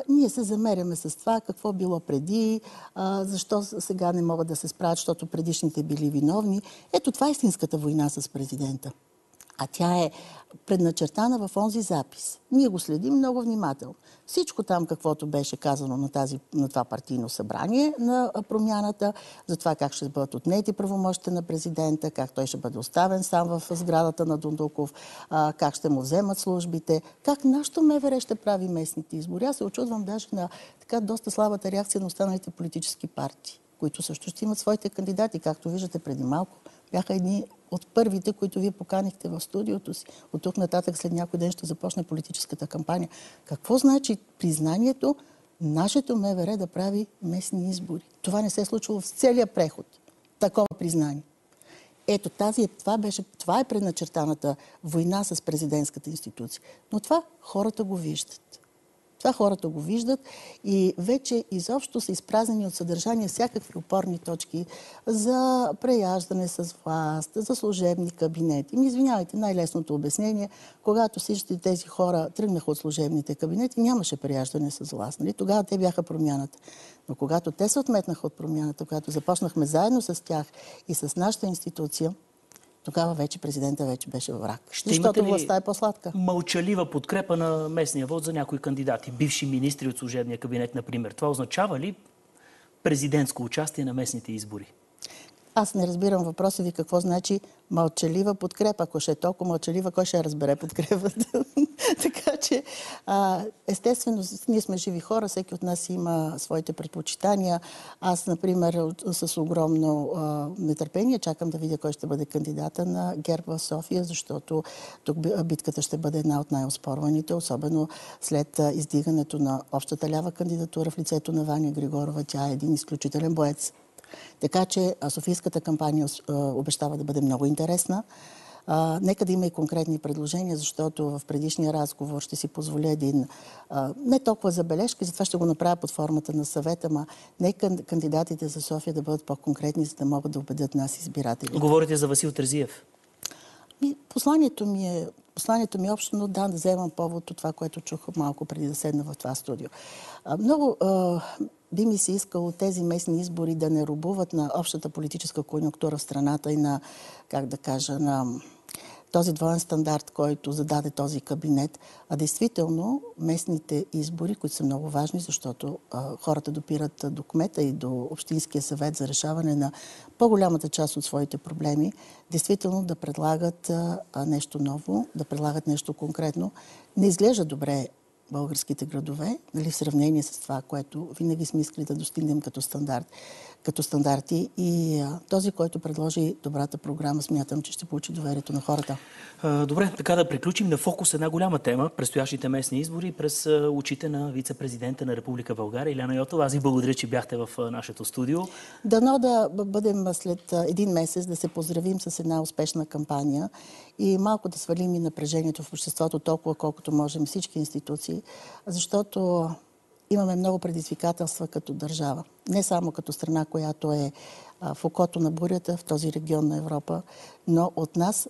ние се замеряме с това какво било преди, а, защо сега не могат да се справят, защото предишните били виновни. Ето това е истинската война с президента. А тя е предначертана в онзи запис. Ние го следим много внимателно. Всичко там, каквото беше казано на, тази, на това партийно събрание на промяната, за това как ще бъдат отнети правомощите на президента, как той ще бъде оставен сам в сградата на Дундуков, как ще му вземат службите, как нашето МВР ще прави местните избори. Аз се очудвам даже на така доста слабата реакция на останалите политически партии, които също ще имат своите кандидати, както виждате преди малко бяха едни от първите, които вие поканихте в студиото си. От тук нататък след някой ден ще започне политическата кампания. Какво значи признанието нашето МВР да прави местни избори? Това не се е случило в целия преход. Такова признание. Ето тази, това, беше, това е предначертаната война с президентската институция. Но това хората го виждат. Това хората го виждат и вече изобщо са изпразнени от съдържание всякакви опорни точки за преяждане с власт, за служебни кабинети. Ми извинявайте, най-лесното обяснение, когато всички тези хора тръгнаха от служебните кабинети, нямаше преяждане с власт. Нали? Тогава те бяха промяната. Но когато те се отметнаха от промяната, когато започнахме заедно с тях и с нашата институция, тогава вече президента вече беше враг. Ще Защото властта е по-сладка. Мълчалива подкрепа на местния вод за някои кандидати, бивши министри от служебния кабинет, например. Това означава ли президентско участие на местните избори? Аз не разбирам въпроса ви какво значи мълчалива подкрепа. Ако ще е толкова мълчалива, кой ще разбере подкрепата? така че, а, естествено, ние сме живи хора, всеки от нас има своите предпочитания. Аз, например, с огромно а, нетърпение чакам да видя кой ще бъде кандидата на ГЕРБ в София, защото тук би- битката ще бъде една от най-оспорваните, особено след издигането на общата лява кандидатура в лицето на Ваня Григорова. Тя е един изключителен боец. Така че Софийската кампания обещава да бъде много интересна. А, нека да има и конкретни предложения, защото в предишния разговор ще си позволя един а, не толкова забележки, затова ще го направя под формата на съвета, ма нека кандидатите за София да бъдат по-конкретни, за да могат да убедят нас избиратели. Говорите за Васил Терзиев. Ми, посланието ми е Посланието ми е общо, но да, да вземам повод от това, което чух малко преди да седна в това студио. Много би ми се искало тези местни избори да не рубуват на общата политическа конюнктура в страната и на, как да кажа, на този двоен стандарт, който зададе този кабинет, а действително местните избори, които са много важни, защото а, хората допират до кмета и до Общинския съвет за решаване на по-голямата част от своите проблеми, действително да предлагат а, нещо ново, да предлагат нещо конкретно. Не изглежда добре българските градове, нали, в сравнение с това, което винаги сме искали да достигнем като стандарт като стандарти и а, този, който предложи добрата програма, смятам, че ще получи доверието на хората. А, Добре, така да приключим на фокус една голяма тема, предстоящите местни избори през а, очите на вице-президента на Република България Иляна Йотова. Аз ви благодаря, че бяхте в а, нашето студио. Дано да бъдем след а, един месец да се поздравим с една успешна кампания и малко да свалим и напрежението в обществото толкова, колкото можем всички институции, защото имаме много предизвикателства като държава. Не само като страна, която е в окото на бурята в този регион на Европа, но от нас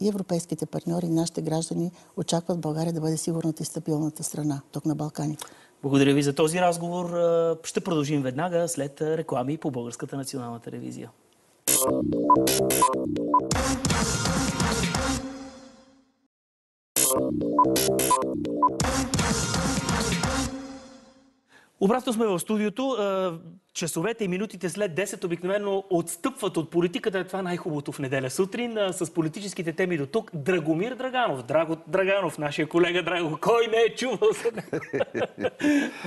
и европейските партньори, и нашите граждани очакват България да бъде сигурната и стабилната страна тук на Балканите. Благодаря ви за този разговор. Ще продължим веднага след реклами по Българската национална телевизия. Обратно сме в студиото. Часовете и минутите след 10 обикновено отстъпват от политиката. Това е най-хубавото в неделя сутрин. А, С политическите теми до тук. Драгомир Драганов. Драго Драганов, нашия колега Драго. Кой не е чувал за?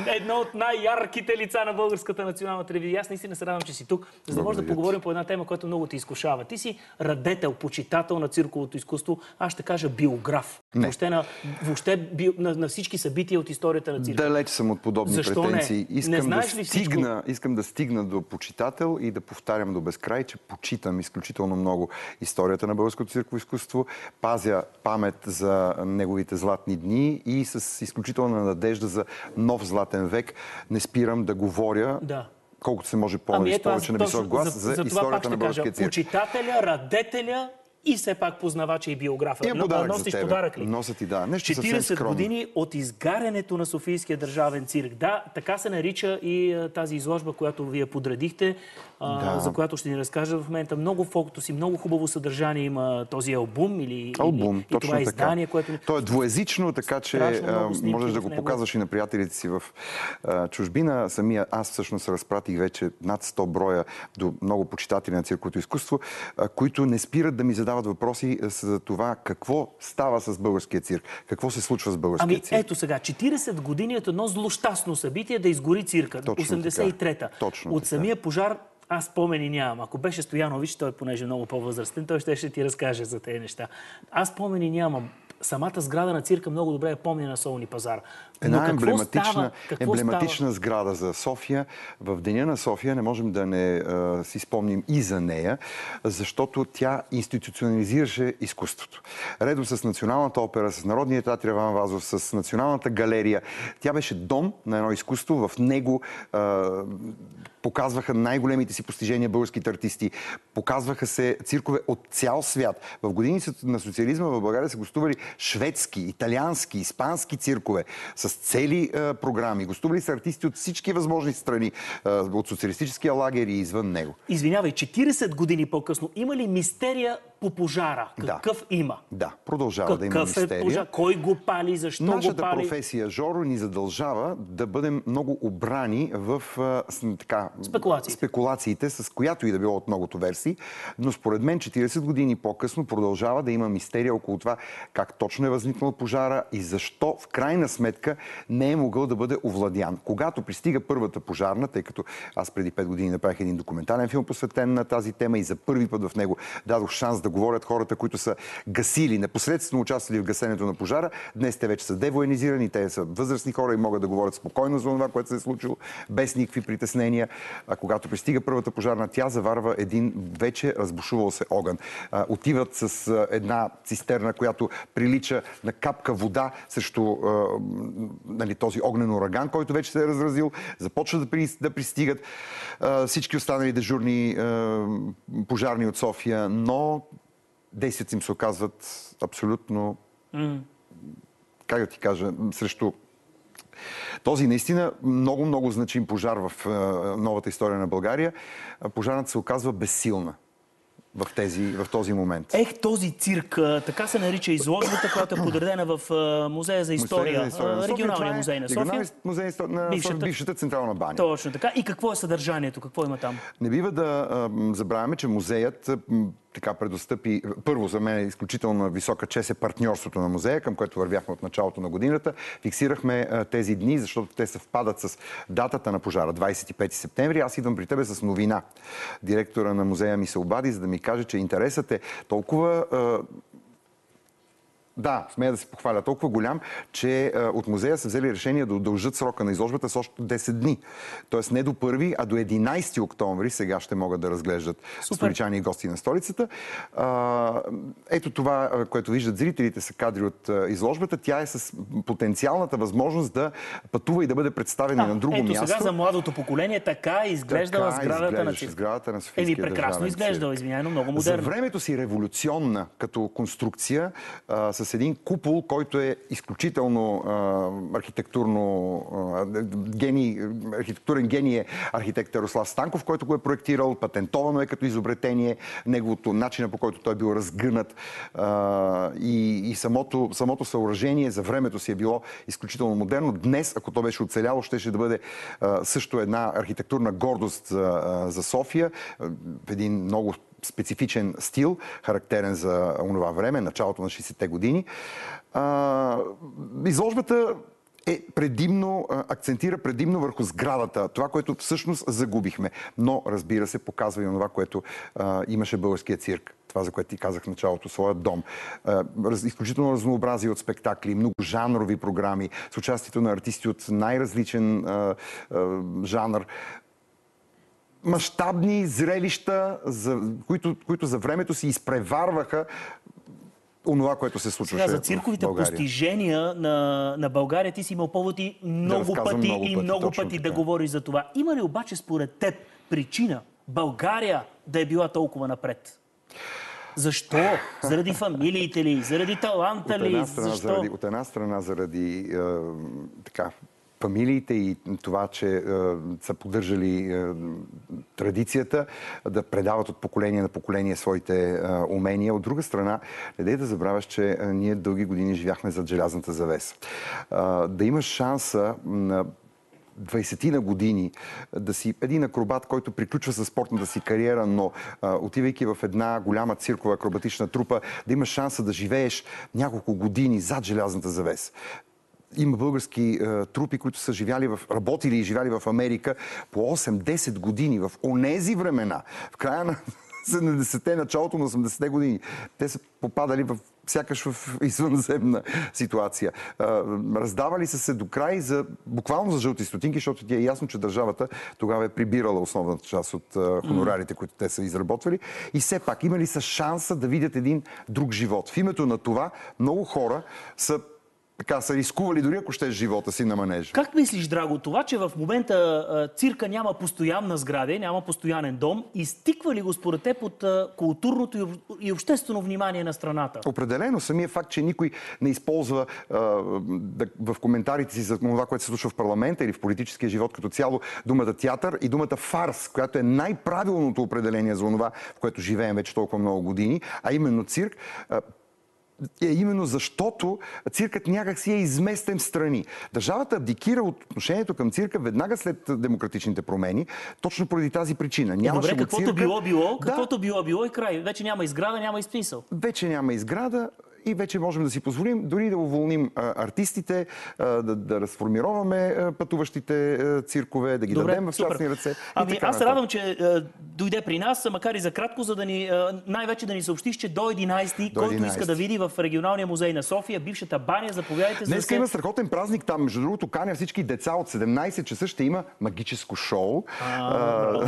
Едно от най-ярките лица на Българската национална телевизия. Аз наистина се радвам, че си тук, за да може да поговорим по една тема, която много те изкушава. Ти си радетел, почитател на цирковото изкуство. Аз ще кажа биограф. Въобще, на, въобще би, на, на всички събития от историята на цирка. Далеч съм от подобни Защо не? претенции. Не Искам, знаеш да ли всичко? стигна, искам да стигна до почитател и да повтарям до безкрай, че почитам изключително много историята на българското цирково изкуство, пазя памет за неговите златни дни и с изключителна надежда за нов златен век не спирам да говоря Да. колкото се може Ами по- ето аз повече на висок глас за, това пак историята на българския цирк. Почитателя, радетеля и все пак познавача и биографа. Имам Но- подарък за носиш тебе. подарък ли? Носа ти, да. Нещо съвсем 40 скромно. години от изгарянето на Софийския държавен цирк. Да, така се нарича и а, тази изложба, която вие подредихте, а, Да. за която ще ни разкажа в момента. Много фокуси, много хубаво съдържание има този албум или, Албум, или и точно това така. издание, което... То е двуезично, така че а, можеш да го показваш и на приятелите си в а, чужбина. Самия аз всъщност разпратих вече над 100 броя до много почитатели на цирковото изкуство, а, които не спират да ми задават въпроси а, за това какво става с българския цирк, какво се случва с българския Ами цирк. ето сега, 40 години от едно злощастно събитие да изгори цирка. Точно 83-та. така. Точно От така. самия пожар аз спомени нямам. Ако беше Стоянович, той понеже е много по-възрастен, той ще, ще ти разкаже за тези неща. Аз спомени нямам. Самата сграда на цирка много добре е помня на Солни пазар. Една емблематична, става? Емблематична става? сграда за София. В Деня на София не можем да не а, си спомним и за нея, защото тя институционализираше изкуството. Редом с Националната опера, с Народния театър Иван Вазов, с Националната галерия. Тя беше дом на едно изкуство. В него а, показваха най-големите си постижения българските артисти. Показваха се циркове от цял свят. В годините на социализма в България са гостували шведски, италиански, испански циркове с цели а, програми. Гостували са артисти от всички възможни страни, а, от социалистическия лагер и извън него. Извинявай, 40 години по-късно има ли мистерия по пожара? Да. Какъв има? Да, продължава да има Какъв е мистерия. пожар? Кой го пали? Защо Нашата го пали? професия, Жоро, ни задължава да бъдем много обрани в а, с- така, Спекулациите. спекулациите, с която и да било от многото версии. Но според мен 40 години по-късно продължава да има мистерия около това как точно е възникнал пожара и защо в крайна сметка не е могъл да бъде овладян. Когато пристига първата пожарна, тъй като аз преди 5 години направих един документален филм посветен на тази тема и за първи път в него дадох шанс да говорят хората, които са гасили, непосредствено участвали в гасенето на пожара. Днес те вече са девоенизирани, те са възрастни хора и могат да говорят спокойно за това, което се е случило, без никакви притеснения. А когато пристига първата пожарна, тя заварва един вече разбушувал се огън. А, отиват с а, една цистерна, която прилича на капка вода срещу а, нали, този огнен ураган, който вече се е разразил. Започват да, при, да пристигат а, всички останали дежурни а, пожарни от София, но действията им се оказват абсолютно, как да ти кажа, срещу този наистина много, много значим пожар в а, новата история на България. а, Пожарната се оказва безсилна в, тези, в този момент. Ех, този цирк, така се нарича изложбата, която е подредена в Музея за история, Музея за история на регионалния е музей на София. Регионалния музей на Бившата. бившата централна баня. Точно така. И какво е съдържанието? Какво има там? Не бива да забравяме, че музеят така предостъпи. Първо, за мен е изключително висока чест е партньорството на музея, към което вървяхме от началото на годината. Фиксирахме тези дни, защото те съвпадат с датата на пожара, 25 септември. Аз идвам при тебе с новина. Директора на музея ми се обади, за да ми каже, че интересът е толкова да, смея да се похваля, толкова голям, че а, от музея са взели решение да удължат срока на изложбата с още 10 дни. Тоест не до 1, а до 11 октомври сега ще могат да разглеждат столичани и гости на столицата. А, ето това, а, което виждат зрителите, са кадри от а, изложбата. Тя е с потенциалната възможност да пътува и да бъде представена и на друго Ето място. сега за младото поколение така е изглеждала Така сградата на цирк. сградата на Еми, Софийския прекрасно държавен изглеждала, извинявай, но много За модерно. времето си революционна като конструкция, а, с един купол, който е изключително а, архитектурно а, гений, архитектурен гений е архитект Ярослав Станков, който го е проектирал, патентовано е като изобретение, неговото начина по който той е бил разгънат а, и, и самото, самото съоръжение за времето си е било изключително модерно. Днес, ако то беше оцеляло, щеше да бъде а, също една архитектурна гордост за, а, за София, в един много специфичен стил, характерен за онова време, началото на 60-те години. А, изложбата е предимно, акцентира предимно върху сградата, това, което всъщност загубихме. Но, разбира се, показва и това, което а, имаше българския цирк. Това, за което ти казах в началото, своят дом. А, изключително разнообразие от спектакли, много жанрови програми, с участието на артисти от най-различен жанр мащабни зрелища, за, които, които за времето си изпреварваха онова, което се случваше Сега за цирковите постижения на, на България ти си имал повод и много разказвам пъти много и пъти, много пъти да така. говориш за това. Има ли обаче според теб причина България да е била толкова напред? Защо? Заради фамилиите ли? Заради таланта от ли? една страна, Защо? заради, от една страна заради е, така, фамилиите и това, че е, са поддържали е, традицията да предават от поколение на поколение своите е, умения. От друга страна, не дай да забравяш, че е, ние дълги години живяхме зад желязната завеса. Е, да имаш шанса на 20 на години да си един акробат, който приключва със спортната си кариера, но а, отивайки в една голяма циркова акробатична трупа, да имаш шанса да живееш няколко години зад желязната завеса. Има български е, трупи, които са живяли в, работили и живяли в Америка по 8-10 години в онези времена, в края на 70-те, началото на 80-те години. Те са попадали в сякаш в извънземна ситуация. А, Раздавали са се до край за, буквално за жълти стотинки, защото ти е ясно, че държавата тогава е прибирала основната част от а, хонорарите, които те са изработвали. И все пак имали са шанса да видят един друг живот. В името на това много хора са така са рискували дори ако ще живота си на манежа. Как мислиш, Драго, това, че в момента цирка няма постоянна сграда, няма постоянен дом, изтиква ли го според теб от културното и, об- и обществено внимание на страната? Определено самия факт, че никой не използва в коментарите си за това, което се случва в парламента или в политическия живот като цяло, думата театър и думата фарс, която е най-правилното определение за това, в което живеем вече толкова много години, а именно цирк, е именно защото циркът някак си е изместен в страни. Държавата абдикира от отношението към цирка веднага след демократичните промени, точно поради тази причина. Е, Нямаше добре, каквото цирка. било, било, Да, каквото било, било и край. Вече няма изграда, няма и смисъл. вече няма изграда и вече можем да си позволим дори да уволним артистите, да, да разформироваме пътуващите циркове, да ги дадем в частни ръце. Ами аз се радвам, че дойде при нас, макар и за кратко, за да ни, най-вече да ни съобщиш, че до 11-ти, До който 11-ти. иска да види в регионалния музей на София, бившата баня, заповядайте за да Днес се... има страхотен празник там. Между другото, каня всички деца от 17 часа ще има магическо шоу а,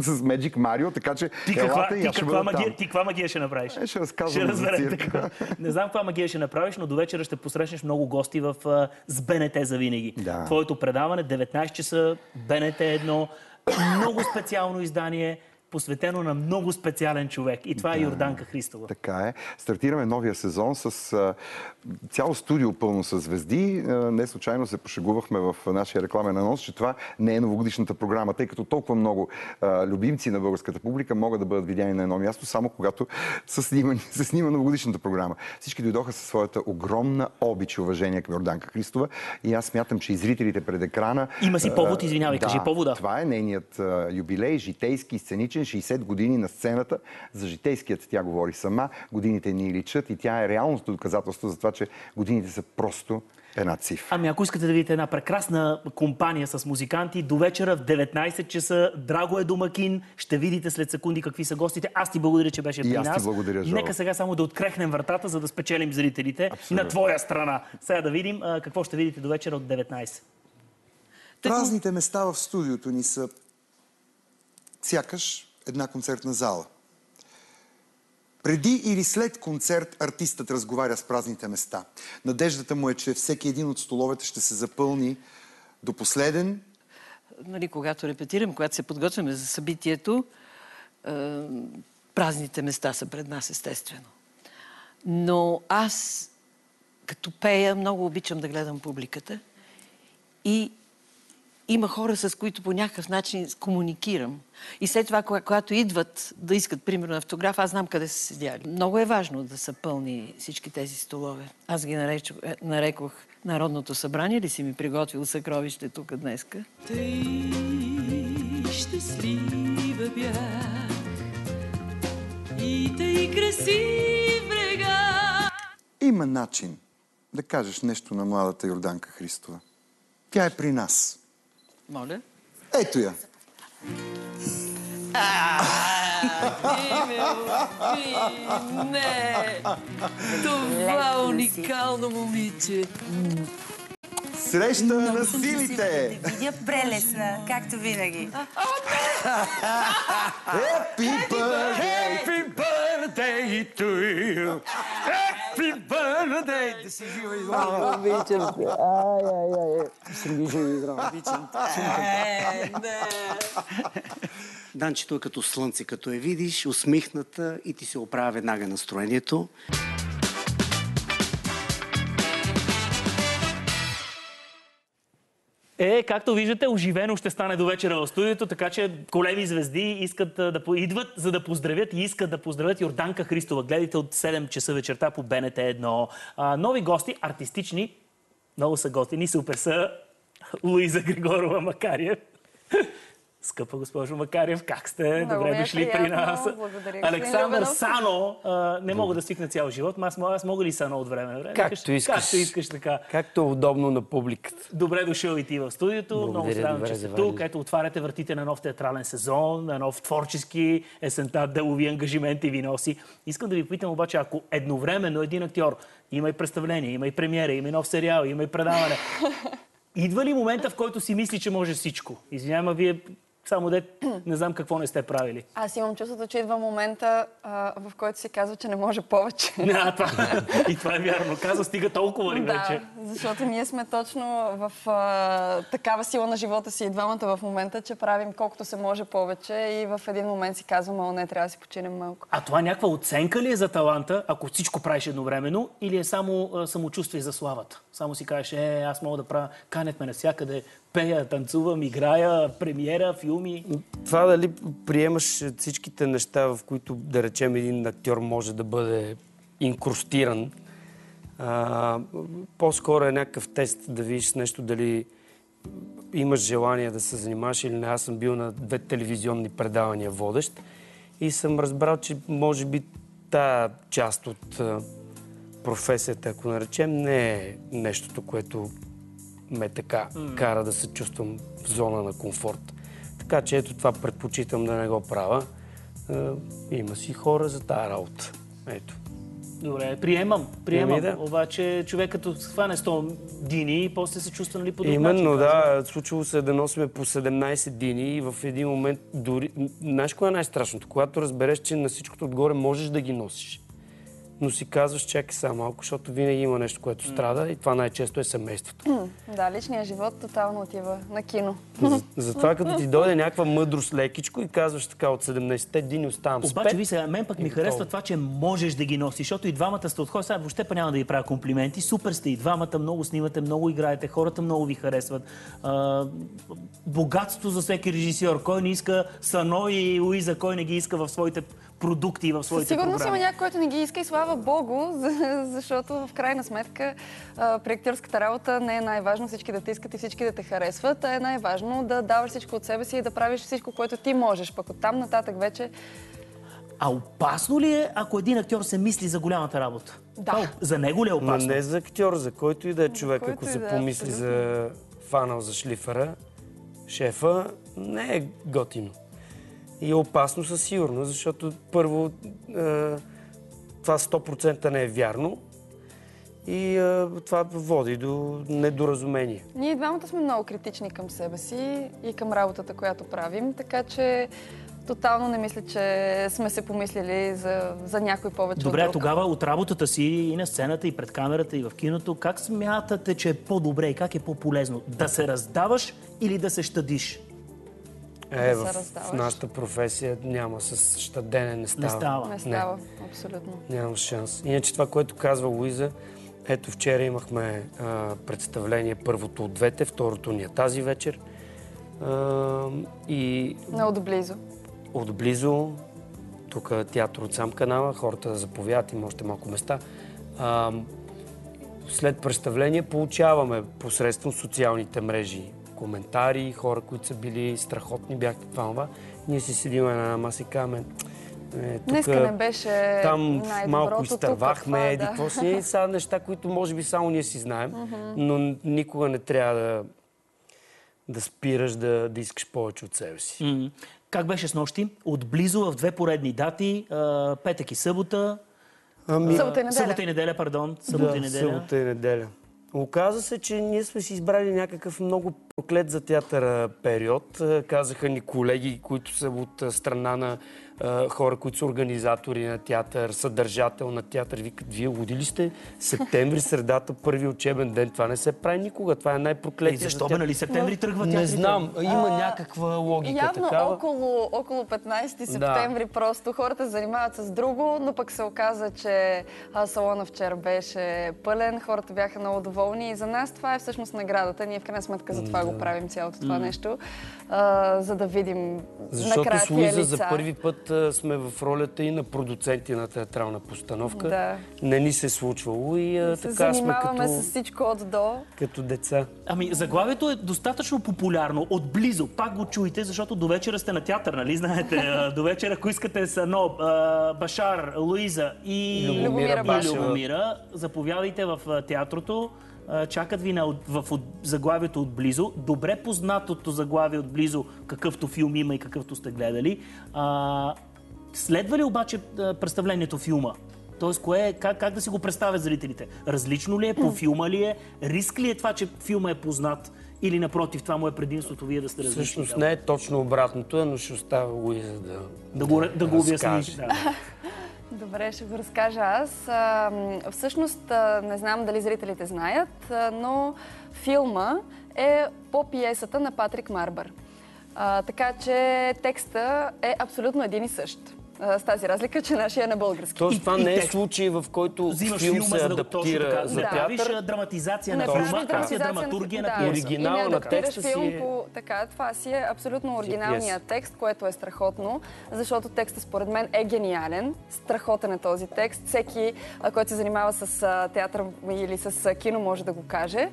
с Magic Mario, така че Ти каква, ти, ще каква бъда магия, там. ти каква магия ще направиш? Е, ще разказвам за разберете цирка. Не знам каква магия ще направиш, но до вечера ще посрещнеш много гости в, а, с БНТ за винаги. Да. Твоето предаване, 19 часа, БНТ 1, много специално издание, посветено на много специален човек. И това е Йорданка Христова. Така е. Стартираме новия сезон с а, цяло студио пълно с звезди. А, не случайно се пошегувахме в нашия рекламен анонс, че това не е новогодишната програма, тъй като толкова много а, любимци на българската публика могат да бъдат видяни на едно място, само когато са снимани, се снима новогодишната програма. Всички дойдоха със своята огромна обич и уважение към Йорданка Христова и аз смятам, че и зрителите пред екрана... Има си повод, извинявай, да, кажи повода. Това е нейният юбилей, житейски, сценичен, 60 години на сцената. За житейският тя говори сама, годините ни личат и тя е реалното доказателство за това, че годините са просто една цифра. Ами ако искате да видите една прекрасна компания с музиканти, до вечера в 19 часа Драго е домакин, ще видите след секунди какви са гостите. Аз ти благодаря, че беше И при аз ти нас. благодаря, Жоро. Нека сега само да открехнем вратата, за да спечелим зрителите на твоя страна. Сега да видим а, какво ще видите до вечера от 19. Празните места в студиото ни са сякаш една концертна зала. Преди или след концерт артистът разговаря с празните места. Надеждата му е, че всеки един от столовете ще се запълни до последен. нали, когато репетирам, когато се подготвяме за събитието, е, празните места са пред нас, естествено. Но аз, като пея, много обичам да гледам публиката и има хора, с които по някакъв начин комуникирам. И след това, кога- когато идват да искат, примерно, автограф, аз знам къде са седяли. Много е важно да са пълни всички тези столове. Аз ги наречох, е, нарекох Народното събрание. Ли си ми приготвил съкровище тук днеска? Тъй щастлива бях и тъй красив брега. Има начин да кажеш нещо на младата Йорданка Христова. Тя е при нас. Моля? Ето я. Не! Това уникално момиче. Среща на силите! Видя прелесна, както винаги. Happy birthday! Happy birthday to you! Happy birthday! Да си жива и здрава! Обичам те. Ай, ай, ай. Съм ги жива и здрава. Обичам те. Данчето е като слънце, като я видиш, усмихната и ти се оправя веднага настроението. Е, както виждате, оживено ще стане до вечера в студиото, така че големи звезди искат да идват, за да поздравят и искат да поздравят Йорданка Христова. Гледайте от 7 часа вечерта по БНТ 1. А, нови гости, артистични, много са готини, супер са Луиза Григорова Макария. Скъпа госпожо Макарев, как сте? Много Добре е дошли при нас. Благодаря, Александър. Сано, а, не мога да свикна цял живот, но аз, мога- аз мога ли Сано от време на време? Както искаш. Както искаш така. Както е удобно на публиката. Добре дошъл и ти в студиото. Благодаря, Много добре че сте тук. Ето отваряте вратите на нов театрален сезон, на нов творчески есента, делови ангажименти ви носи. Искам да ви попитам обаче, ако едновременно един актьор има и представление, има и премиера, има и нов сериал, има и предаване, идва ли момента, в който си мисли, че може всичко? Извинявам, вие Само де не знам какво не сте правили. Аз имам чувството, че идва момента, а, в който си казва, че не може повече. А, това, и това е вярно. Каза, стига толкова ли Да, вече? защото ние сме точно в а, такава сила на живота си и двамата в момента, че правим колкото се може повече и в един момент си казваме, о, не, трябва да си починем малко. А това някаква оценка ли е за таланта, ако всичко правиш едновременно, или е само а, самочувствие за славата? Само си кажеш, е, аз мога да правя, канят ме навсякъде, пея, танцувам, играя, премиера, филми. Това дали приемаш всичките неща, в които, да речем, един актьор може да бъде инкрустиран, а, по-скоро е някакъв тест да видиш нещо дали имаш желание да се занимаваш или не. Аз съм бил на две телевизионни предавания водещ и съм разбрал, че може би тая част от професията, ако наречем, не е нещото, което ме така М. кара да се чувствам в зона на комфорт. Така че ето това предпочитам да не го правя. Е, има си хора за тази работа. Ето. Добре, приемам, приемам. Еми, да. Обаче човек като хване 100 дини и после се чувства нали, по друг. Именно, да. Случвало се да носиме по 17 дини и в един момент дори... Знаеш кое е най-страшното? Когато разбереш, че на всичкото отгоре можеш да ги носиш. Но си казваш, чакай сега малко, защото винаги има нещо, което страда и това най-често е семейството. Да, личният живот тотално отива на кино. За- Затова като ти дойде някаква мъдрост лекичко и казваш така, от 17-те дни оставам с Обаче, ви сега, мен пък ми харесва това, че можеш да ги носиш, защото и двамата сте отходи. Сега въобще па няма да ви правя комплименти. Супер сте и двамата, много снимате, много играете, хората много ви харесват. А, богатство за всеки режисьор. Кой не иска Сано и Луиза, кой не ги иска в своите продукти в своите сигурност програми. има някой, който не ги иска и слава Богу, за- защото в крайна сметка а, при актьорската работа не е най-важно всички да те искат и всички да те харесват, а е най-важно да даваш всичко от себе си и да правиш всичко, което ти можеш. Пък оттам нататък вече А опасно ли е, ако един актьор се мисли за голямата работа? Да. За него ли е опасно? не за актьор, за който и да е човек, ако се да е, помисли за фанал за шлифера, шефа, не е готино. И е опасно със сигурност, защото първо е, това 100% не е вярно и е, това води до недоразумение. ние двамата сме много критични към себе си и към работата, която правим, така че тотално не мисля, че сме се помислили за, за някой повече Добре, от друг. тогава от работата си и на сцената, и пред камерата, и в киното, как смятате, че е по-добре и как е по-полезно? Да се раздаваш или да се щадиш? Е, Да се в, раздаваш. в нашата професия няма с щадене, не става. става. Не става, абсолютно. Няма шанс. Иначе това, което казва Луиза, ето вчера имахме а, представление, първото от двете, второто ни е тази вечер. А, и Много доблизо. отблизо, тук театър от сам канала, хората заповядат, има още малко места. А, след представление получаваме посредством социалните мрежи коментари, хора, които са били страхотни, бяхте това, това. Ние си седим на една маса и казваме, е, тук, Днеска не беше там малко изтървахме, еди да. какво си, и са неща, които може би само ние си знаем, но никога не трябва да, да спираш да, да искаш повече от себе си. Как беше с нощи? Отблизо в две поредни дати, петък и събота. Ами- Събота и неделя. Събота и неделя, пардон. Събота да, и неделя. Събота и неделя. Оказа се, че ние сме си избрали някакъв много проклет за театъра период. Казаха ни колеги, които са от страна на хора, които са организатори на театър, съдържател на театър. Викат, вие луди ли сте? Септември, средата, първи учебен ден. Това не се прави никога. Това е най-проклетия. И защо, за бе, нали септември тръгва Не театрите? знам. Има А, някаква логика Явно такава. около, около 15 септември просто хората се занимават с друго, но пък се оказа, че а, салона вчера беше пълен, хората бяха много доволни и за нас това е всъщност наградата. Ние в крайна сметка за това Да. го правим цялото това М. нещо, а, за да видим Защото накрая Луиза за първи път а, сме в ролята и на продуценти на театрална постановка. Да. Не ни се е случвало и а, се така сме като, с всичко от до. като деца. Ами, заглавието е достатъчно популярно. Отблизо. Пак го чуйте, защото до вечера сте на театър, нали? Знаете, до вечера, ако искате Сано, а, Башар, Луиза и Любомира и Башева. Любомира, заповядайте в театрото. Чакат ви на, в от, заглавието отблизо. Добре познатото заглавие отблизо, какъвто филм има и какъвто сте гледали. А, следва ли обаче представлението филма? Тоест, кое е, как, как да си го представят зрителите? Различно ли е? По филма ли е? Риск ли е това, че филма е познат Или напротив, това му е предимството вие да сте различни? Всъщност не е точно обратното, но ще оставя Луиза да, Да го, да го обясниш. разкаже. Да. Добре, ще го разкажа аз. Всъщност, не знам дали зрителите знаят, но филма е по пиесата на Патрик Марбър. Така че текста е абсолютно един и същ. А, С тази разлика, че нашия е на български. Тоест, това И- и не е текст. случай, в който Взимаш филм филма, се да адаптира така. за Да, правиш театър. а, драматизация на филма, правиш това си е драматургия да. на пиеса. Оригинал на текста си филм е- по... Така, това си е абсолютно оригиналният текст, което е страхотно, защото текстът според мен е гениален. Страхотен е този текст. Всеки, а, който се занимава с а, театър или с а, кино, може да го каже.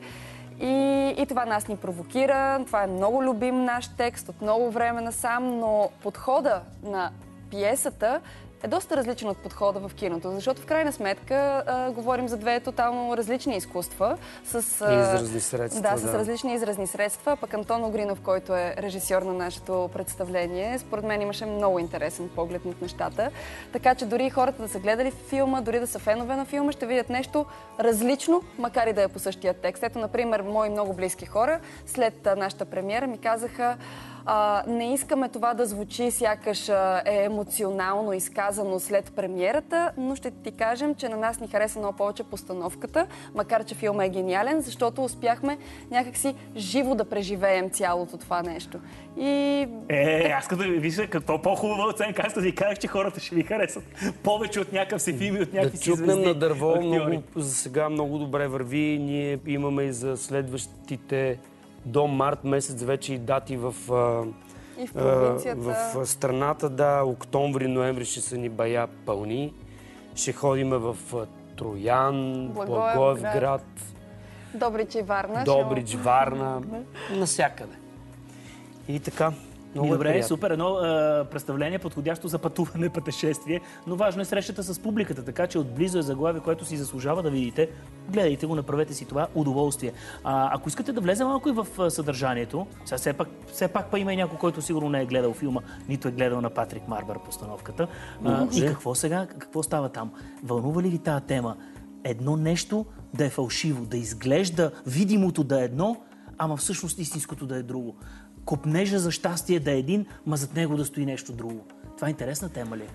И, и това нас ни провокира. Това е много любим наш текст от много време насам, но подхода на пиесата е доста различен от подхода в киното, защото в крайна сметка а, говорим за две тотално различни изкуства. С, а, Изразни средства, Да, с да. различни изразни средства. Пък Антон Огринов, който е режисьор на нашето представление, според мен имаше много интересен поглед над нещата. Така че дори хората да са гледали филма, дори да са фенове на филма, ще видят нещо различно, макар и да е по същия текст. Ето, например, мои много близки хора, след нашата премиера ми казаха, а, не искаме това да звучи сякаш е емоционално изказано след премиерата, но ще ти кажем, че на нас ни хареса много повече постановката, макар че филма е гениален, защото успяхме някакси живо да преживеем цялото това нещо. И Е, аз като ви вижда, какво по-хубава оценка, аз като ви казах, че хората ще ви харесат повече от някакъв си филм и от Да някакви си чукнем звезди. на дърво, актьори. много, за сега много добре върви. Ние имаме и за следващите до март месец вече и дати в, а, И в в страната. Да, октомври, ноември ще са ни бая пълни. Ще ходиме в Троян, Благоевград, Добрич и Варна. ще- Добрич, Варна, насякъде. И така, много е добре, приятно. супер. Едно а, представление, подходящо за пътуване, пътешествие, но важно е срещата с публиката, така че отблизо е заглавие, което си заслужава да видите. Гледайте го, направете си това удоволствие. А, ако искате да влезе малко и в съдържанието, сега все пак, все пак па има и някой, който сигурно не е гледал филма, нито е гледал на Патрик Марбър постановката. А, и какво сега, какво става там? Вълнува ли ви тази тема? Едно нещо да е фалшиво, да изглежда видимото да е едно, ама всъщност истинското да е друго. Копнежа за щастие да е един, ма зад него да стои нещо друго. Това е интересна тема ли?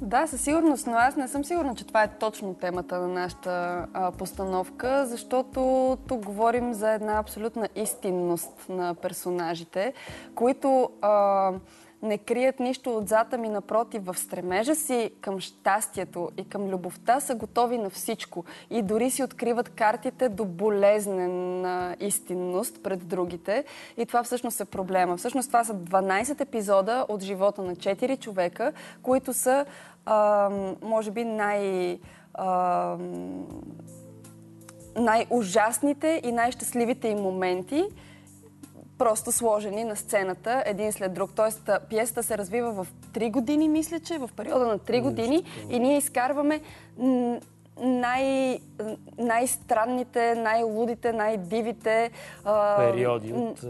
Да, със сигурност, но аз не съм сигурна, че това е точно темата на нашата а, постановка, защото тук говорим за една абсолютна истинност на персонажите, които а, не крият нищо отзад, ами напротив, в стремежа си към щастието и към любовта са готови на всичко и дори си откриват картите до болезнена истинност пред другите. И това всъщност е проблема. Всъщност това са 12 епизода от живота на 4 човека, които са, а, може би, най... А, най-ужасните и най-щастливите им моменти, просто сложени на сцената един след друг. Тоест, пиесата се развива в 3 години, мисля, че в периода на 3 години и ние изкарваме най- най-странните, най-лудите, най-дивите Периоди от,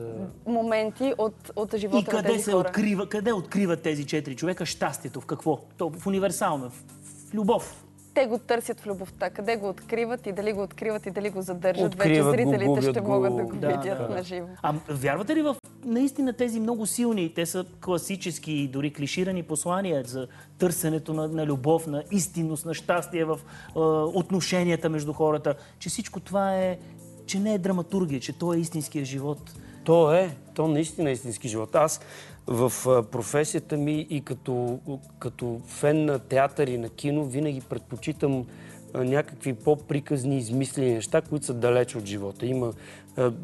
моменти от, от И живота на къде тези се хора. открива, къде откриват тези четири човека щастието? В какво? То в универсално, в, в любов. Те го търсят в любовта. Къде го откриват и дали го откриват и дали го задържат, Откриват вече го, зрителите губят ще го. могат да го Да, видят да. на живо. А вярвате ли в наистина тези много силни, те са класически и дори клиширани послания за търсенето на, на любов, на истинност, на щастие в е, отношенията между хората, че всичко това е, че не е драматургия, че то е истинския живот. То е, то наистина е истински живот. Аз в професията ми и като, като фен на театър и на кино винаги предпочитам някакви по-приказни, измислени неща, които са далеч от живота. Има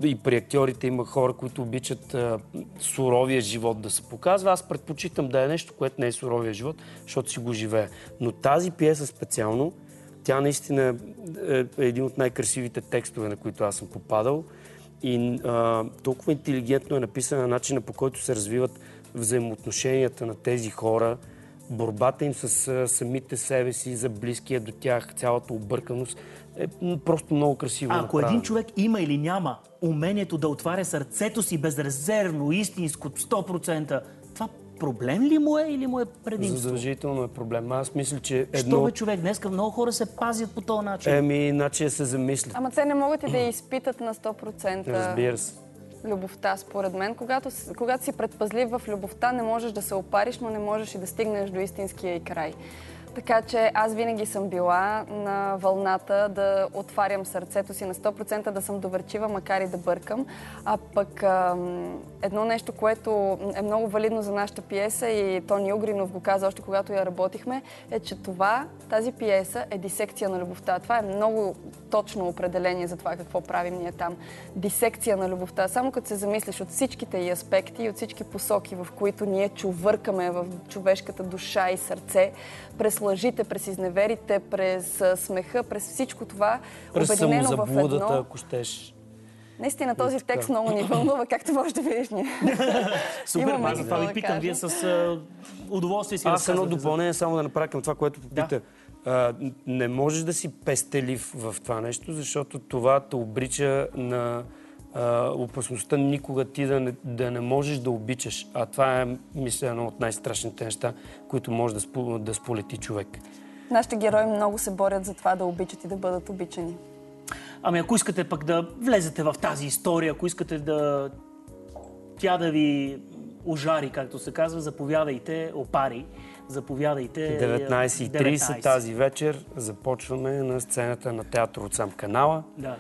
и при актьорите има хора, които обичат суровия живот да се показва. Аз предпочитам да е нещо, което не е суровия живот, защото си го живея. Но тази пиеса специално, тя наистина е е един от най-красивите текстове, на които аз съм попадал. И а, толкова интелигентно е написана начина по който се развиват взаимоотношенията на тези хора, борбата им с а, самите себе си, за близкия до тях, цялата обърканост е просто много красиво ако направено. един човек има или няма умението да отваря сърцето си безрезервно, истинско, 100%, това проблем ли му е или му е предимство? Задължително е проблем. Аз мисля, че Що едно... бе човек, днеска много хора се пазят по този начин. Еми, иначе се замисли. Ама те не могат и да я изпитат на 100%. Разбира се. любовта, според мен. Когато, когато си предпазлив в любовта, не можеш да се опариш, но не можеш и да стигнеш до истинския и край. Така че аз винаги съм била на вълната да отварям сърцето си на 100%, да съм доверчива, макар и да бъркам. А пък едно нещо, което е много валидно за нашата пиеса и Тони Угринов го каза още когато я работихме, е, че това, тази пиеса е дисекция на любовта. Това е много точно определение за това какво правим ние там. Дисекция на любовта. Само като се замислиш от всичките и аспекти и от всички посоки, в които ние чувъркаме в човешката душа и сърце, през лъжите, през изневерите, през смеха, през всичко това, През обединено в едно. ако щеш. Наистина този текст много ни вълнува, както можеш да видиш ние. Супер, Имаме аз това да ви питам. Вие с удоволствие си Аз едно допълнение само да направя към това, което попита. Не можеш да си пестелив в това нещо, защото това те обрича на опасността никога ти да не, да не можеш да обичаш. А това е, мисля, едно от най-страшните неща, които може да, спо, да сполети човек. Нашите герои много се борят за това да обичат и да бъдат обичани. Ами ако искате пък да влезете в тази история, ако искате да тя да ви ожари, както се казва, заповядайте, опари, заповядайте. 19.30 19. тази вечер започваме на сцената на театър от сам канала. Да.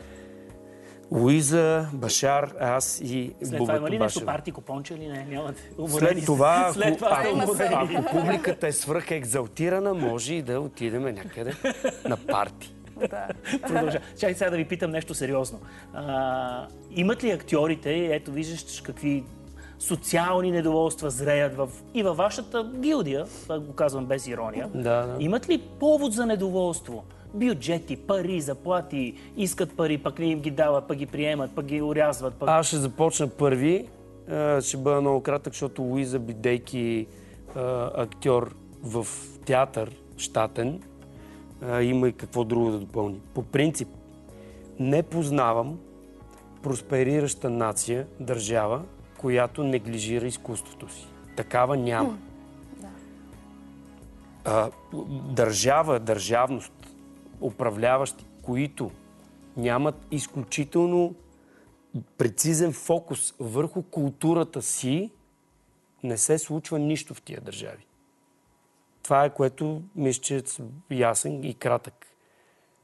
Луиза, Башар, аз и След това има ли нещо Башева. парти, купонче или не? Нямате. След това, ако, След това ако, ако публиката е свръх екзалтирана, може и да отидем някъде на парти. Да. Продължа. Чакай сега да ви питам нещо сериозно. А, имат ли актьорите, ето виждаш какви социални недоволства зреят в, и във вашата гилдия, го казвам без ирония, Да, да. имат ли повод за недоволство? Бюджети, пари, заплати, искат пари, пък не им ги дават, пък ги приемат, пък ги урязват. Пък... Аз ще започна първи. Ще бъда много кратък, защото Луиза, бидейки актьор в театър, щатен, има и какво друго да допълни. По принцип, не познавам просперираща нация, държава, която неглижира изкуството си. Такава няма. А, държава, държавност, управляващи, които нямат изключително прецизен фокус върху културата си, не се случва нищо в тия държави. Това е което мисля, че е ясен и кратък.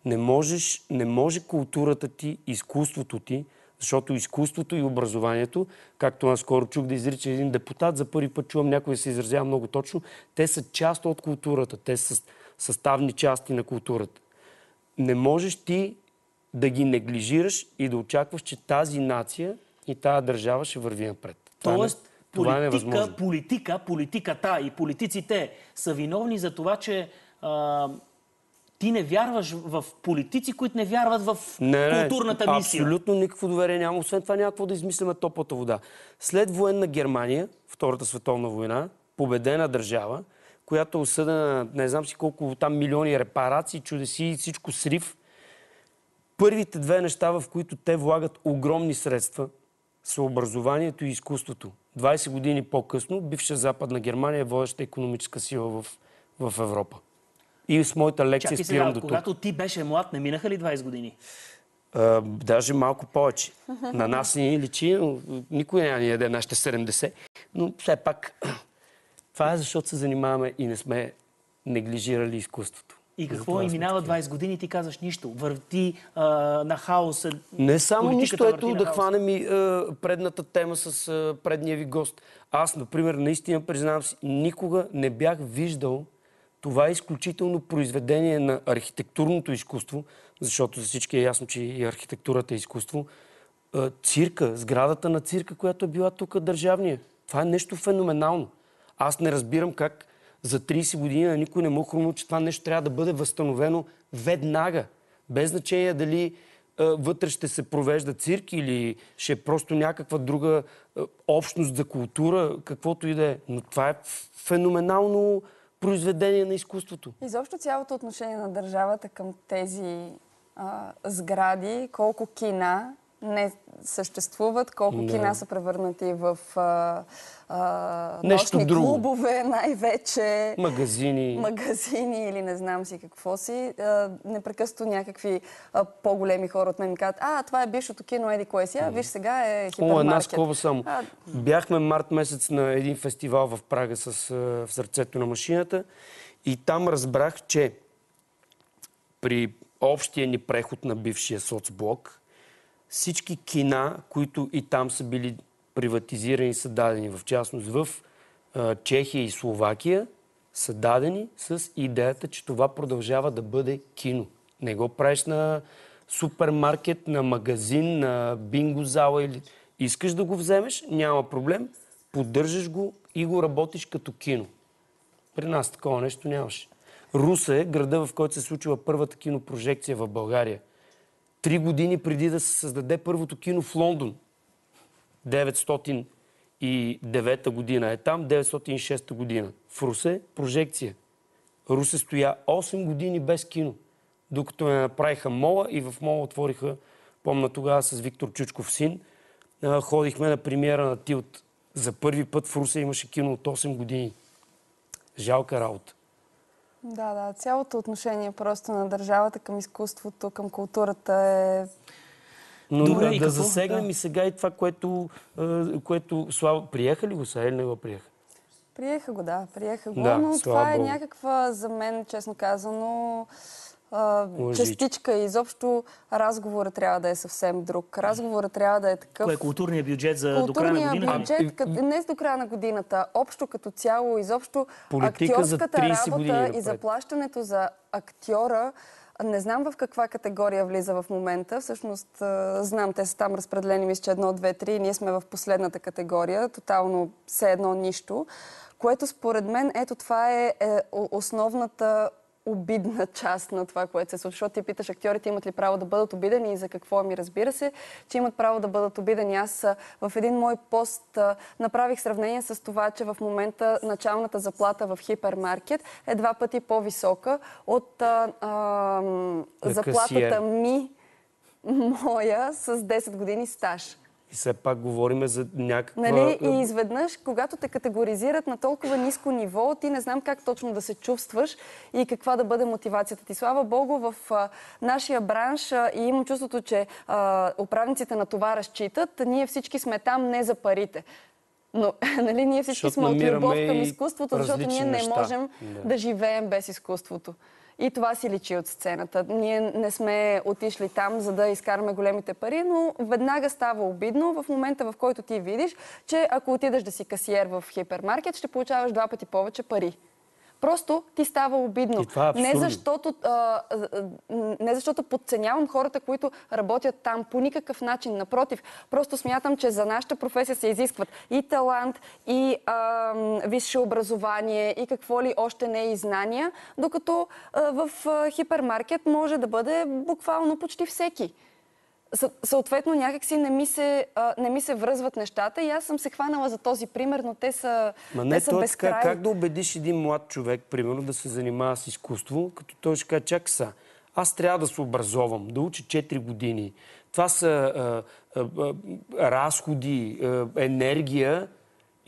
Не, можеш, не може културата ти, изкуството ти, защото изкуството и образованието, както наскоро чух да изрича един депутат, за първи път чувам някой да се изразява много точно, те са част от културата, те са съставни части на културата. Не можеш ти да ги неглижираш и да очакваш, че тази нация и тази държава ще върви напред. Това не- Тоест, това е политика, невъзможно. политика, политиката и политиците са виновни за това, че а, ти не вярваш в политици, които не вярват в Не, не, културната мисия. Абсолютно никакво доверие няма. Освен това някакво да измисляме топлата вода. След военна Германия, Втората световна война, победена държава, която е осъдена на не знам си колко там милиони репарации, чудеси и всичко срив. Първите две неща, в които те влагат огромни средства, са образованието и изкуството. 20 години по-късно бивша Западна Германия е водеща економическа сила в, в Европа. И с моята лекция Чакай спирам сега, до тук. когато ти беше млад, не минаха ли 20 години? А, даже малко повече. На нас ни личи, но никой няма ни яде нашите 70. Но все пак, това е защото се занимаваме и не сме неглижирали изкуството. И какво и минава такива. 20 години, ти казваш нищо. Върти а, на хаоса. Не само нищо, ето да хаоса. хванем и а, предната тема с а, предния ви гост. Аз, например, наистина признавам си, никога не бях виждал това изключително произведение на архитектурното изкуство, защото за всички е ясно, че и архитектурата е изкуство, цирка, сградата на цирка, която е била тук държавния. Това е нещо феноменално. Аз не разбирам как за 30 години на никой не му е хрумно, че това нещо трябва да бъде възстановено веднага. Без значение дали вътре ще се провежда цирк или ще е просто някаква друга общност за култура, каквото и да е. Но това е феноменално произведение на изкуството. Изобщо цялото отношение на държавата към тези а, сгради, колко кина не съществуват, колко Да. кина са превърнати в а, а, Нещо нощни друго. клубове, най-вече Магазини. магазини или не знам си какво си. А, непрекъснато някакви а, по-големи хора от мен ми казват, а, това е бившото кино, еди кое си, а, виж сега е О, една хипермаркет. скоба само. А, Бяхме март месец на един фестивал в Прага с, в сърцето на машината и там разбрах, че при общия ни преход на бившия соцблок, всички кина, които и там са били приватизирани, са дадени, в частност в Чехия и Словакия, са дадени с идеята, че това продължава да бъде кино. Не го правиш на супермаркет, на магазин, на бинго зала или... Искаш да го вземеш, няма проблем, поддържаш го и го работиш като кино. При нас такова нещо нямаше. Руса е града, в който се случила първата кинопрожекция в България. Три години преди да се създаде първото кино в Лондон. 909 година е там, 906 година. В Русе прожекция. Русе стоя 8 години без кино, докато не направиха мола и в мола отвориха, помна тогава с Виктор Чучков син, ходихме на премиера на Тилт. За първи път в Русе имаше кино от 8 години. Жалка работа. Да, да. Цялото отношение просто на държавата към изкуството, към културата е... Но Добре, да, и да какво? засегнем Да. и сега и това, което, а, което Слава... Приеха ли го сега или не го приеха? Приеха го, да, приеха го, Да, но това е Богу. някаква, за мен, честно казано, а, частичка. И изобщо разговорът трябва да е съвсем друг. Разговорът трябва да е такъв... Кое е културният бюджет за до края на Културния годината? бюджет, като, не до края на годината, общо като цяло, изобщо Политика актьорската 30 години да работа и заплащането за актьора, не знам в каква категория влиза в момента. Всъщност, знам, те са там разпределени, мисля, че едно, две, три. Ние сме в последната категория, тотално все едно нищо. Което според мен, ето това е, е основната обидна част на това, което се случва. Защото ти питаш актьорите имат ли право да бъдат обидени и за какво? Ми разбира се, че имат право да бъдат обидени. Аз в един мой пост направих сравнение с това, че в момента началната заплата в хипермаркет е два пъти по-висока от а, а, На заплатата ми, моя, с 10 години стаж. И все пак говорим за някаква... Нали? И изведнъж, когато те категоризират на толкова ниско ниво, ти не знам как точно да се чувстваш и каква да бъде мотивацията ти. Слава Богу, в а, нашия бранш а, и имам чувството, че а, управниците на това разчитат, ние всички сме там не за парите. Но нали, ние всички Защото сме от любов към изкуството, защото ние не неща. можем Да. да живеем без изкуството. И това си личи от сцената. Ние не сме отишли там, за да изкараме големите пари, но веднага става обидно в момента, в който ти видиш, че ако отидеш да си касиер в хипермаркет, ще получаваш два пъти повече пари. Просто ти става обидно. И това е не, защото, а, не защото подценявам хората, които работят там по никакъв начин. Напротив, просто смятам, че за нашата професия се изискват и талант, и а, висше образование, и какво ли още не и знания, докато а, в хипермаркет може да бъде буквално почти всеки. Съ- Съответно, някакси не ми, се, а, не ми се връзват нещата и аз съм се хванала за този пример, но те са, Ма те не, са то е така. Как да убедиш един млад човек, примерно, да се занимава с изкуство, като той ще каже, чакай са, аз трябва да се образовам, да уча 4 години. Това са а, а, разходи, енергия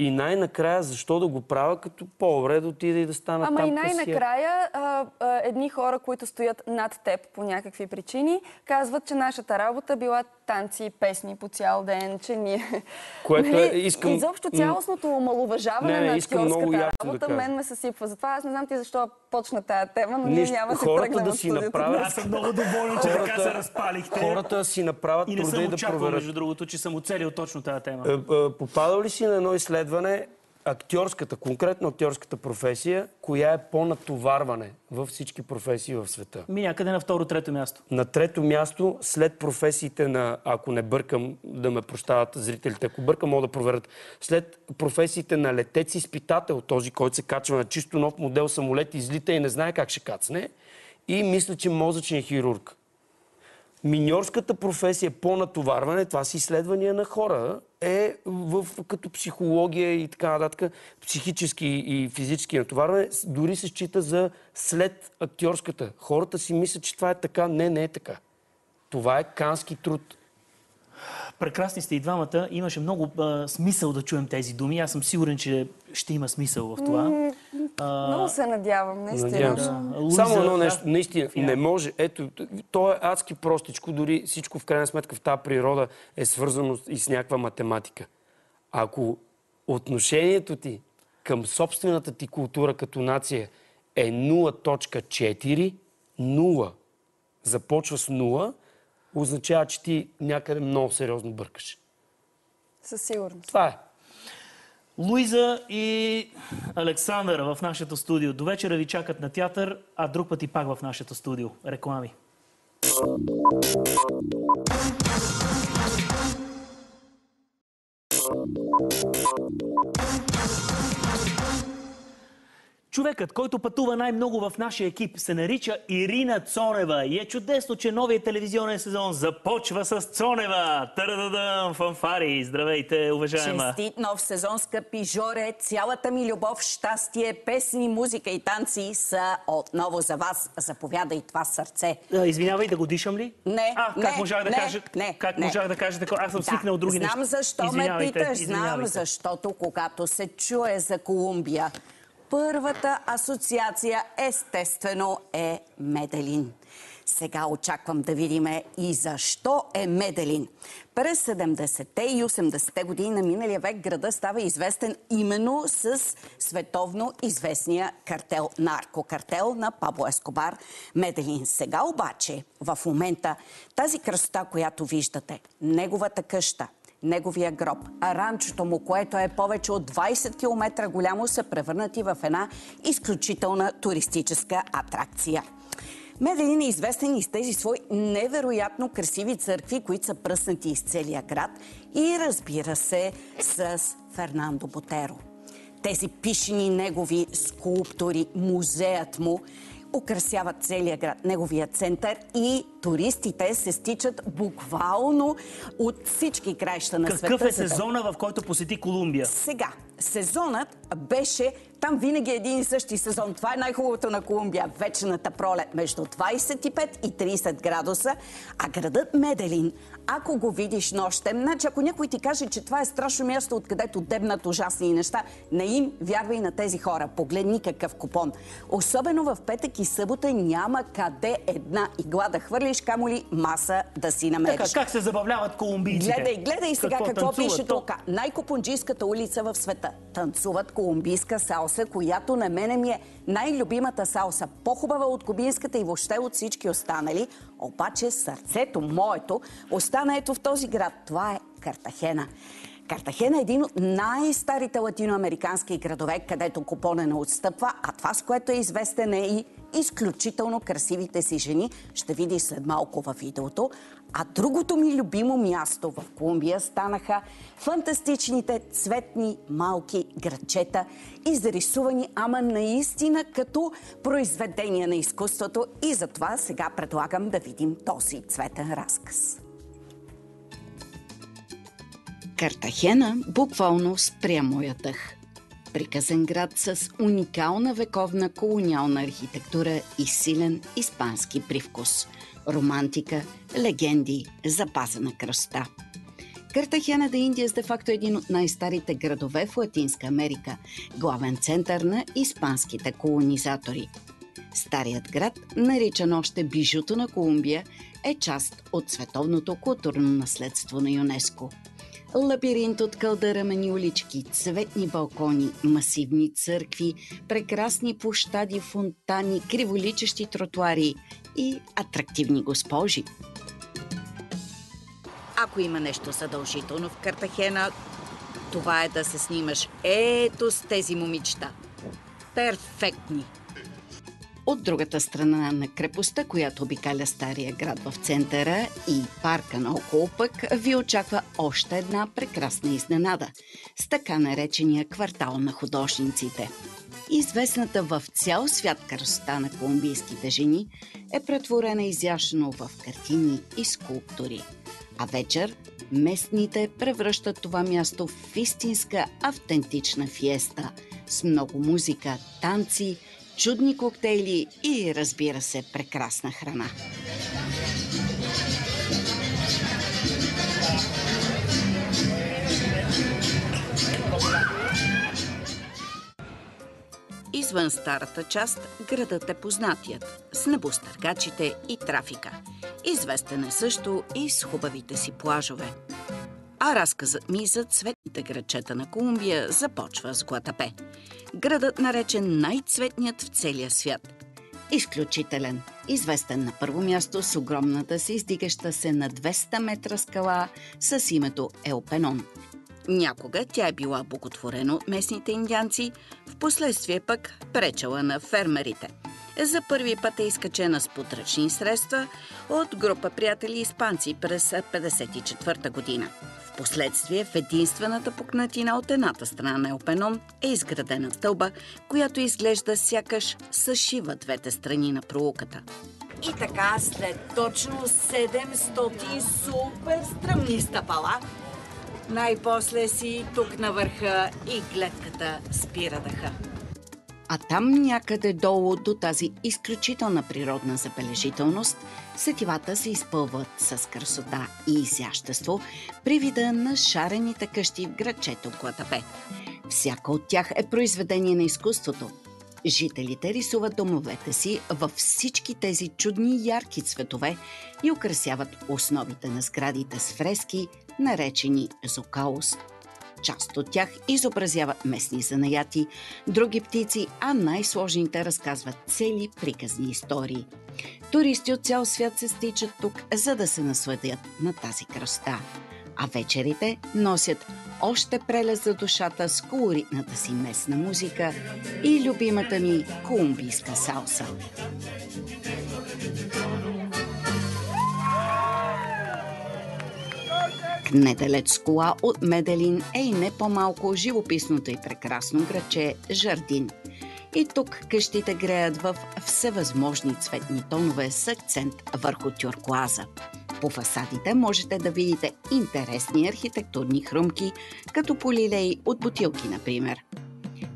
и най-накрая защо да го правя, като по-добре да отида и да стана Ама там и касиер. най-накрая а, а, едни хора, които стоят над теб по някакви причини, казват, че нашата работа била танци песни по цял ден, че ние... Което е- искам- Изобщо цялостното омалуважаване Не, не, на актьорската да работа кажа. мен ме съсипва. Затова аз не знам ти защо почна тая тема, но ние няма да хората тръгнем да си направят- Аз съм много доволен, че така се разпалихте. Хората да си направят И не труда и да очаквал, проверят. между другото, че съм оцелил точно тази тема. Е, е, Попадал ли си на едно изследване актьорската, конкретно актьорската професия, коя е по-натоварване във всички професии в света? Ми някъде на второ-трето място. На трето място, след професиите на, ако не бъркам, да ме прощават зрителите, ако бъркам, могат да проверят, след професиите на летец-изпитател, този, който се качва на чисто нов модел самолет, излита и не знае как ще кацне, и мисля, че мозъчен хирург. Миньорската професия по натоварване, това са изследвания на хора, е в, като психология и така нататък, психически и физически натоварване, дори се счита за след актьорската. Хората си мислят, че това е така. Не, не е така. Това е кански труд. Прекрасни сте и двамата. Имаше много а, смисъл да чуем тези думи. Аз съм сигурен, че ще има смисъл в това. А, Много се надявам, наистина. Надявам се. Да. Луиза, Само едно да. нещо. Наистина, не може. Ето, то е адски простичко. Дори всичко в крайна сметка в тази природа е свързано и с някаква математика. Ако отношението ти към собствената ти култура като нация е 0.4, 0, започва с 0, означава, че ти някъде много сериозно бъркаш. Със сигурност. Това е. Луиза и Александър в нашето студио. До вечера ви чакат на театър, а друг път и пак в нашето студио. Реклами. Човекът, който пътува най-много в нашия екип, се нарича Ирина Цонева. И е чудесно, че новият телевизионен сезон започва с Цонева. Тарададам, фанфари. Здравейте, уважаема. Честит нов сезон, скъпи Жоре! Цялата ми любов, щастие, песни, музика и танци са отново за вас. Заповядай това сърце. А, Извинявай, да го дишам ли? Не, А, как не, можах да не, кажа? не, как не. можах да кажа такова? Аз съм свикнал други знам неща. защо ме питаш. Знам защото когато се чуе за Колумбия, първата асоциация естествено е Меделин. Сега очаквам да видим и защо е Меделин. През 70-те и 80-те години на миналия век града става известен именно с световно известния картел, наркокартел на Пабло Ескобар Меделин. Сега обаче, в момента, тази красота, която виждате, неговата къща, неговия гроб, а ранчото му, което е повече от 20 км голямо, са превърнати в една изключителна туристическа атракция. Меделин е известен и с тези свои невероятно красиви църкви, които са пръснати из целия град и разбира се с Фернандо Ботеро. Тези пишени негови скулптури, музеят му, украсяват целия град, неговия център и туристите се стичат буквално от всички краища на света. Какъв е сезона, в който посети Колумбия? сега, сезонът беше там винаги е един и същи сезон. Това е най-хубавото на Колумбия. Вечната пролет между 25 и 30 градуса. А градът Меделин, ако го видиш нощем, значи ако някой ти каже, че това е страшно място, откъдето дебнат ужасни неща, не им вярвай на тези хора. Погледни какъв купон. Особено в петък и събота няма къде една игла да хвърлиш, камо ли маса да си намериш. Така, как се забавляват колумбийците? Гледай, гледай сега какво, танцуват пише тук. Най-купунджийската улица в света. Танцуват колумбийска салса, която на мене ми е най-любимата салса. По-хубава от кубинската и въобще от всички останали. Обаче сърцето, моето, остана ето в този град. Това е Картахена. Картахена е един от най-старите латиноамерикански градове, където купона не отстъпва, а това с което е известен е и изключително красивите си жени. Ще види след малко във видеото. А другото ми любимо място в Колумбия станаха фантастичните цветни малки градчета, изрисувани, ама наистина като произведения на изкуството. И затова сега предлагам да видим този цветен разказ. Картахена буквално спря моя дъх. Приказен град с уникална вековна колониална архитектура и силен испански привкус. Романтика, легенди, запазена красота. Картахена де Индия е един от най-старите градове в Латинска Америка, главен център на испанските колонизатори. Старият град, наричан още бижуто на Колумбия, е част от световното културно наследство на ЮНЕСКО. Лабиринт от кълдърамени улички, цветни балкони, масивни църкви, прекрасни площади, фонтани, криволичещи тротуари и атрактивни госпожи. Ако има нещо задължително в Картахена, това е да се снимаш ето с тези момичета. Перфектни! От другата страна на крепостта, която обикаля стария град в центъра и парка наоколо пък, ви очаква още една прекрасна изненада с така наречения квартал на художниците. Известната в цял свят красота на колумбийските жени е претворена изящно в картини и скулптури. А вечер местните превръщат това място в истинска автентична фиеста с много музика, танци, чудни коктейли и, разбира се, прекрасна храна. Извън старата част, градът е познатият, с небостъркачите и трафика. Известен е също и с хубавите си плажове. А разказът ми за цветните градчета на Колумбия започва с Гуатапе. Градът наречен най-цветният в целия свят. Изключителен, известен на първо място с огромната си издигаща се на 200 метра скала с името Елпенон. Някога тя е била боготворена от местните индианци, в последствие пък пречала на фермерите. За първи път е изкачена с подръчни средства от група приятели испанци през 1954 година. Впоследствие в единствената пукнатина от едната страна на Елпенон е изградена стълба, която изглежда сякаш съшива двете страни на проуката. И така, след точно 700 супер стръмни стъпала, най-после си тук на върха и гледката спира дъха. А там някъде долу до тази изключителна природна забележителност, сетивата се изпълват с красота и изящество при вида на шарените къщи в градчето Гуатапе. Всяка от тях е произведение на изкуството. Жителите рисуват домовете си във всички тези чудни ярки цветове и украсяват основите на сградите с фрески, наречени зокаус. Част от тях изобразяват местни занаяти, други птици, а най-сложните разказват цели приказни истории. Туристи от цял свят се стичат тук, за да се насладят на тази красота. А вечерите носят още прелест за душата с колоритната си местна музика и любимата ми колумбийска салса. Недалеч с кола от Меделин е и не по-малко живописното и прекрасно градче Жардин. И тук къщите греят в всевъзможни цветни тонове с акцент върху тюркуаза. По фасадите можете да видите интересни архитектурни хрумки, като полилеи от бутилки, например.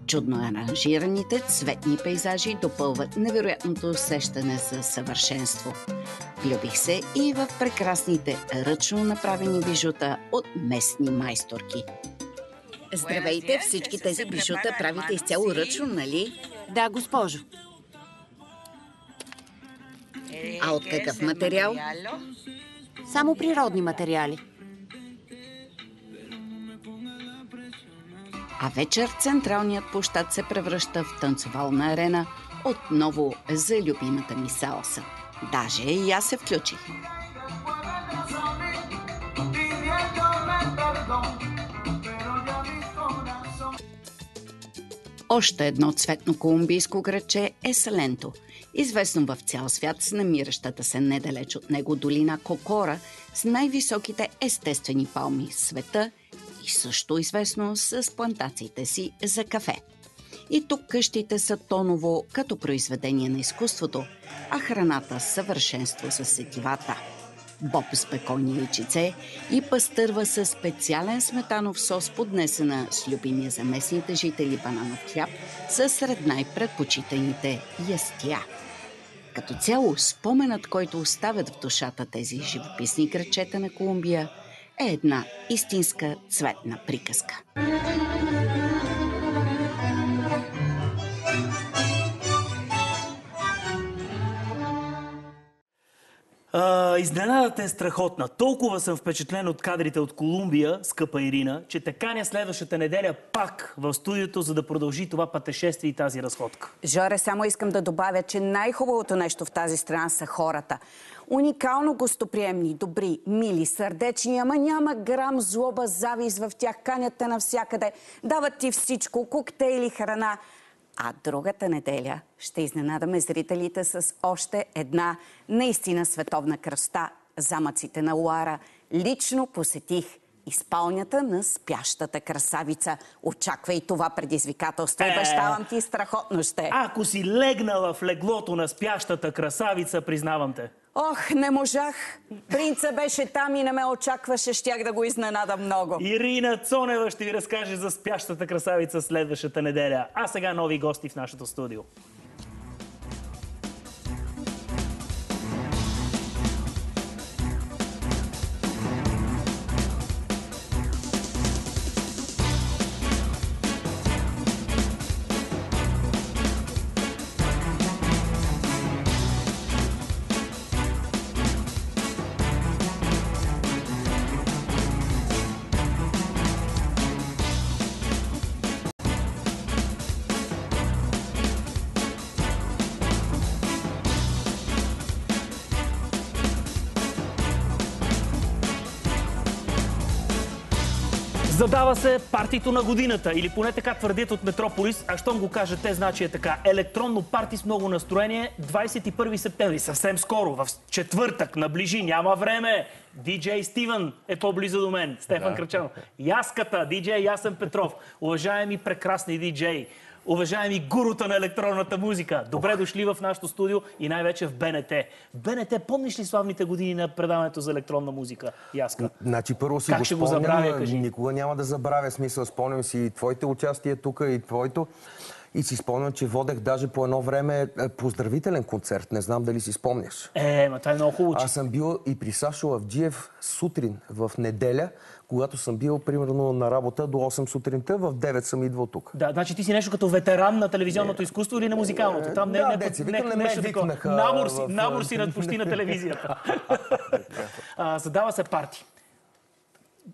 Чудно аранжираните цветни пейзажи допълват невероятното усещане за съвършенство. Влюбих се и в прекрасните ръчно направени бижута от местни майсторки. Здравейте, всички тези бижута правите изцяло ръчно, нали? Да, госпожо. А от какъв материал? Само природни материали. А вечер централният площад се превръща в танцовална арена, отново за любимата ми салса. Даже и аз се включих. Още едно цветно колумбийско градче е Саленто, известно в цял свят с намиращата се недалеч от него долина Кокора с най-високите естествени палми в света и също известно с плантациите си за кафе. И тук къщите са тоново като произведение на изкуството, а храната съвършенство с сетивата. Боб с пекойни яйчице и пастърва с специален сметанов сос, поднесена с любимия за местните жители бананов хляб, са сред най-предпочитаните ястия. Като цяло, споменът, който оставят в душата тези живописни кръчета на Колумбия, е една истинска цветна приказка. А, изненадата е страхотна. Толкова съм впечатлен от кадрите от Колумбия, скъпа Ирина, че те каня следващата неделя пак в студиото, за да продължи това пътешествие и тази разходка. Жоре, само искам да добавя, че най-хубавото нещо в тази страна са хората. Уникално гостоприемни, добри, мили, сърдечни, ама няма грам злоба, завист в тях, канят те навсякъде, дават ти всичко, коктейли, храна. А другата неделя ще изненадаме зрителите с още една наистина световна кръста – замъците на Луара. Лично посетих изпалнята на спящата красавица. Очаквай това предизвикателство. Е. Обещавам ти, страхотно ще. Ако си легнала в леглото на спящата красавица, признавам те. Ох, не можах. Принца беше там и не ме очакваше. Щях да го изненада много. Ирина Цонева ще ви разкаже за спящата красавица следващата неделя. А сега нови гости в нашото студио. Задава се партито на годината, или поне така твърдят от Метрополис, а щом го кажат те, значи е така. Електронно парти с много настроение, 21 септември, съвсем скоро, в четвъртък, наближи, няма време. Диджей Стивън е по-близо до мен, Стефан Да. Крачанов. Яската, диджей Ясен Петров. Уважаеми прекрасни диджеи, уважаеми гурута на електронната музика, добре дошли в нашото студио и най-вече в БНТ. БНТ, помниш ли славните години на предаването за електронна музика, Яска? Значи първо си Как го ще го спомням, забравя, кажи? Никога няма да забравя смисъл. Спомням си и твоите участия тук, и твоето. И си спомням, че водех даже по едно време е, поздравителен концерт. Не знам дали си спомняш. Е, ма това е много хубаво. Аз съм бил и при Сашо Авджиев сутрин в неделя, когато съм бил примерно на работа до 8 сутринта, в 9 съм идвал тук. Да, значи ти си нещо като ветеран на телевизионното изкуство или на музикалното. Там не, да, не, деца, не, викам, не нещо такова. викнаха Набор си, в- набор си над почти на телевизията. а, задава се парти.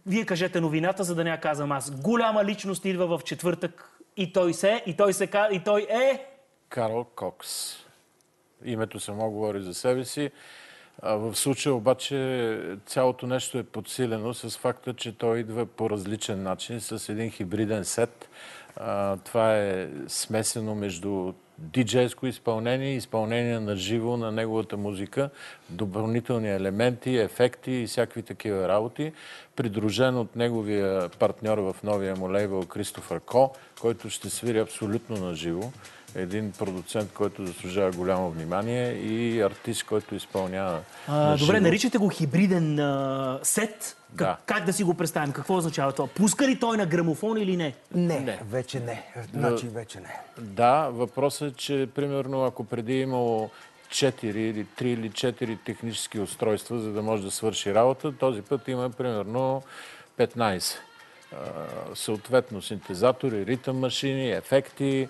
Вие кажете новината, за да не я казвам аз. Голяма личност идва в четвъртък и той се, и той се и той е... Карл Кокс. Името само говори за себе си. В случая обаче цялото нещо е подсилено с факта, че той идва по различен начин, с един хибриден сет. Това е смесено между диджейско изпълнение изпълнение на живо на неговата музика, допълнителни елементи, ефекти и всякакви такива работи, придружен от неговия партньор в новия му лейбъл Кристофър Ко, който ще свири абсолютно на живо. Един продуцент, който заслужава голямо внимание и артист, който изпълнява А, на добре, наричате го хибриден а, сет. Как, Да. как да си го представим? Какво означава това? Пуска ли той на грамофон или не? Не, не. вече не. Значи вече не. Да, въпросът е, че примерно ако преди е имало 4 или 3 или 4 технически устройства, за да може да свърши работа, този път има примерно 15. А, съответно синтезатори, ритъм машини, ефекти,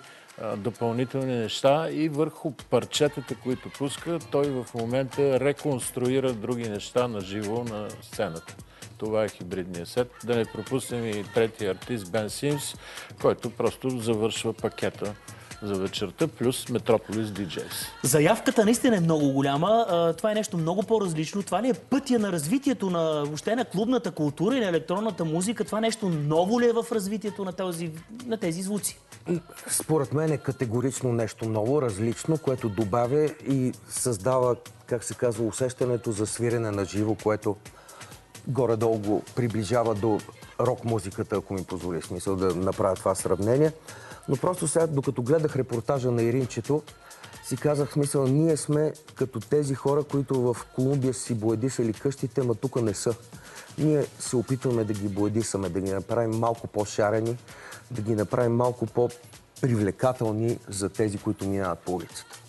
допълнителни неща и върху парчетата, които пуска, той в момента реконструира други неща на живо на сцената. Това е хибридния сет. Да не пропуснем и третия артист Бен Симс, който просто завършва пакета за вечерта, плюс Metropolis DJs. Заявката наистина е много голяма. Това е нещо много по-различно. Това ли е пътя на развитието на въобще на клубната култура и на електронната музика? Това нещо ново ли е в развитието на, този, на тези звуци? Според мен е категорично нещо ново, различно, което добавя и създава, как се казва, усещането за свирене на живо, което горе-долу го приближава до рок-музиката, ако ми позволи смисъл да направя това сравнение. Но просто сега, докато гледах репортажа на Иринчето, си казах смисъл, ние сме като тези хора, които в Колумбия си боядисали къщите, ма тук не са. Ние се опитваме да ги боядисаме, да ги направим малко по-шарени, да ги направим малко по-привлекателни за тези, които минават по улицата.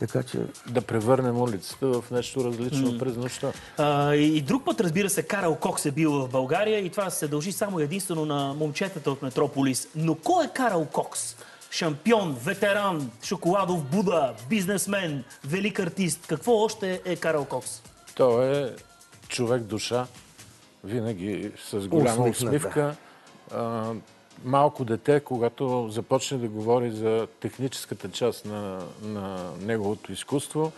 Така че... Да превърнем улицата в нещо различно М. през нощта. А, и и друг път, разбира се, Карл Кокс е бил в България и това се дължи само единствено на момчетата от Метрополис. Но кой е Карл Кокс? Шампион, ветеран, шоколадов Буда, бизнесмен, велик артист. Какво още е Карл Кокс? Той е човек душа, винаги с голяма Усмихнат, усмивка. А, малко дете, когато започне да говори за техническата част на, на неговото изкуство,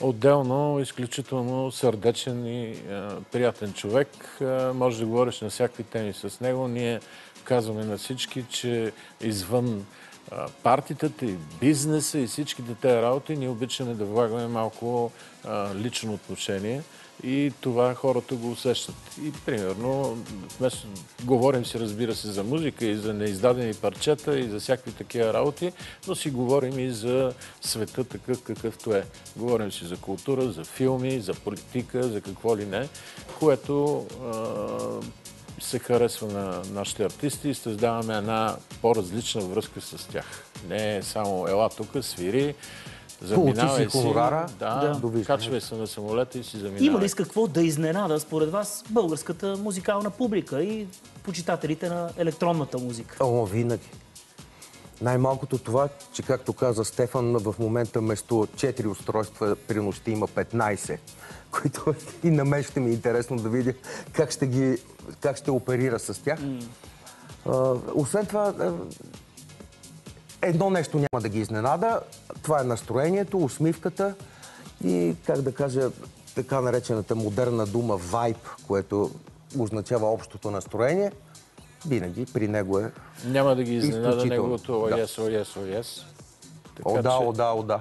отделно изключително сърдечен и а, приятен човек. А, може да говориш на всякакви теми с него. Ние казваме на всички, че извън а, партитата и бизнеса и всичките тези работи, ние обичаме да влагаме малко лично отношение и това хората го усещат. И примерно, вместо говорим си, разбира се, за музика и за неиздадени парчета и за всякакви такива работи, но си говорим и за света такъв какъвто е. Говорим си за култура, за филми, за политика, за какво ли не, което а, се харесва на нашите артисти и създаваме една по-различна връзка с тях. Не е само ела тук, свири, заминавай си хонорара. Да, Да. качвай се на самолета и си заминавай. Има ли с какво да изненада, според вас, българската музикална публика и почитателите на електронната музика? О, винаги. Най-малкото това, че както каза Стефан, в момента вместо 4 устройства при нощта има 15, които и на мен ще ми е интересно да видя как ще, ги, как ще оперира с тях. А, освен това, едно нещо няма да ги изненада. Това е настроението, усмивката и, как да кажа, така наречената модерна дума вайб, което означава общото настроение. винаги при него е Няма да ги изненада неговото о, Да. yes, о, yes, yes. О, да, че- о, да, о, да.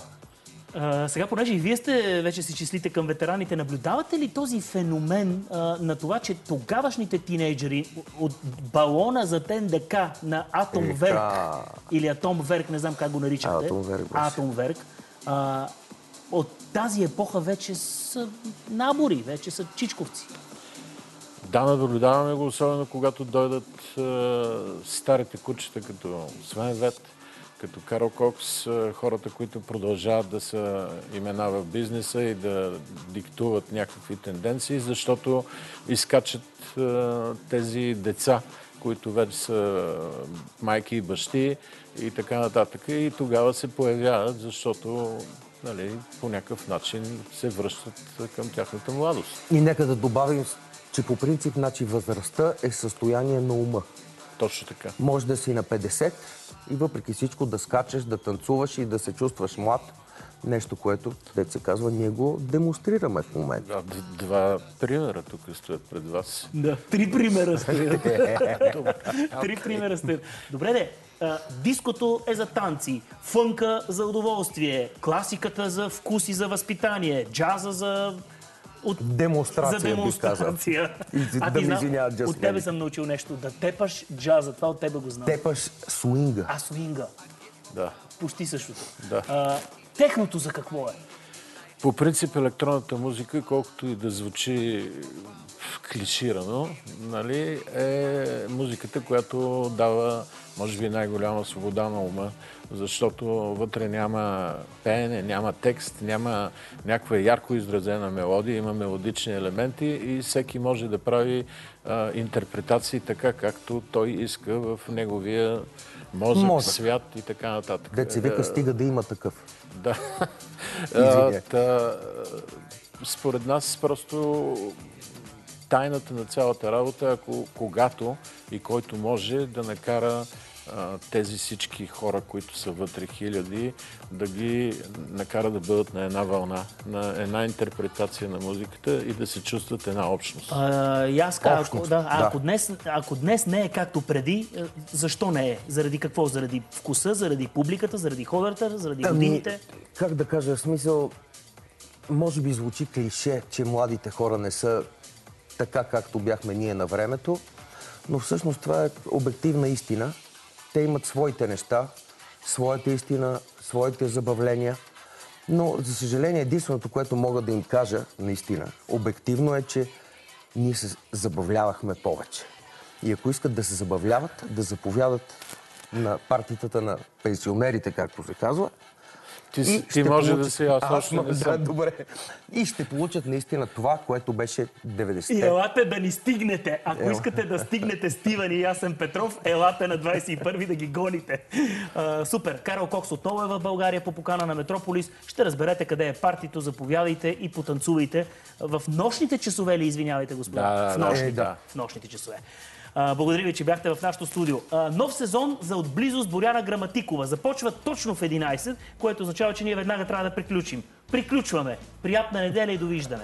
А, сега, понеже и вие сте, вече се числите към ветераните, наблюдавате ли този феномен а, на това, че тогавашните тинейджери от балона за НДК на Атомверк Ека. или Атомверк, не знам как го наричате. Атомверк. Атомверк. А, от тази епоха вече са набори, вече са чичковци. Да, наблюдаваме го, особено когато дойдат е, старите кучета, като Свен Вет, като Карл Кокс, хората, които продължават да са имена в бизнеса и да диктуват някакви тенденции, защото изкачат тези деца, които вече са майки и бащи и така нататък. И тогава се появяват, защото нали, по някакъв начин се връщат към тяхната младост. И нека да добавим, че по принцип значи, възрастта е състояние на ума. Точно така. Може да си на 50 и въпреки всичко да скачаш, да танцуваш и да се чувстваш млад. Нещо, което, дет се казва, ние го демонстрираме в момента. Да, два примера тук стоят пред вас. Да, три примера стоят. три примера стоят. Добре, де. А, диското е за танци, фънка за удоволствие, класиката за вкус и за възпитание, джаза за... От... Демонстрация, за бих демонстрация. казал. И А да ти ми извиняват от джазмени. тебе съм научил нещо. Да тепаш джаза. Това от тебе го знам. Тепаш свинга. А, свинга. Да. Почти същото. Да. А, техното за какво е? По принцип електронната музика, колкото и да звучи клиширано, нали, е музиката, която дава, може би, най-голяма свобода на ума, защото вътре няма пеене, няма текст, няма някаква ярко изразена мелодия, има мелодични елементи и всеки може да прави а, интерпретации така, както той иска в неговия мозък, Мозък. свят и така нататък. Дет се Е, вика, стига да има такъв. Да. Та, според нас просто тайната на цялата работа, е, ако когато и който може да накара тези всички хора, които са вътре хиляди, да ги накара да бъдат на една вълна, на една интерпретация на музиката и да се чувстват една общност. А, и аз ако, да, а да. ако, днес, ако днес не е както преди, е, защо не е? Заради какво? Заради вкуса, заради публиката, заради хората, заради Ами, годините? как да кажа, в смисъл, може би звучи клише, че младите хора не са така, както бяхме ние на времето, но всъщност това е обективна истина. Те имат своите неща, своята истина, своите забавления. Но, за съжаление, единственото, което мога да им кажа, наистина, обективно е, че ние се забавлявахме повече. И ако искат да се забавляват, да заповядат на партитата на пенсионерите, както се казва. Ти и ти може да си, аз м- не да, съм. добре. И ще получат наистина това, което беше И 90-те. елате да ни стигнете. Ако Ела. искате да стигнете Стивън и Ясен Петров, елате на 21 да ги гоните. А, супер. Карл Кокс отново е в България по покана на Метрополис. Ще разберете къде е партито. Заповядайте и потанцувайте. В нощните часове ли, извинявайте, господа? Да, в нощните, е, да. в нощните часове. Благодаря ви, че бяхте в нашото студио. Нов сезон за отблизо с Боряна Граматикова. Започва точно в 11, което означава, че ние веднага трябва да приключим. Приключваме. Приятна неделя и довиждане.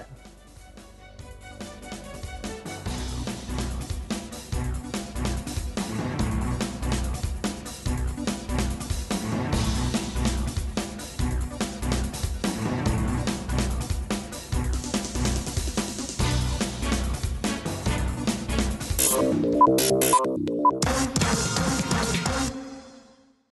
you